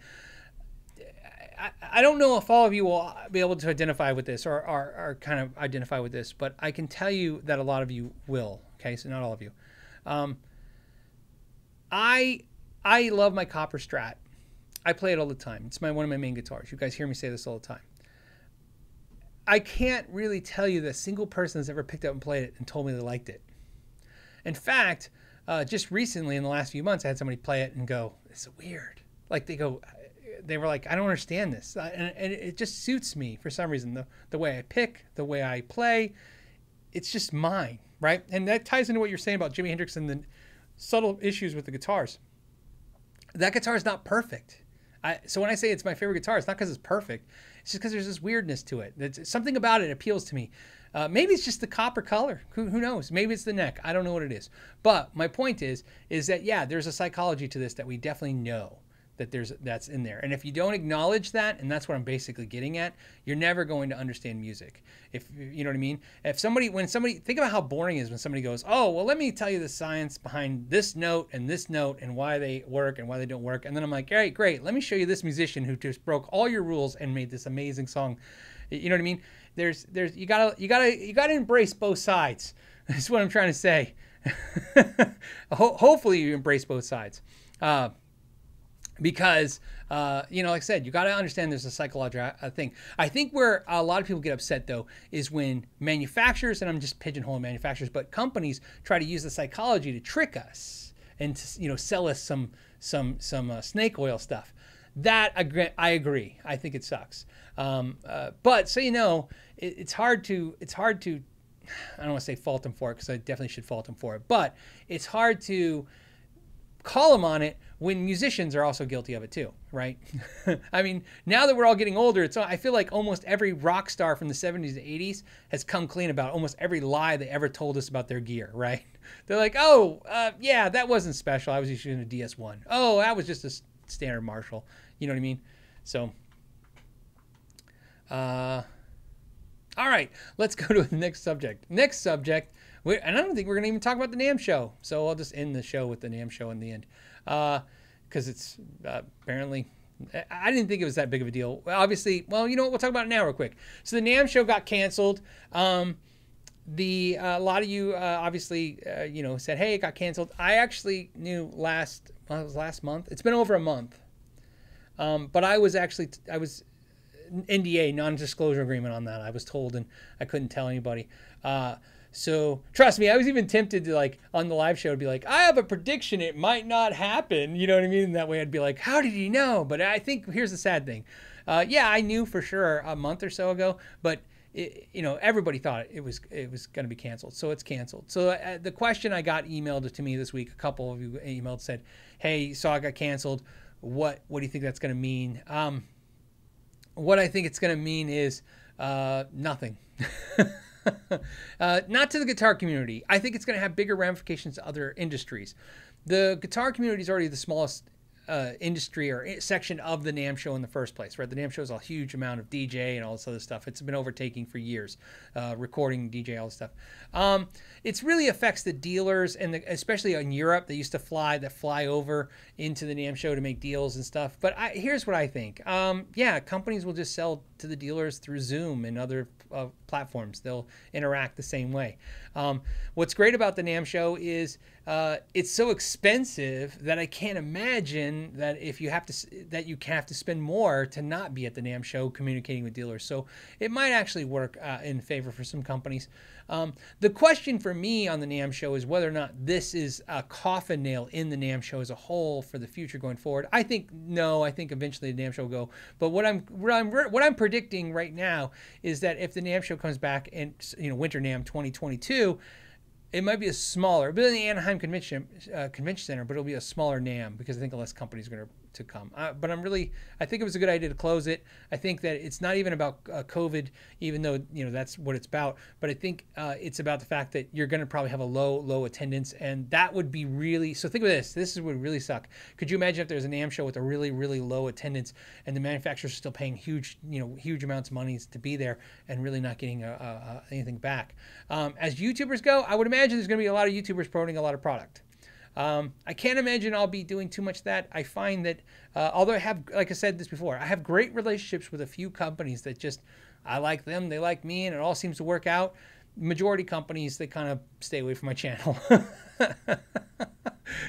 I, I don't know if all of you will be able to identify with this or, or kind of identify with this, but I can tell you that a lot of you will. Okay, so not all of you. Um, I I love my copper Strat. I play it all the time. It's my one of my main guitars. You guys hear me say this all the time. I can't really tell you that a single person has ever picked up and played it and told me they liked it. In fact, uh, just recently in the last few months, I had somebody play it and go, "It's weird." Like they go, they were like, "I don't understand this," and, and it just suits me for some reason. The the way I pick, the way I play, it's just mine, right? And that ties into what you're saying about Jimi Hendrix and the subtle issues with the guitars. That guitar is not perfect. I, so when I say it's my favorite guitar, it's not because it's perfect. It's just because there's this weirdness to it. It's, something about it appeals to me. Uh, maybe it's just the copper color. Who, who knows? Maybe it's the neck. I don't know what it is. But my point is, is that yeah, there's a psychology to this that we definitely know that there's that's in there. And if you don't acknowledge that, and that's what I'm basically getting at, you're never going to understand music. If you know what I mean. If somebody when somebody think about how boring it is when somebody goes, "Oh, well, let me tell you the science behind this note and this note and why they work and why they don't work." And then I'm like, "All right, great. Let me show you this musician who just broke all your rules and made this amazing song." You know what I mean? There's there's you got to you got to you got to embrace both sides. That's what I'm trying to say. Ho- hopefully you embrace both sides. Uh, because uh, you know like i said you got to understand there's a psychological thing. I think where a lot of people get upset though is when manufacturers and i'm just pigeonholing manufacturers but companies try to use the psychology to trick us and to, you know sell us some some some uh, snake oil stuff. That i agree. I think it sucks. Um, uh, but so you know it, it's hard to it's hard to i don't want to say fault them for it because i definitely should fault them for it but it's hard to call them on it when musicians are also guilty of it too, right? I mean, now that we're all getting older, it's I feel like almost every rock star from the 70s and 80s has come clean about almost every lie they ever told us about their gear, right? They're like, "Oh, uh, yeah, that wasn't special. I was just using a DS1. Oh, that was just a standard Marshall." You know what I mean? So uh all right, let's go to the next subject. Next subject we, and I don't think we're going to even talk about the NAMM show. So I'll just end the show with the NAMM show in the end. Because uh, it's uh, apparently, I didn't think it was that big of a deal. Obviously, well, you know what? We'll talk about it now, real quick. So the NAMM show got canceled. Um, the uh, a lot of you uh, obviously uh, you know said hey it got canceled i actually knew last well, it was last month it's been over a month um, but i was actually i was nda non-disclosure agreement on that i was told and i couldn't tell anybody uh, so trust me, I was even tempted to like on the live show be like, I have a prediction, it might not happen. You know what I mean? And that way I'd be like, how did you know? But I think here's the sad thing. Uh, yeah, I knew for sure a month or so ago, but it, you know everybody thought it was it was going to be canceled, so it's canceled. So uh, the question I got emailed to me this week, a couple of you emailed said, "Hey, saw it got canceled. What what do you think that's going to mean?" Um, what I think it's going to mean is uh, nothing. uh, not to the guitar community. I think it's going to have bigger ramifications to other industries. The guitar community is already the smallest uh, industry or section of the NAMM show in the first place, right? The NAMM show is a huge amount of DJ and all this other stuff. It's been overtaking for years, uh, recording DJ, all this stuff. Um, it really affects the dealers and the, especially in Europe, they used to fly that fly over into the NAMM show to make deals and stuff. But I, here's what I think. Um, yeah, companies will just sell to the dealers through Zoom and other uh, platforms. They'll interact the same way. Um, what's great about the NAMM show is uh, it's so expensive that I can't imagine that if you have to that you have to spend more to not be at the NAMM show communicating with dealers. So it might actually work uh, in favor for some companies. Um, the question for me on the NAMM show is whether or not this is a coffin nail in the NAMM show as a whole for the future going forward. I think no. I think eventually the NAMM show will go. But what I'm what I'm what I'm predicting right now is that if the NAMM show comes back in you know Winter NAMM 2022 it might be a smaller, but in the Anaheim Convention uh, Convention Center, but it'll be a smaller NAMM because I think less companies are going to to come. Uh, but I'm really, I think it was a good idea to close it. I think that it's not even about uh, COVID, even though you know that's what it's about. But I think uh, it's about the fact that you're going to probably have a low, low attendance, and that would be really. So think of this. This would really suck. Could you imagine if there's an AM show with a really, really low attendance, and the manufacturers are still paying huge, you know, huge amounts of money to be there, and really not getting uh, uh, anything back? Um, as YouTubers go, I would imagine there's going to be a lot of YouTubers promoting a lot of product. Um, I can't imagine I'll be doing too much that. I find that, uh, although I have, like I said this before, I have great relationships with a few companies that just, I like them, they like me, and it all seems to work out. Majority companies, they kind of stay away from my channel.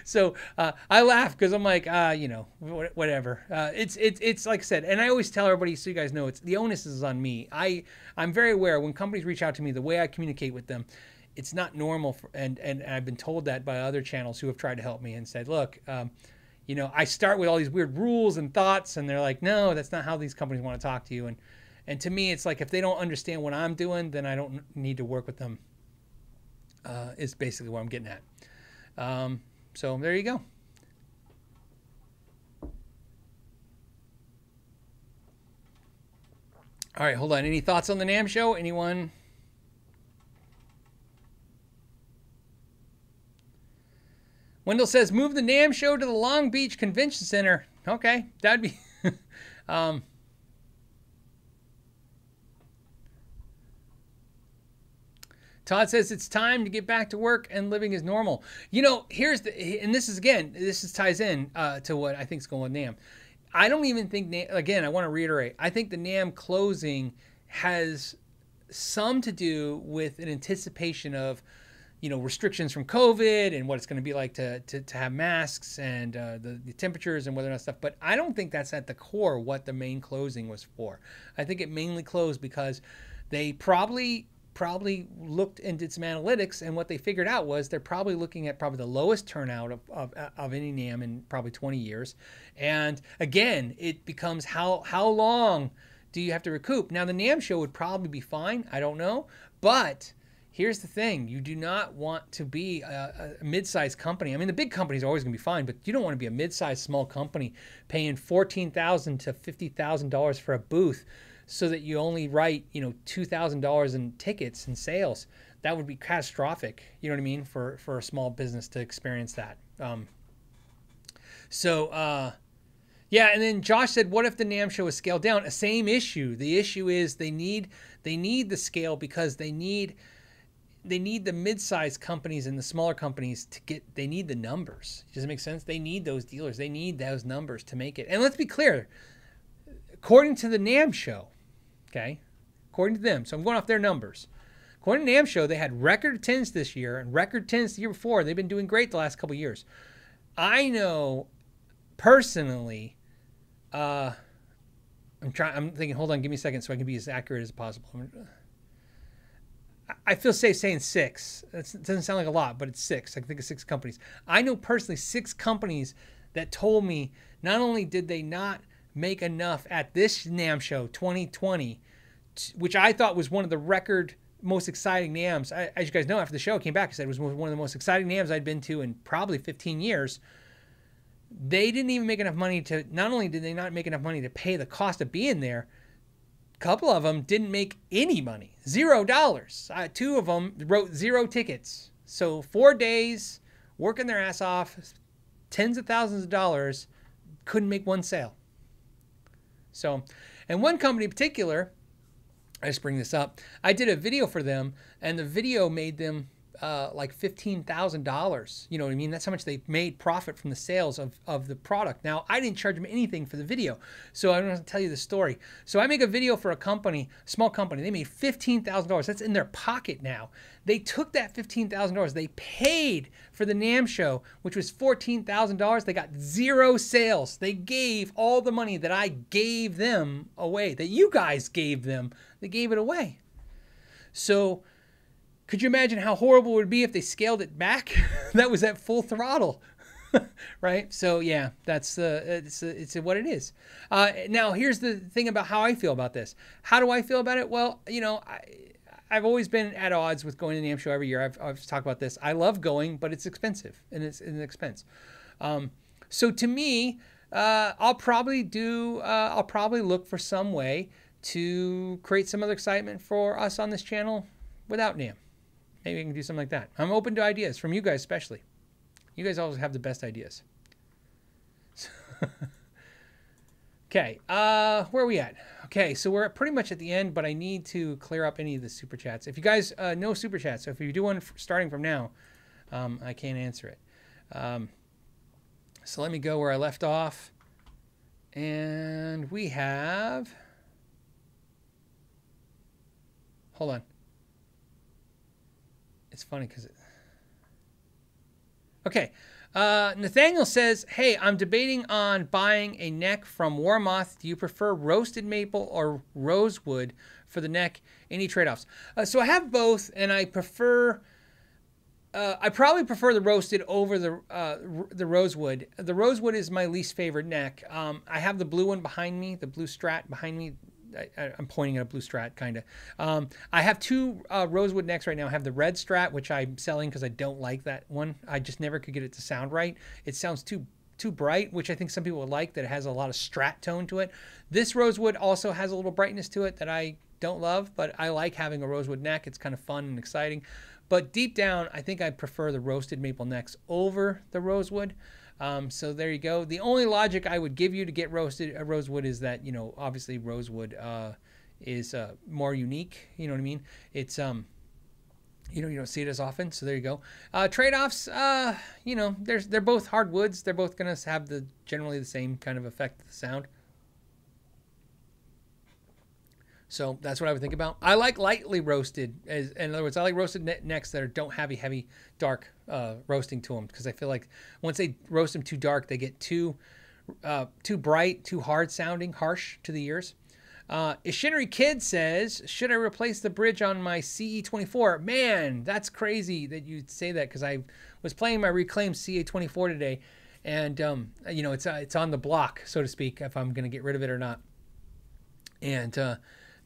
so uh, I laugh because I'm like, uh, you know, whatever. Uh, it's it's it's like I said, and I always tell everybody, so you guys know, it's the onus is on me. I I'm very aware when companies reach out to me, the way I communicate with them, it's not normal. For, and, and I've been told that by other channels who have tried to help me and said, look. Um, you know, I start with all these weird rules and thoughts, and they're like, "No, that's not how these companies want to talk to you." And and to me, it's like if they don't understand what I'm doing, then I don't need to work with them. Uh, is basically what I'm getting at. Um, so there you go. All right, hold on. Any thoughts on the NAMM show? Anyone? Wendell says, move the NAMM show to the Long Beach Convention Center. Okay, that'd be. um, Todd says it's time to get back to work and living as normal. You know, here's the, and this is again, this is ties in uh, to what I think is going with NAMM. I don't even think, NAMM, again, I want to reiterate, I think the NAMM closing has some to do with an anticipation of, you know, restrictions from COVID and what it's going to be like to, to, to have masks and uh, the, the temperatures and whether or not stuff. But I don't think that's at the core what the main closing was for. I think it mainly closed because they probably probably looked and did some analytics, and what they figured out was they're probably looking at probably the lowest turnout of, of, of any NAMM in probably 20 years. And again, it becomes how how long do you have to recoup? Now the NAMM show would probably be fine. I don't know, but here's the thing you do not want to be a, a mid-sized company i mean the big companies are always going to be fine but you don't want to be a mid-sized small company paying 14000 to $50000 for a booth so that you only write, you know, $2,000 in tickets and sales. That would be catastrophic, you know what I mean, for, for a small business to experience that. Um, so, uh, yeah, and then Josh said, "What if the NAMM show is scaled down?" Same issue. The issue is they need they need the scale because they need they need the mid-sized companies and the smaller companies to get they need the numbers. Does it make sense? They need those dealers. They need those numbers to make it. And let's be clear, according to the NAMM show, Okay, according to them. So I'm going off their numbers. According to NAMM Show, they had record attendance this year and record attendance the year before. They've been doing great the last couple years. I know personally. Uh, I'm trying. I'm thinking. Hold on. Give me a second so I can be as accurate as possible. I feel safe saying six. It doesn't sound like a lot, but it's six. I think it's six companies. I know personally six companies that told me not only did they not make enough at this NAMM show 2020 which I thought was one of the record most exciting NAMMs. I, as you guys know, after the show came back, I said it was one of the most exciting NAMMs I'd been to in probably 15 years. They didn't even make enough money to. Not only did they not make enough money to pay the cost of being there, couple of them didn't make any money, zero dollars. Uh, two of them wrote zero tickets. So four days working their ass off, tens of thousands of dollars, couldn't make one sale. So, and one company in particular I just bring this up. I did a video for them, and the video made them uh, like fifteen thousand dollars. You know what I mean? That's how much they made profit from the sales of, of the product. Now I didn't charge them anything for the video, so I don't have to tell you the story. So I make a video for a company, small company. They made fifteen thousand dollars. That's in their pocket now. They took that fifteen thousand dollars. They paid for the NAMM show, which was fourteen thousand dollars. They got zero sales. They gave all the money that I gave them away, that you guys gave them. They gave it away. So could you imagine how horrible it would be if they scaled it back? that was at full throttle, right? So yeah, that's uh, it's uh, it's what it is. Uh, now here's the thing about how I feel about this. How do I feel about it? Well, you know, I, I've always been at odds with going to the show every year. I've, I've talked about this. I love going, but it's expensive and it's an expense. Um, so to me, uh, I'll probably do. Uh, I'll probably look for some way to create some other excitement for us on this channel without NAMM. Maybe we can do something like that. I'm open to ideas from you guys, especially. You guys always have the best ideas. okay, uh, where are we at? Okay, so we're pretty much at the end, but I need to clear up any of the super chats. If you guys uh, know super chats, so if you do one starting from now, um, I can't answer it. Um, so let me go where I left off. And we have. Hold on. It's funny because it. Okay. Uh, Nathaniel says, Hey, I'm debating on buying a neck from Warmoth. Do you prefer roasted maple or rosewood for the neck? Any trade offs? Uh, so I have both, and I prefer. Uh, I probably prefer the roasted over the uh, the rosewood. The rosewood is my least favorite neck. Um, I have the blue one behind me, the blue strat behind me. I, am pointing at a blue strat, kind of. Um, I have two uh, rosewood necks right now. I have the red strat, which I'm selling because I don't like that one. I just never could get it to sound right. It sounds too too bright, which I think some people would like. That it has a lot of strat tone to it. This rosewood also has a little brightness to it that I don't love, but I like having a rosewood neck. It's kind of fun and exciting. But deep down, I think I prefer the roasted maple necks over the rosewood. Um, so there you go. The only logic I would give you to get roasted uh, rosewood is that you know obviously rosewood uh, is uh, more unique. You know what I mean? It's um, you know you don't see it as often. So there you go. Uh, trade-offs, uh, you know, there's they're both hardwoods. They're both gonna have the generally the same kind of effect the sound. So that's what I would think about. I like lightly roasted. As, in other words, I like roasted ne- necks that are, don't have a heavy, dark uh, roasting to them because I feel like once they roast them too dark, they get too uh, too bright, too hard sounding, harsh to the ears. Uh, Ishinari Kid says, "Should I replace the bridge on my CE24?" Man, that's crazy that you say that because I was playing my reclaimed CE24 today, and um, you know it's uh, it's on the block, so to speak, if I'm going to get rid of it or not. And uh,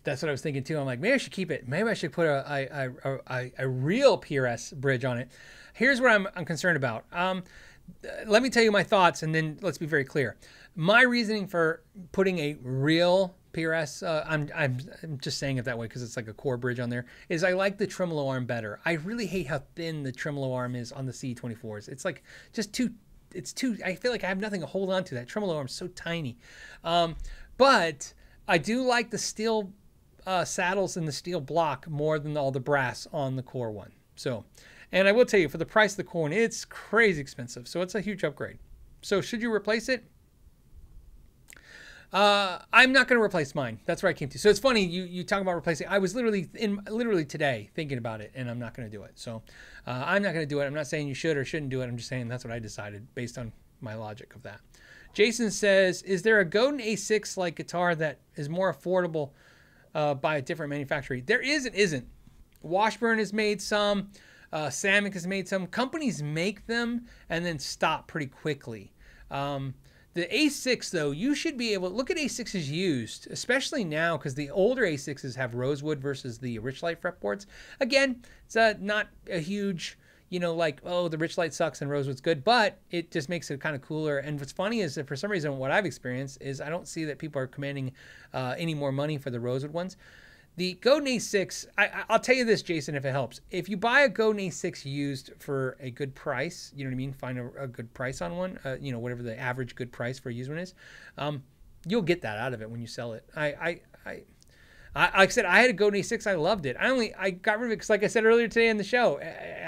that's what I was thinking too. I'm like, maybe I should keep it. Maybe I should put a, a, a, a, a real PRS bridge on it. Here's what I'm, I'm concerned about. Um, let me tell you my thoughts, and then let's be very clear. My reasoning for putting a real PRS, uh, I'm, I'm, I'm just saying it that way because it's like a core bridge on there, is I like the tremolo arm better. I really hate how thin the tremolo arm is on the C24s. It's like just too, it's too, I feel like I have nothing to hold on to. That tremolo arm is so tiny. Um, but I do like the steel uh, saddles in the steel block more than all the brass on the core one. So, and I will tell you, for the price of the core one, it's crazy expensive. So it's a huge upgrade. So should you replace it? Uh, I'm not going to replace mine. That's where I came to. So it's funny you you talk about replacing. I was literally in literally today thinking about it, and I'm not going to do it. So uh, I'm not going to do it. I'm not saying you should or shouldn't do it. I'm just saying that's what I decided based on my logic of that. Jason says, "Is there a Godin A6 like guitar that is more affordable uh, by a different manufacturer. There is and isn't. Washburn has made some. Uh, Samick has made some. Companies make them and then stop pretty quickly. Um, the A6 though, you should be able to look at A6s used, especially now because the older A6s have rosewood versus the rich Richlite fretboards. Again, it's a, not a huge you know, like, oh, the Richlite sucks and Rosewood's good, but it just makes it kind of cooler. And what's funny is that for some reason, what I've experienced is I don't see that people are commanding uh, any more money for the Rosewood ones. The Godin A6, I, will tell you this, Jason, if it helps. If you buy a Godin A6 used for a good price, you know what I mean? Find a, a good price on one, uh, you know, whatever the average good price for a used one is, um, you'll get that out of it when you sell it. I, I, I I, like I said, I had a Godin A6. I loved it. I only I got rid of it because, like I said earlier today in the show,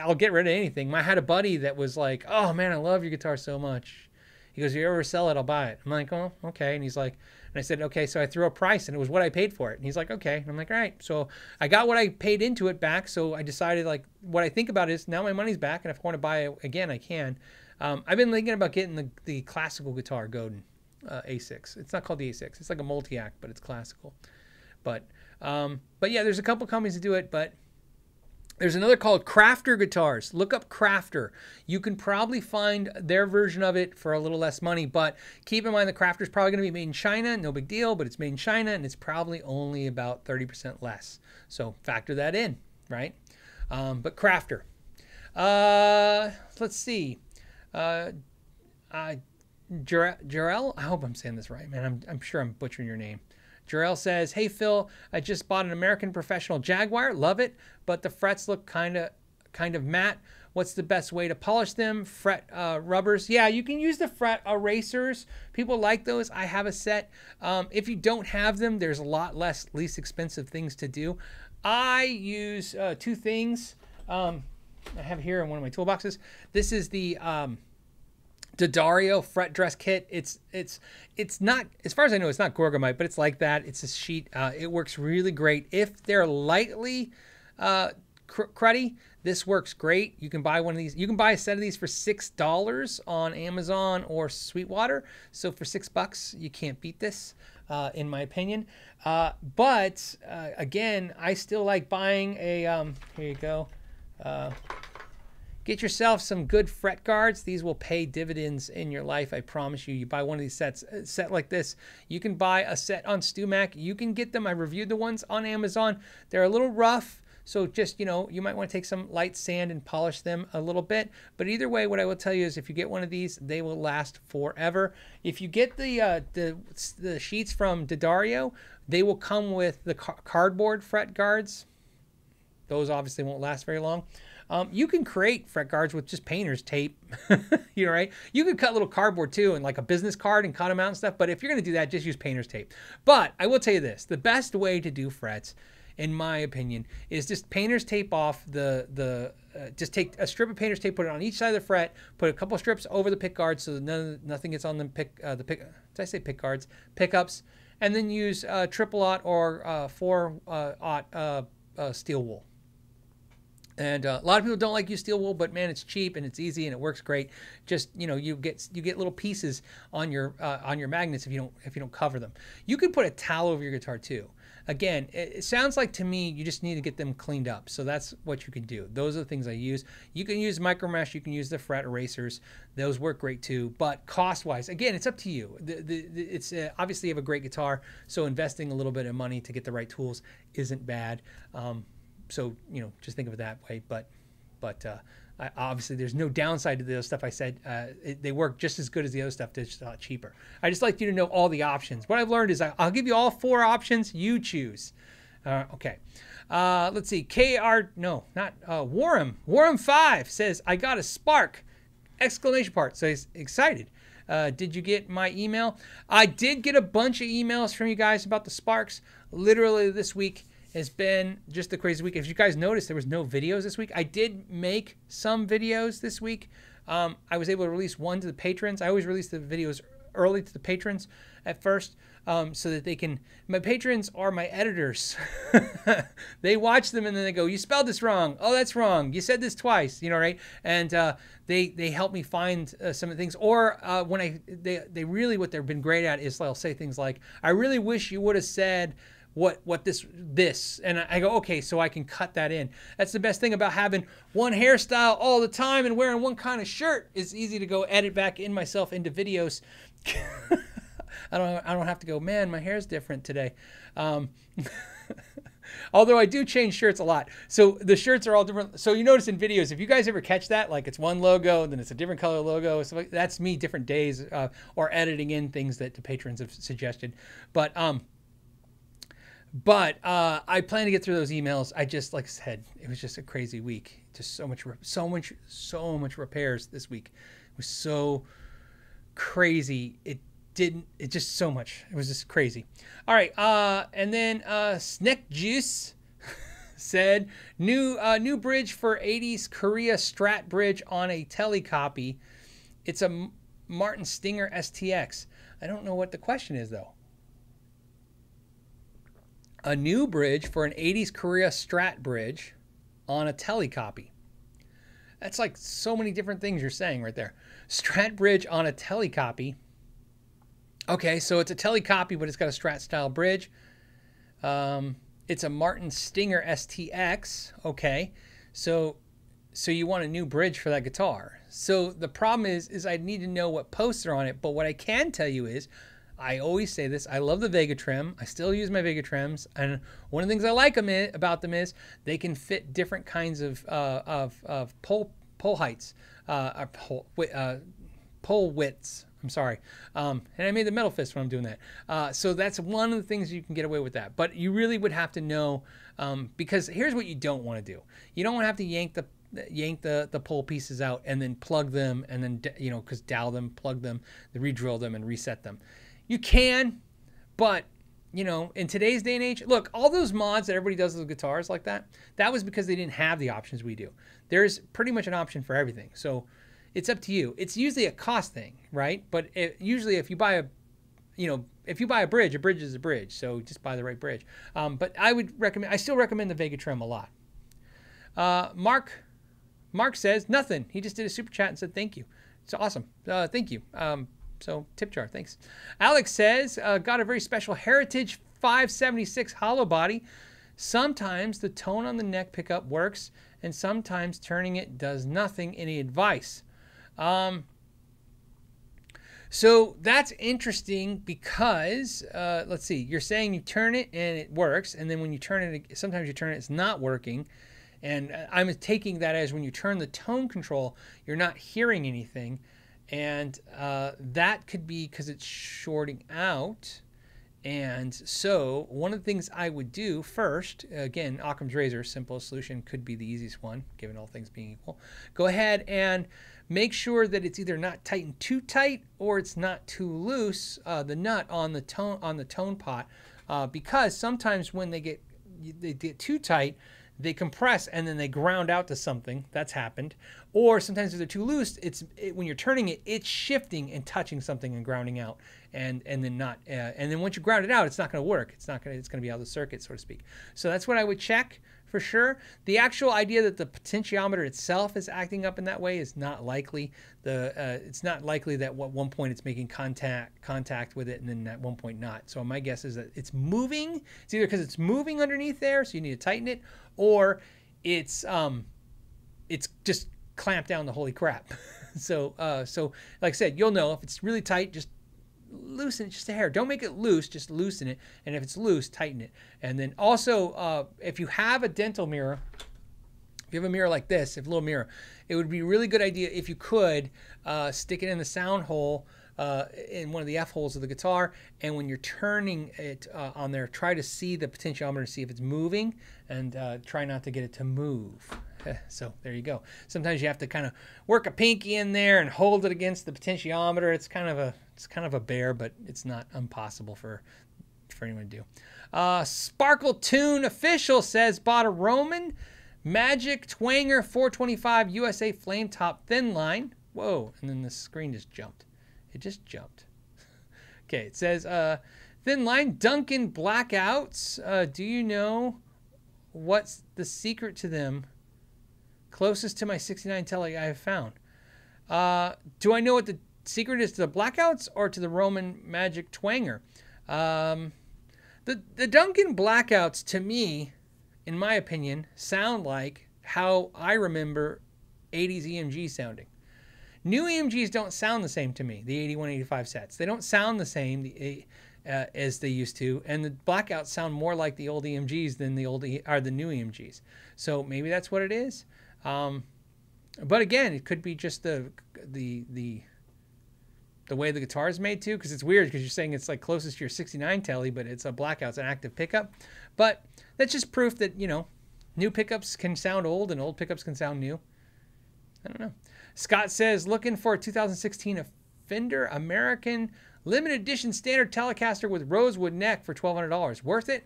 I'll get rid of anything. I had a buddy that was like, "Oh man, I love your guitar so much." He goes, "If you ever sell it, I'll buy it." I'm like, "Oh, okay." And he's like, and I said, "Okay." So I threw a price, and it was what I paid for it. And he's like, "Okay." And I'm like, "All right." So I got what I paid into it back. So I decided, like, what I think about is now my money's back, and if I want to buy it again, I can. Um, I've been thinking about getting the the classical guitar Godin uh, A6. It's not called the A6. It's like a Multiac, but it's classical. But um, but yeah, there's a couple companies that do it, but there's another called Crafter Guitars. Look up Crafter. You can probably find their version of it for a little less money, but keep in mind the Crafter is probably going to be made in China. No big deal, but it's made in China and it's probably only about 30% less. So factor that in, right? Um, but Crafter. Uh, let's see. Uh, uh, Jarell, I hope I'm saying this right, man. I'm, I'm sure I'm butchering your name. Jarell says, "Hey Phil, I just bought an American Professional Jaguar. Love it, but the frets look kind of kind of matte. What's the best way to polish them? Fret uh, rubbers. Yeah, you can use the fret erasers. People like those. I have a set. Um, if you don't have them, there's a lot less, least expensive things to do. I use uh, two things. Um, I have here in one of my toolboxes. This is the um, D'Addario fret dress kit. It's it's it's not as far as I know, it's not Gorgomyte, but it's like that. It's a sheet. Uh, it works really great if they're lightly uh, cr- cruddy. This works great. You can buy one of these. You can buy a set of these for six dollars on Amazon or Sweetwater. So for six bucks, you can't beat this, uh, in my opinion. Uh, but uh, again, I still like buying a. Um, here you go. Uh, Get yourself some good fret guards. These will pay dividends in your life. I promise you. You buy one of these sets, a set like this. You can buy a set on StewMac. You can get them. I reviewed the ones on Amazon. They're a little rough. So just, you know, you might want to take some light sand and polish them a little bit. But either way, what I will tell you is if you get one of these, they will last forever. If you get the uh, the, the sheets from D'Addario, they will come with the car- cardboard fret guards. Those obviously won't last very long. Um, you can create fret guards with just painter's tape, you know, right? You can cut little cardboard too and like a business card and cut them out and stuff. But if you're going to do that, just use painter's tape. But I will tell you this, the best way to do frets, in my opinion, is just painter's tape off the, the uh, just take a strip of painter's tape, put it on each side of the fret, put a couple strips over the pick guards so that none, nothing gets on the pick, uh, the pick, did I say pick guards? Pickups. And then use uh, triple aught or uh, four uh, aught uh, steel wool and uh, a lot of people don't like use steel wool, but man, it's cheap and it's easy and it works great. Just you know, you get you get little pieces on your uh, on your magnets if you don't if you don't cover them. You could put a towel over your guitar too. Again, it, it sounds like to me you just need to get them cleaned up. So that's what you can do. Those are the things I use. You can use micro mesh. You can use the fret erasers. Those work great too. But cost wise, again, it's up to you. The, the, the it's uh, obviously you have a great guitar, so investing a little bit of money to get the right tools isn't bad. Um, so you know, just think of it that way. But but uh, I, obviously, there's no downside to the other stuff I said. Uh, it, they work just as good as the other stuff, just a lot cheaper. I just like you to know all the options. What I've learned is I, will give you all four options. You choose. Uh, okay. Uh, let's see. KR, no, not uh, Warham. Warham 5 says, I got a spark! Exclamation part. So he's excited. Uh, did you get my email? I did get a bunch of emails from you guys about the sparks literally this week has been just a crazy week. If you guys noticed, there was no videos this week. I did make some videos this week. Um, I was able to release one to the patrons. I always release the videos early to the patrons at first um, so that they can. My patrons are my editors. they watch them and then they go, "You spelled this wrong. Oh, that's wrong. You said this twice." You know, right? And uh, they they help me find uh, some of the things. Or uh, when I they they really what they've been great at is they'll say things like, "I really wish you would have said." What what this this and I go okay so I can cut that in. That's the best thing about having one hairstyle all the time and wearing one kind of shirt. It's easy to go edit back in myself into videos. I don't I don't have to go man my hair's different today. Um, although I do change shirts a lot. So the shirts are all different. So you notice in videos, if you guys ever catch that, like it's one logo, then it's a different color logo. So that's me different days uh, or editing in things that the patrons have suggested. But um, but uh, I plan to get through those emails. I just, like I said, it was just a crazy week. Just so much, so much, so much repairs this week. It was so crazy. It didn't. It just so much. It was just crazy. All right. Uh, and then uh, Snack Juice said new uh, new bridge for 80s Korea Strat bridge on a telecopy. It's a Martin Stinger STX. I don't know what the question is though a new bridge for an 80s Korea Strat bridge on a telecopy. That's like so many different things you're saying right there. Strat bridge on a telecopy. Okay, so it's a telecopy, but it's got a Strat style bridge. Um, it's a Martin Stinger STX. Okay, so so you want a new bridge for that guitar. So the problem is, is I need to know what posts are on it. But what I can tell you is, I always say this. I love the VegaTrem. I still use my VegaTrems, and one of the things I like them in, about them is they can fit different kinds of uh, of, of pole pole heights, uh, or pole, uh, pole widths. I'm sorry, um, and I made the metal fist when I'm doing that. Uh, so that's one of the things you can get away with that. But you really would have to know um, because here's what you don't want to do. You don't want to have to yank the yank the the pole pieces out and then plug them and then you know because dowel them, plug them, re-drill them and reset them. You can, but you know, in today's day and age, look, all those mods that everybody does with guitars like that, that was because they didn't have the options we do. There's pretty much an option for everything. So it's up to you. It's usually a cost thing, right? But it, usually, if you buy a, you know, if you buy a bridge, a bridge is a bridge. So just buy the right bridge. Um, but I would recommend. I still recommend the VegaTrem a lot. Uh, Mark, Mark says nothing. He just did a super chat and said thank you. It's awesome. Uh, thank you. Um, so tip jar, thanks. Alex says uh, got a very special Heritage 576 hollow body. Sometimes the tone on the neck pickup works, and sometimes turning it does nothing. Any advice? Um, so that's interesting because uh, let's see, you're saying you turn it and it works, and then when you turn it, sometimes you turn it, it's not working. And uh, I'm taking that as when you turn the tone control, you're not hearing anything. And uh, that could be because it's shorting out. And so, one of the things I would do first, again, Occam's razor, simplest solution could be the easiest one, given all things being equal. Go ahead and make sure that it's either not tightened too tight or it's not too loose, uh, the nut on the tone on the tone pot, uh, because sometimes when they get they get too tight, they compress and then they ground out to something. That's happened. Or sometimes if they're too loose, it's it, when you're turning it, it's shifting and touching something and grounding out, and and then not. Uh, and then once you ground it out, it's not going to work. It's not going. to. It's going to be out of the circuit, so to speak. So that's what I would check for sure. The actual idea that the potentiometer itself is acting up in that way is not likely. The uh, it's not likely that at one point it's making contact contact with it and then at one point not. So my guess is that it's moving. It's either because it's moving underneath there, so you need to tighten it, or it's um, it's just clamped down the holy crap. so, uh, so like I said, you'll know if it's really tight, just loosen it just a hair. Don't make it loose, just loosen it. And if it's loose, tighten it. And then also, uh, if you have a dental mirror, if you have a mirror like this, if a little mirror, it would be a really good idea if you could uh, stick it in the sound hole. Uh, in one of the F holes of the guitar, and when you're turning it uh, on there, try to see the potentiometer, see if it's moving, and uh, try not to get it to move. so there you go. Sometimes you have to kind of work a pinky in there and hold it against the potentiometer. It's kind of a it's kind of a bear, but it's not impossible for for anyone to do. Uh, Sparkle Tune official says bought a Roman Magic Twanger 425 USA Flame Top Thin Line. Whoa! And then the screen just jumped. It just jumped. okay, it says uh, Thin Line Duncan Blackouts. Uh, do you know what's the secret to them? Closest to my 69 Tele I have found. Uh, do I know what the secret is to the blackouts or to the Roman magic twanger? Um, the, the Duncan blackouts, to me, in my opinion, sound like how I remember 80s EMG sounding. New EMGs don't sound the same to me, the 8185 sets. They don't sound the same the, uh, as they used to, and the blackouts sound more like the old EMGs than the old e- or the new EMGs. So maybe that's what it is. Um, but again, it could be just the the the the way the guitar is made too, because it's weird because you're saying it's like closest to your 69 telly, but it's a blackout, it's an active pickup. But that's just proof that you know, new pickups can sound old and old pickups can sound new. I don't know. Scott says looking for a 2016 Fender American limited edition standard Telecaster with rosewood neck for $1,200. Worth it?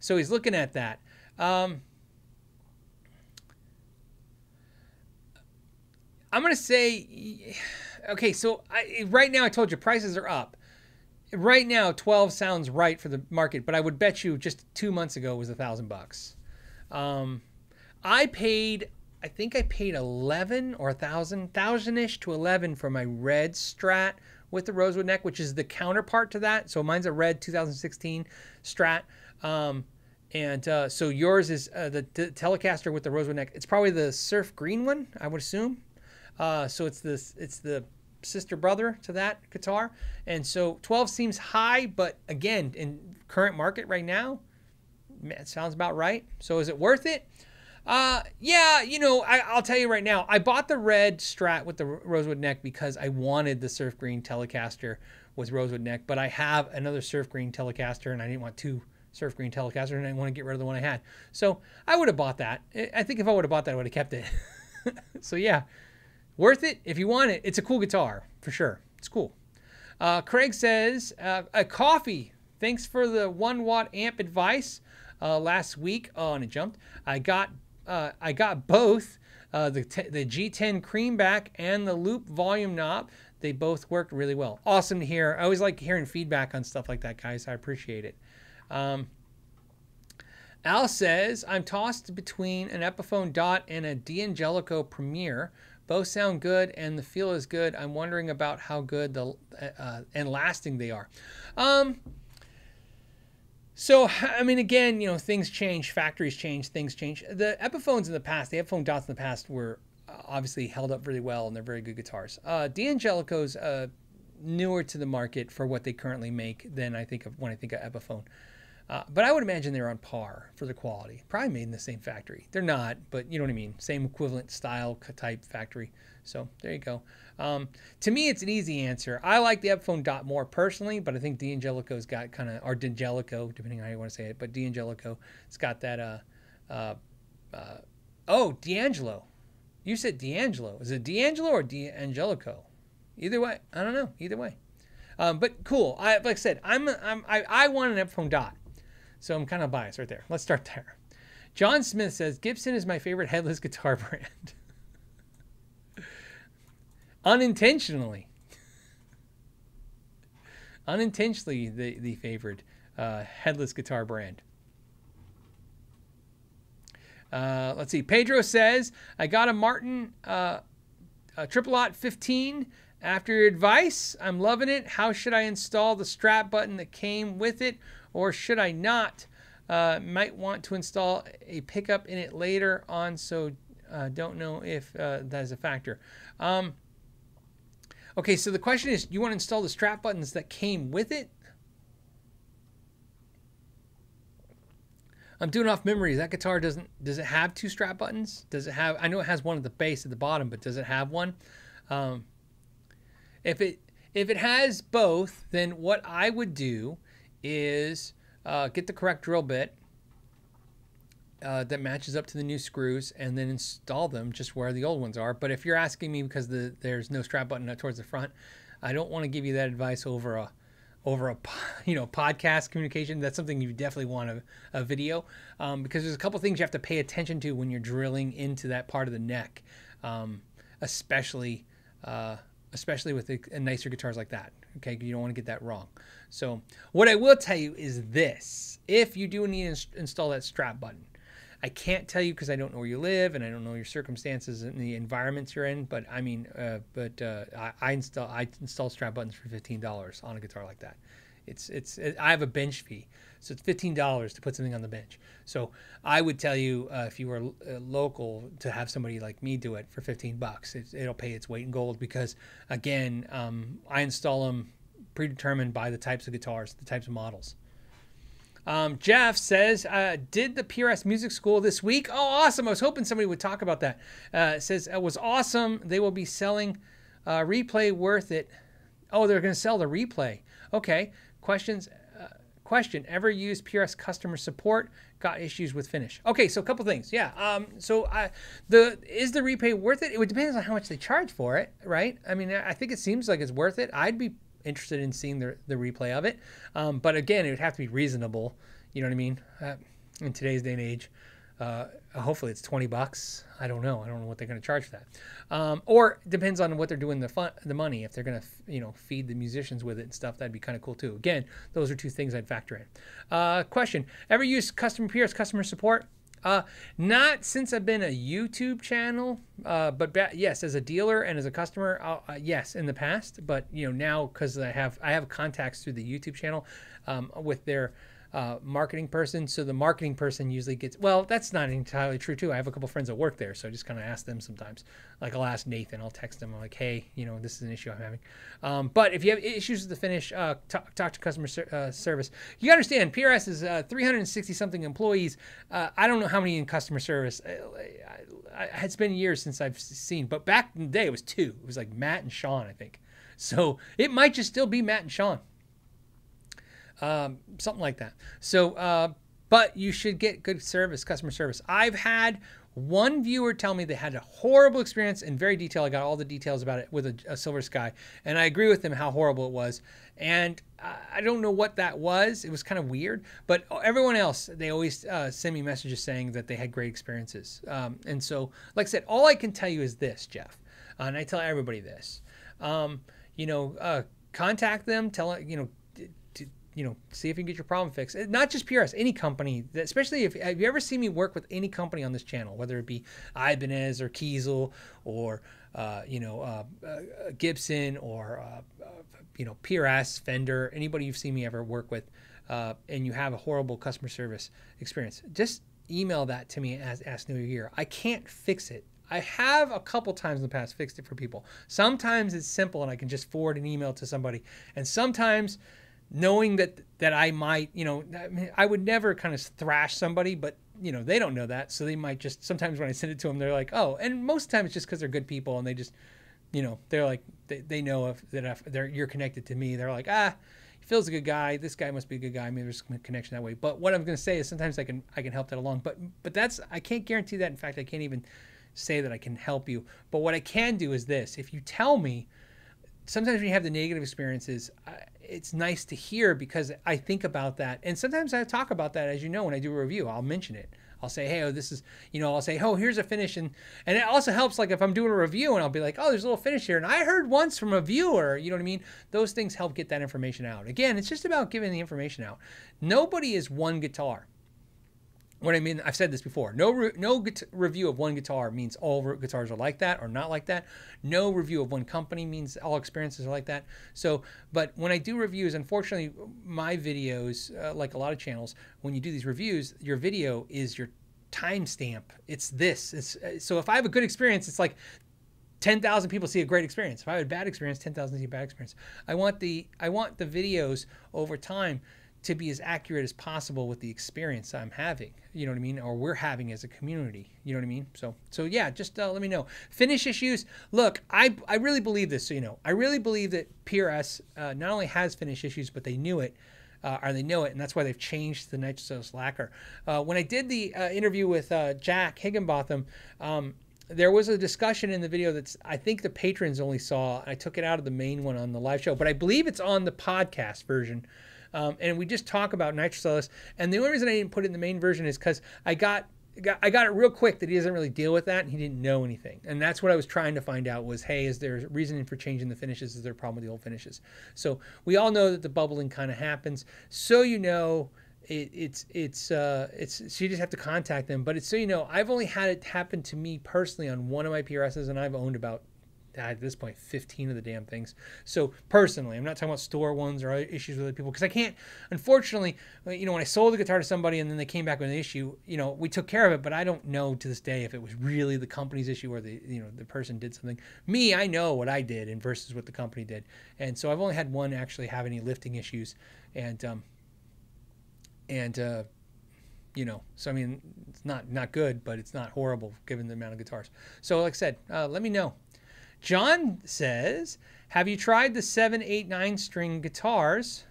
So he's looking at that. Um, I'm gonna say, okay. So I, right now, I told you prices are up. Right now, 12 sounds right for the market, but I would bet you just two months ago was a thousand bucks. Um, I paid, I think I paid 11 or a thousand, thousand-ish to 11 for my red Strat with the rosewood neck, which is the counterpart to that. So mine's a red 2016 Strat. Um, and uh, so yours is uh, the, the Telecaster with the rosewood neck. It's probably the surf green one, I would assume. Uh, so it's this it's the sister brother to that guitar. And so 12 seems high, but again, in current market right now, it sounds about right. So is it worth it? Uh, yeah, you know, I, will tell you right now, I bought the red Strat with the rosewood neck because I wanted the surf green Telecaster with rosewood neck, but I have another surf green Telecaster and I didn't want two surf green Telecaster and I didn't want to get rid of the one I had. So I would have bought that. I think if I would have bought that, I would have kept it. so yeah, Worth it if you want it. It's a cool guitar for sure. It's cool. Uh, Craig says uh, a coffee. Thanks for the one watt amp advice uh, last week. Oh, and it jumped. I got uh, I got both. Uh, the, the G10 Creamback and the Loop Volume Knob, they both worked really well. Awesome to hear. I always like hearing feedback on stuff like that, guys. I appreciate it. Um, Al says, I'm tossed between an Epiphone Dot and a D'Angelico Premier. Both sound good and the feel is good. I'm wondering about how good the uh, and lasting they are. Um, so, I mean, again, you know, things change, factories change, things change. The Epiphones in the past, the Epiphone Dots in the past were uh, obviously held up really well and they're very good guitars. Uh, D'Angelico's uh, newer to the market for what they currently make than I think of when I think of Epiphone. Uh, but I would imagine they're on par for the quality. Probably made in the same factory. They're not, but you know what I mean. Same equivalent style type factory. So there you go. Um, to me, it's an easy answer. I like the Epiphone Dot more personally, but I think D'Angelico's got kind of, or D'Angelico, depending on how you want to say it, but D'Angelico, it's got that, uh, uh, uh, oh, D'Angelo. You said D'Angelo. Is it D'Angelo or D'Angelico? Either way, I don't know. Either way. Um, but cool. I, like I said, I'm, I'm I, I want an Epiphone Dot. So I'm kind of biased right there. Let's start there. John Smith says Gibson is my favorite headless guitar brand. Unintentionally. Unintentionally, the, the favored uh, headless guitar brand. Uh, let's see. Pedro says, I got a Martin uh, a Triple Aught 15 after your advice. I'm loving it. How should I install the strap button that came with it? Or should I not? Uh, might want to install a pickup in it later on, so uh, don't know if uh, that is a factor. Um, okay, so the question is, you want to install the strap buttons that came with it? I'm doing off memory. That guitar doesn't. Does it have two strap buttons? Does it have? I know it has one at the base at the bottom, but does it have one? Um, if it if it has both, then what I would do is uh, get the correct drill bit uh, that matches up to the new screws and then install them just where the old ones are. But if you're asking me because the, there's no strap button towards the front, I don't want to give you that advice over a over a you know podcast communication. That's something you definitely want a, a video um, because there's a couple things you have to pay attention to when you're drilling into that part of the neck, um, especially uh, especially with the, nicer guitars like that. Okay, you don't want to get that wrong. So what I will tell you is this: if you do need to install that strap button, I can't tell you because I don't know where you live and I don't know your circumstances and the environments you're in. But I mean, uh, but uh, I, I, install I install strap buttons for fifteen dollars on a guitar like that. It's it's it, I have a bench fee, so it's fifteen dollars to put something on the bench. So I would tell you uh, if you were uh, local to have somebody like me do it for fifteen bucks. It, will pay its weight in gold because again, um, I install them predetermined by the types of guitars, the types of models. Um, Jeff says, uh, did the PRS Music School this week? Oh, awesome. I was hoping somebody would talk about that. Uh, says, it was awesome. They will be selling uh, Replay Worth It. Oh, they're going to sell the Replay. Okay. Questions? Question: Ever used PRS customer support? Got issues with finish? Okay, so a couple things. Yeah. Um. So I, the is the Replay worth it? It would depend on how much they charge for it, right? I mean, I think it seems like it's worth it. I'd be interested in seeing the the replay of it. Um, but again, it would have to be reasonable. You know what I mean? Uh, in today's day and age. Uh, hopefully it's 20 bucks. I don't know. I don't know what they're going to charge for that. Um, or depends on what they're doing the fun, the money. If they're going to, you know, feed the musicians with it and stuff, that'd be kind of cool too. Again, those are two things I'd factor in. Uh, question: Ever use customer PRS customer support? Uh, not since I've been a YouTube channel, uh, but ba- yes, as a dealer and as a customer, uh, yes, in the past. But you know now because I have I have contacts through the YouTube channel um, with their uh, marketing person. So the marketing person usually gets, well, that's not entirely true too. I have a couple friends that work there. So I just kind of ask them sometimes. Like I'll ask Nathan, I'll text him, I'm like, hey, you know, this is an issue I'm having. Um, but if you have issues with the finish, uh, talk, talk, to customer ser- uh, service. You understand, PRS is uh, 360 something employees. Uh, I don't know how many in customer service. I, I, I, it's been years since I've seen, but back in the day it was two. It was like Matt and Sean, I think. So it might just still be Matt and Sean um, something like that. So, uh, but you should get good service, customer service. I've had one viewer tell me they had a horrible experience in very detail. I got all the details about it with a, a Silver Sky, and I agree with them how horrible it was. And I don't know what that was. It was kind of weird. But everyone else, they always uh, send me messages saying that they had great experiences. Um, and so, like I said, all I can tell you is this, Jeff, and I tell everybody this. Um, you know, uh, contact them. Tell you know you know, see if you can get your problem fixed. Not just PRS, any company, especially if have you ever seen me work with any company on this channel, whether it be Ibanez or Kiesel or uh, you know uh, uh, Gibson or uh, uh, you know PRS, Fender, anybody you've seen me ever work with, uh, and you have a horrible customer service experience, just email that to me as Ask New Year. I can't fix it. I have a couple times in the past fixed it for people. Sometimes it's simple and I can just forward an email to somebody, and sometimes knowing that that I might, you know, I, mean, I would never kind of thrash somebody, but you know, they don't know that, so they might just sometimes when I send it to them, they're like, oh, and most of the time it's just because they're good people and they just, you know, they're like they, they know if that if they're you're connected to me, they're like, ah, Phil's a good guy. This guy must be a good guy. Maybe there's a connection that way. But what I'm going to say is sometimes I can I can help that along. But but that's I can't guarantee that. In fact, I can't even say that I can help you. But what I can do is this: if you tell me, sometimes when you have the negative experiences, it's nice to hear because I think about that. And sometimes I talk about that, as you know, when I do a review, I'll mention it. I'll say, hey, oh, this is, you know, I'll say, oh, here's a finish. And, and it also helps, like, if I'm doing a review and I'll be like, oh, there's a little finish here. And I heard once from a viewer, you know what I mean? Those things help get that information out. Again, it's just about giving the information out. Nobody is one guitar what I mean, I've said this before. No, re- no review of one guitar means all re- guitars are like that or not like that. No review of one company means all experiences are like that. So, but when I do reviews, unfortunately, my videos, uh, like a lot of channels, when you do these reviews, your video is your timestamp. It's this. It's uh, so if I have a good experience, it's like 10,000 people see a great experience. If I have a bad experience, 10,000 see a bad experience. I want the I want the videos over time to be as accurate as possible with the experience I'm having. You know what I mean? Or we're having as a community. You know what I mean? So, so yeah, just uh, let me know. Finish issues. Look, I, I really believe this. So, you know, I really believe that PRS uh, not only has finish issues, but they knew it. Uh, or they know it, and that's why they've changed the nitrocellulose lacquer. Uh, when I did the uh, interview with uh, Jack Higginbotham, um, there was a discussion in the video that's I think the patrons only saw. I took it out of the main one on the live show, but I believe it's on the podcast version. Um, and we just talk about nitrocellulose. And the only reason I didn't put it in the main version is because I got I got it real quick that he doesn't really deal with that and he didn't know anything. And that's what I was trying to find out was, hey, is there reasoning for changing the finishes? Is there a problem with the old finishes? So we all know that the bubbling kind of happens. So you know, it, it's it's uh, it's so you just have to contact them. But it's so you know, I've only had it happen to me personally on one of my PRSs, and I've owned about at this point 15 of the damn things. So personally i'm not talking about store ones or issues with other people because i can't unfortunately you know when i sold the guitar to somebody and then they came back with an issue you know we took care of it but i don't know to this day if it was really the company's issue or the you know the person did something. Me i know what i did and versus what the company did. And so i've only had one actually have any lifting issues and um and uh you know so i mean it's not not good but it's not horrible given the amount of guitars. So like i said uh, let me know John says, Have you tried the 7, 8, 9 string guitars?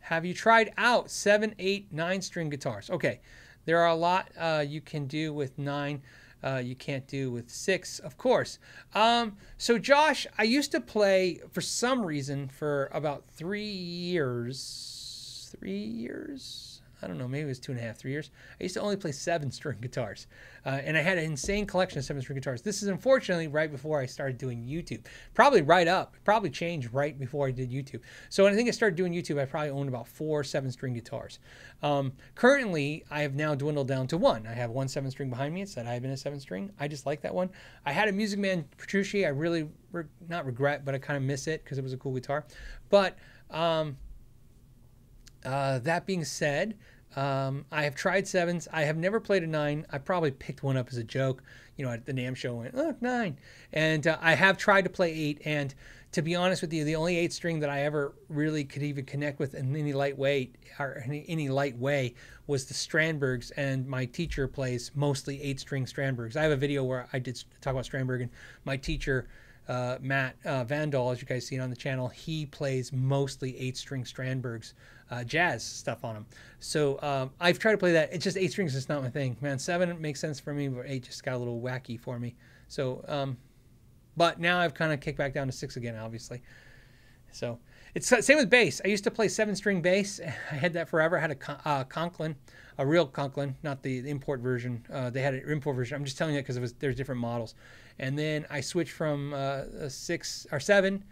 Have you tried out 7, 8, 9 string guitars? Okay, there are a lot uh, you can do with 9. Uh, you can't do with six, of course. Um, so, Josh, I used to play for some reason for about three years. Three years? I don't know, maybe it was two and a half, three years. I used to only play seven string guitars. Uh, and I had an insane collection of seven string guitars. This is unfortunately right before I started doing YouTube. Probably right up, probably changed right before I did YouTube. So when I think I started doing YouTube, I probably owned about four seven string guitars. Um, currently, I have now dwindled down to one. I have one seven string behind me. It's that Ibanez seven string. I just like that one. I had a Music Man Petrucci. I really, re- not regret, but I kind of miss it because it was a cool guitar. But um, uh, that being said, um, I have tried sevens. I have never played a nine. I probably picked one up as a joke, you know, at the NAMM show. Went, look, nine. And uh, I have tried to play eight. And to be honest with you, the only eight string that I ever really could even connect with in any lightweight or any, any light way was the Strandbergs. And my teacher plays mostly eight string Strandbergs. I have a video where I did talk about Strandberg, and my teacher uh, Matt uh, Vandal, as you guys see on the channel, he plays mostly eight string Strandberg's uh, jazz stuff on them. So um, I've tried to play that. It's just eight strings is not my thing, man. Seven makes sense for me, but eight just got a little wacky for me. So, um, but now I've kind of kicked back down to six again, obviously. So it's same with bass. I used to play seven string bass. I had that forever. I had a uh, Conklin, a real Conklin, not the import version. Uh, they had an import version. I'm just telling you because there's different models. And then I switched from uh, six or seven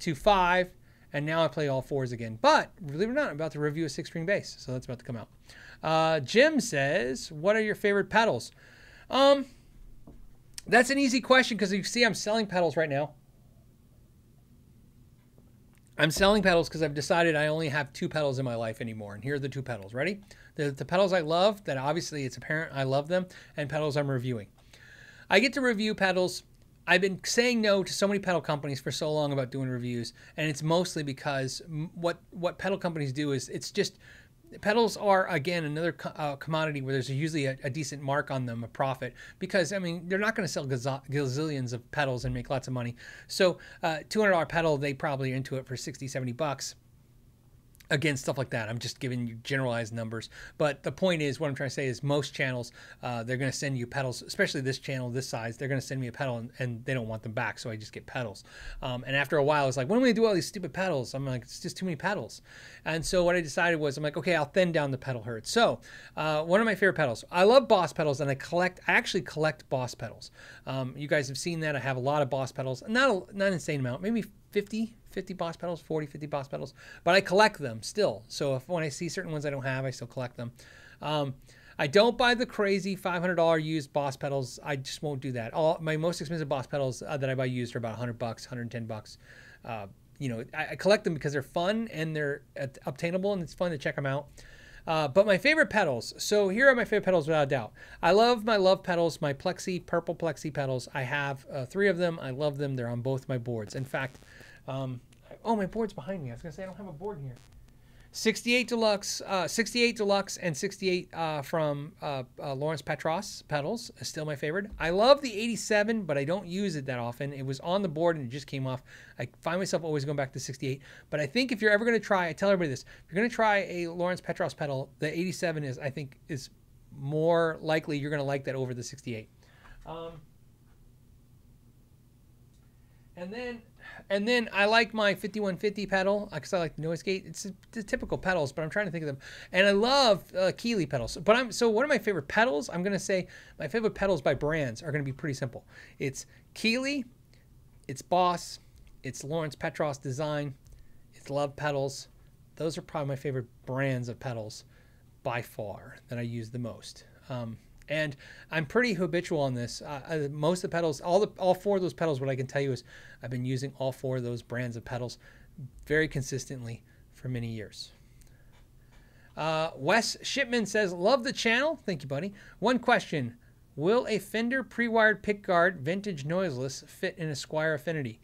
to five, and now I play all fours again. But believe it or not, I'm about to review a six string bass, so that's about to come out. Uh, Jim says, "What are your favorite pedals?" Um, that's an easy question because you see, I'm selling pedals right now. I'm selling pedals because I've decided I only have two pedals in my life anymore. And here are the two pedals. Ready? The, the pedals I love, that obviously it's apparent I love them, and pedals I'm reviewing. I get to review pedals. I've been saying no to so many pedal companies for so long about doing reviews, and it's mostly because what what pedal companies do is it's just pedals are again another co- uh, commodity where there's usually a, a, decent mark on them, a profit, because I mean they're not going to sell gazillions of pedals and make lots of money. So, uh, $200 pedal, they probably are into it for 60, 70 bucks again stuff like that. I'm just giving you generalized numbers. But the point is what i'm trying to say is most channels uh, they're going to send you pedals especially this channel this size they're going to send me a pedal and, and, they don't want them back so i just get pedals. Um, and after a while it's like when am i going to do all these stupid pedals? I'm like it's just too many pedals. And so what i decided was i'm like okay i'll thin down the pedal herd. So uh, one of my favorite pedals i love boss pedals and i collect i actually collect boss pedals. Um, you guys have seen that. I have a lot of boss pedals not a, not an insane amount maybe 50 50 boss pedals, 40, 50 boss pedals, but I collect them still. So if when I see certain ones I don't have, I still collect them. Um, I don't buy the crazy $500 used boss pedals. I just won't do that. All my most expensive boss pedals uh, that I buy used are about 100 bucks, 110 bucks. Uh, you know, I, I, collect them because they're fun and they're obtainable and it's fun to check them out. Uh, but my favorite pedals. So here are my favorite pedals without a doubt. I love my love pedals, my Plexi purple Plexi pedals. I have uh, three of them. I love them. They're on both my boards. In fact, um, oh, my board's behind me. I was gonna say I don't have a board here. 68 Deluxe, uh, 68 Deluxe, and 68 uh, from uh, uh, Lawrence Petros pedals is still my favorite. I love the 87, but I don't use it that often. It was on the board and it just came off. I find myself always going back to 68. But I think if you're ever going to try, I tell everybody this: if you're going to try a Lawrence Petros pedal, the 87 is, I think, is more likely you're going to like that over the 68. Um, and then and then I like my 5150 pedal because I like the noise gate. It's the typical pedals, but I'm trying to think of them. And I love uh, Keeley pedals. But I'm so one of my favorite pedals. I'm gonna say my favorite pedals by brands are gonna be pretty simple. It's Keeley, it's Boss, it's Lawrence Petros Design, it's Love pedals. Those are probably my favorite brands of pedals by far that I use the most. Um, and I'm pretty habitual on this. Uh, most of the pedals, all the all four of those pedals, what I can tell you is I've been using all four of those brands of pedals very consistently for many years. Uh, Wes Shipman says, "Love the channel. Thank you, buddy. One question: Will a Fender pre-wired pickguard, vintage noiseless, fit in a Squier Affinity?"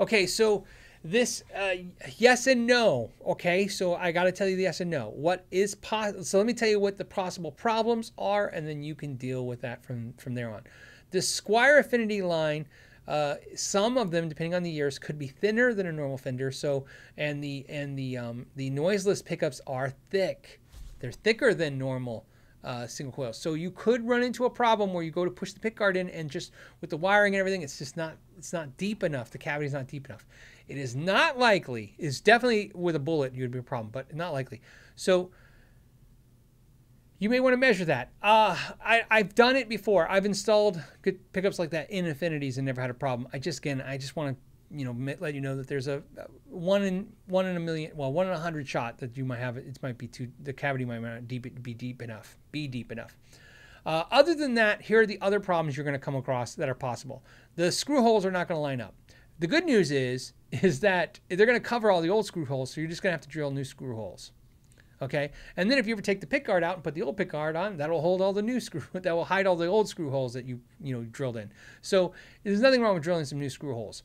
Okay, so this uh, yes and no okay so i got to tell you the yes and no what is possible so let me tell you what the possible problems are and then you can deal with that from from there on the Squier affinity line uh, some of them depending on the years could be thinner than a normal fender so and the and the um, the noiseless pickups are thick they're thicker than normal uh, single coil. So you could run into a problem where you go to push the pickguard in and just with the wiring and everything, it's just not it's not deep enough. The cavity's not deep enough. It is not likely, is definitely with a bullet, you'd be a problem, but not likely. So you may want to measure that. Uh, I, I've done it before. I've installed good pickups like that in Affinities and never had a problem. I just, again, I just want to, you know, let you know that there's a one in one in a million, well, one in a hundred shot that you might have. It might be too, the cavity might not deep, be deep enough, be deep enough. Uh, other than that, here are the other problems you're going to come across that are possible. The screw holes are not going to line up. The good news is is that they're going to cover all the old screw holes, so you're just going to have to drill new screw holes. Okay, and then if you ever take the pick guard out and put the old pick guard on, that'll hold all the new screw, that will hide all the old screw holes that you you know drilled in. So there's nothing wrong with drilling some new screw holes.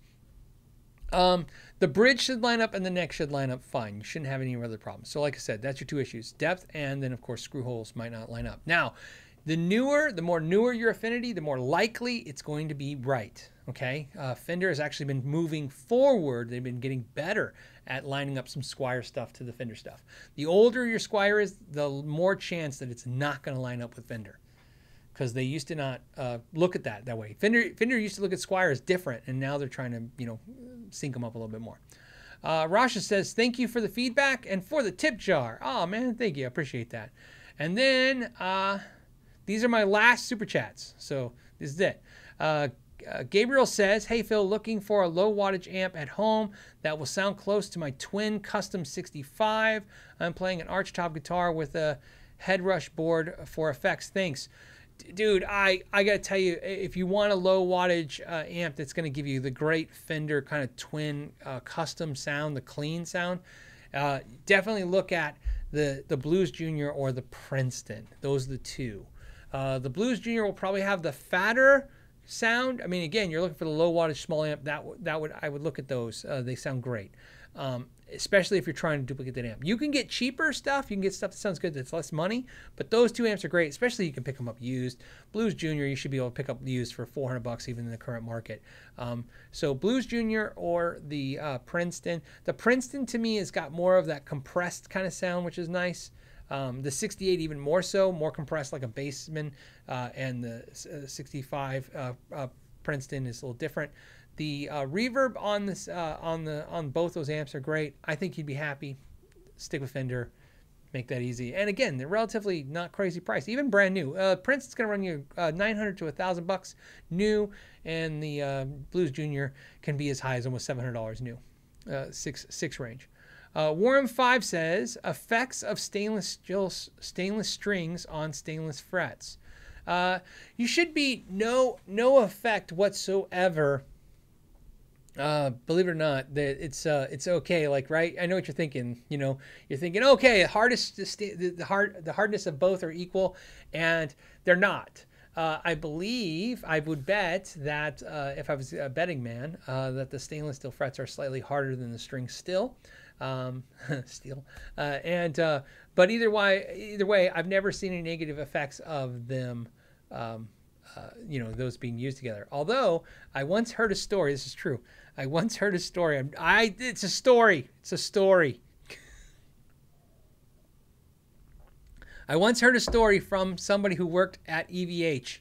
Um, the bridge should line up and the neck should line up fine. You shouldn't have any other problems. So like I said, that's your two issues: depth and then of course screw holes might not line up. Now, The newer, the more newer your affinity, the more likely it's going to be right. Okay, uh, Fender has actually been moving forward. They've been getting better at lining up some Squier stuff to the Fender stuff. The older your Squier is, the more chance that it's not going to line up with Fender because they used to not uh, look at that that way. Fender Fender used to look at Squier as different, and now they're trying to you know sync them up a little bit more. Uh, Rasha says, "Thank you for the feedback and for the tip jar." Oh man, thank you, I appreciate that. And then uh, these are my last super chats, so this is it. Uh, uh, Gabriel says, Hey Phil, looking for a low wattage amp at home that will sound close to my twin custom 65. I'm playing an archtop guitar with a headrush board for effects. Thanks dude, I I gotta tell you, if you want a low wattage uh, amp that's gonna give you the great Fender kind of twin uh, custom sound, the clean sound, uh, definitely look at the the Blues Junior or the Princeton. Those are the two. Uh, the Blues Junior will probably have the fatter sound. I mean, again, you're looking for the low wattage small amp. That that would I would look at those. Uh, they sound great. Um, especially if you're trying to duplicate that amp. You can get cheaper stuff. You can get stuff that sounds good that's less money, but those two amps are great, especially you can pick them up used. Blues Junior, you should be able to pick up used for 400 bucks even in the current market. Um, so Blues Junior or the uh, Princeton. The Princeton to me has got more of that compressed kind of sound, which is nice. Um, the 68 even more so, more compressed like a Bassman, uh, and the uh, 65 uh, uh, Princeton is a little different. The reverb on this on the on both those amps are great. I think you'd be happy. Stick with Fender, make that easy. And again, they're relatively not crazy price, even brand new. Uh, going to run you uh, 900 to 1,000 bucks new, and the uh, Blues Junior can be as high as almost 700 dollars new, uh, six six range. Uh, Warren Five says effects of stainless steel stainless strings on stainless frets. Uh, you should be no no effect whatsoever uh, believe it or not, that it's uh, it's okay. Like, right? I know what you're thinking. You know, you're thinking, okay, hardest the, the hard the hardness of both are equal, and they're not. Uh, I believe I would bet that uh, if I was a betting man, uh, that the stainless steel frets are slightly harder than the string steel, um, steel. Uh, and uh, but either way, either way, I've never seen any negative effects of them. Um, uh, you know those being used together. Although I once heard a story. This is true. I once heard a story. I it's a story. It's a story. I once heard a story from somebody who worked at EVH,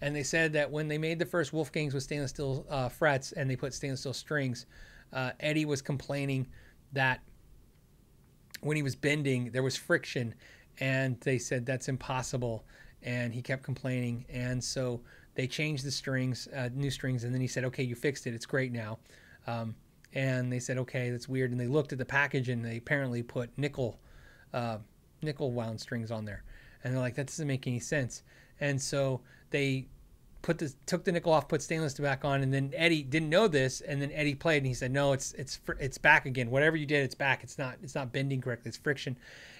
and they said that when they made the first Wolfgangs with stainless steel uh, frets and they put stainless steel strings, uh, Eddie was complaining that when he was bending there was friction, and they said that's impossible, and he kept complaining, and so they changed the strings, uh, new strings, and then he said, "Okay, you fixed it. It's great now." Um, and they said, "Okay, that's weird." And they looked at the package, and they apparently put nickel, uh, nickel wound strings on there, and they're like, "That doesn't make any sense." And so they put the took the nickel off, put stainless back on, and then Eddie didn't know this, and then Eddie played, and he said, "No, it's it's it's back again. Whatever you did, it's back. It's not it's not bending correctly. It's friction."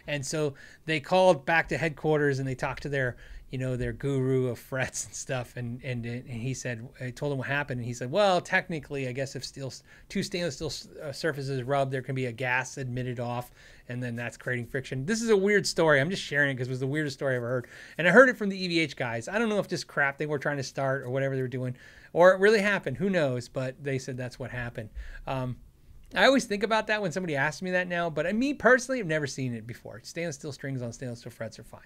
And so they called back to headquarters and they talked to their you know, their guru of frets and stuff. And, and, and he said, I told him what happened. And he said, well, technically, I guess if steel, two stainless steel uh, surfaces rub, there can be a gas admitted off. And then that's creating friction. This is a weird story. I'm just sharing it because it was the weirdest story I ever heard. And I heard it from the EVH guys. I don't know if just crap they were trying to start or whatever they were doing, or it really happened. Who knows? But they said that's what happened. Um, I always think about that when somebody asks me that now, but me personally, I've never seen it before. Stainless steel strings on stainless steel frets are fine.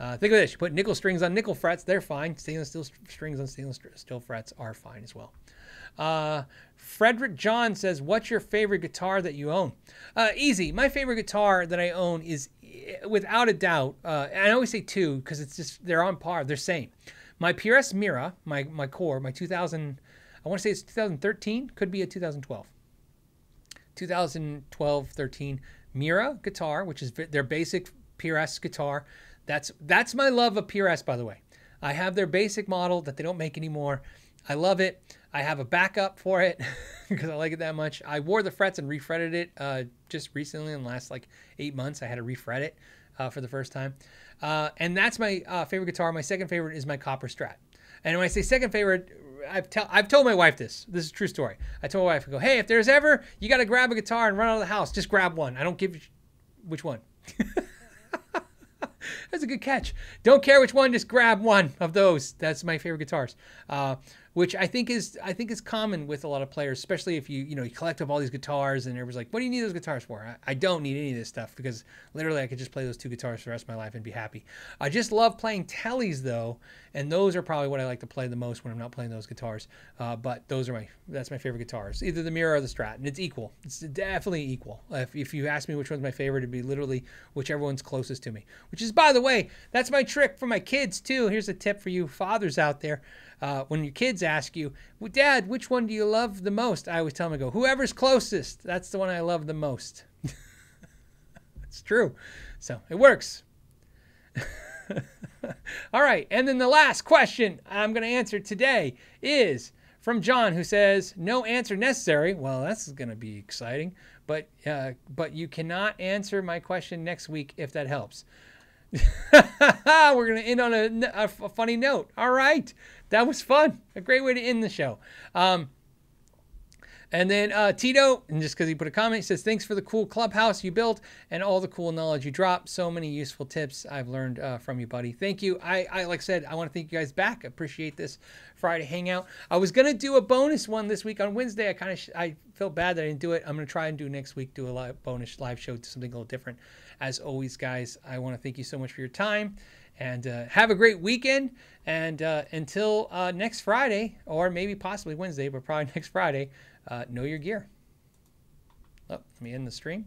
Uh, think of this: you put nickel strings on nickel frets, they're fine. Stainless steel strings on stainless steel frets are fine as well. Uh, Frederick John says, "What's your favorite guitar that you own?" Uh, easy. My favorite guitar that I own is, eh, without a doubt, uh, I always say two because it's just they're on par. They're same. My PRS Mira, my my core, my 2000, I want to say it's 2013, could be a 2012. 2012, 13 Mira guitar, which is their basic PRS guitar. That's that's my love of PRS, by the way. I have their basic model that they don't make anymore. I love it. I have a backup for it because I like it that much. I wore the frets and refretted it uh, just recently in the last like eight months. I had to refret it uh, for the first time. Uh, and that's my uh, favorite guitar. My second favorite is my Copper Strat. And when I say second favorite, I've, tell, I've told my wife this. This is a true story. I told my wife, I go, hey, if there's ever, you got to grab a guitar and run out of the house, just grab one. I don't give which one. That's a good catch. Don't care which one, just grab one of those. That's my favorite guitars. Uh, which I think is I think is common with a lot of players, especially if you you know you collect up all these guitars and everyone's like, what do you need those guitars for? I, I don't need any of this stuff because literally I could just play those two guitars for the rest of my life and be happy. I just love playing tellies though, and those are probably what I like to play the most when I'm not playing those guitars. Uh, but those are my that's my favorite guitars, either the Mira or the Strat, and it's equal. It's definitely equal. If, if you ask me which one's my favorite, it'd be literally whichever one's closest to me. Which is, by the way, that's my trick for my kids too. Here's a tip for you fathers out there uh, when your kids ask you, well, Dad, which one do you love the most? I always tell them, I go, whoever's closest, that's the one I love the most. it's true. So it works. All right. And then the last question I'm going to answer today is from John, who says, No answer necessary. Well, that's going to be exciting. But, uh, but you cannot answer my question next week if that helps. We're going to end on a, a, funny note. All right. That was fun. A great way to end the show. Um, and then uh, Tito, and just because he put a comment, he says, Thanks for the cool clubhouse you built and all the cool knowledge you drop. So many useful tips I've learned uh, from you, buddy. Thank you. I, I like I said, I want to thank you guys back. appreciate this Friday hangout. I was going to do a bonus one this week on Wednesday. I kind of I felt bad that I didn't do it. I'm going to try and do next week, do a live bonus live show, do something a little different. As always, guys, I want to thank you so much for your time and uh, have a great weekend. And uh, until uh, next Friday, or maybe possibly Wednesday, but probably next Friday, uh, know your gear. Oh, let me end the stream.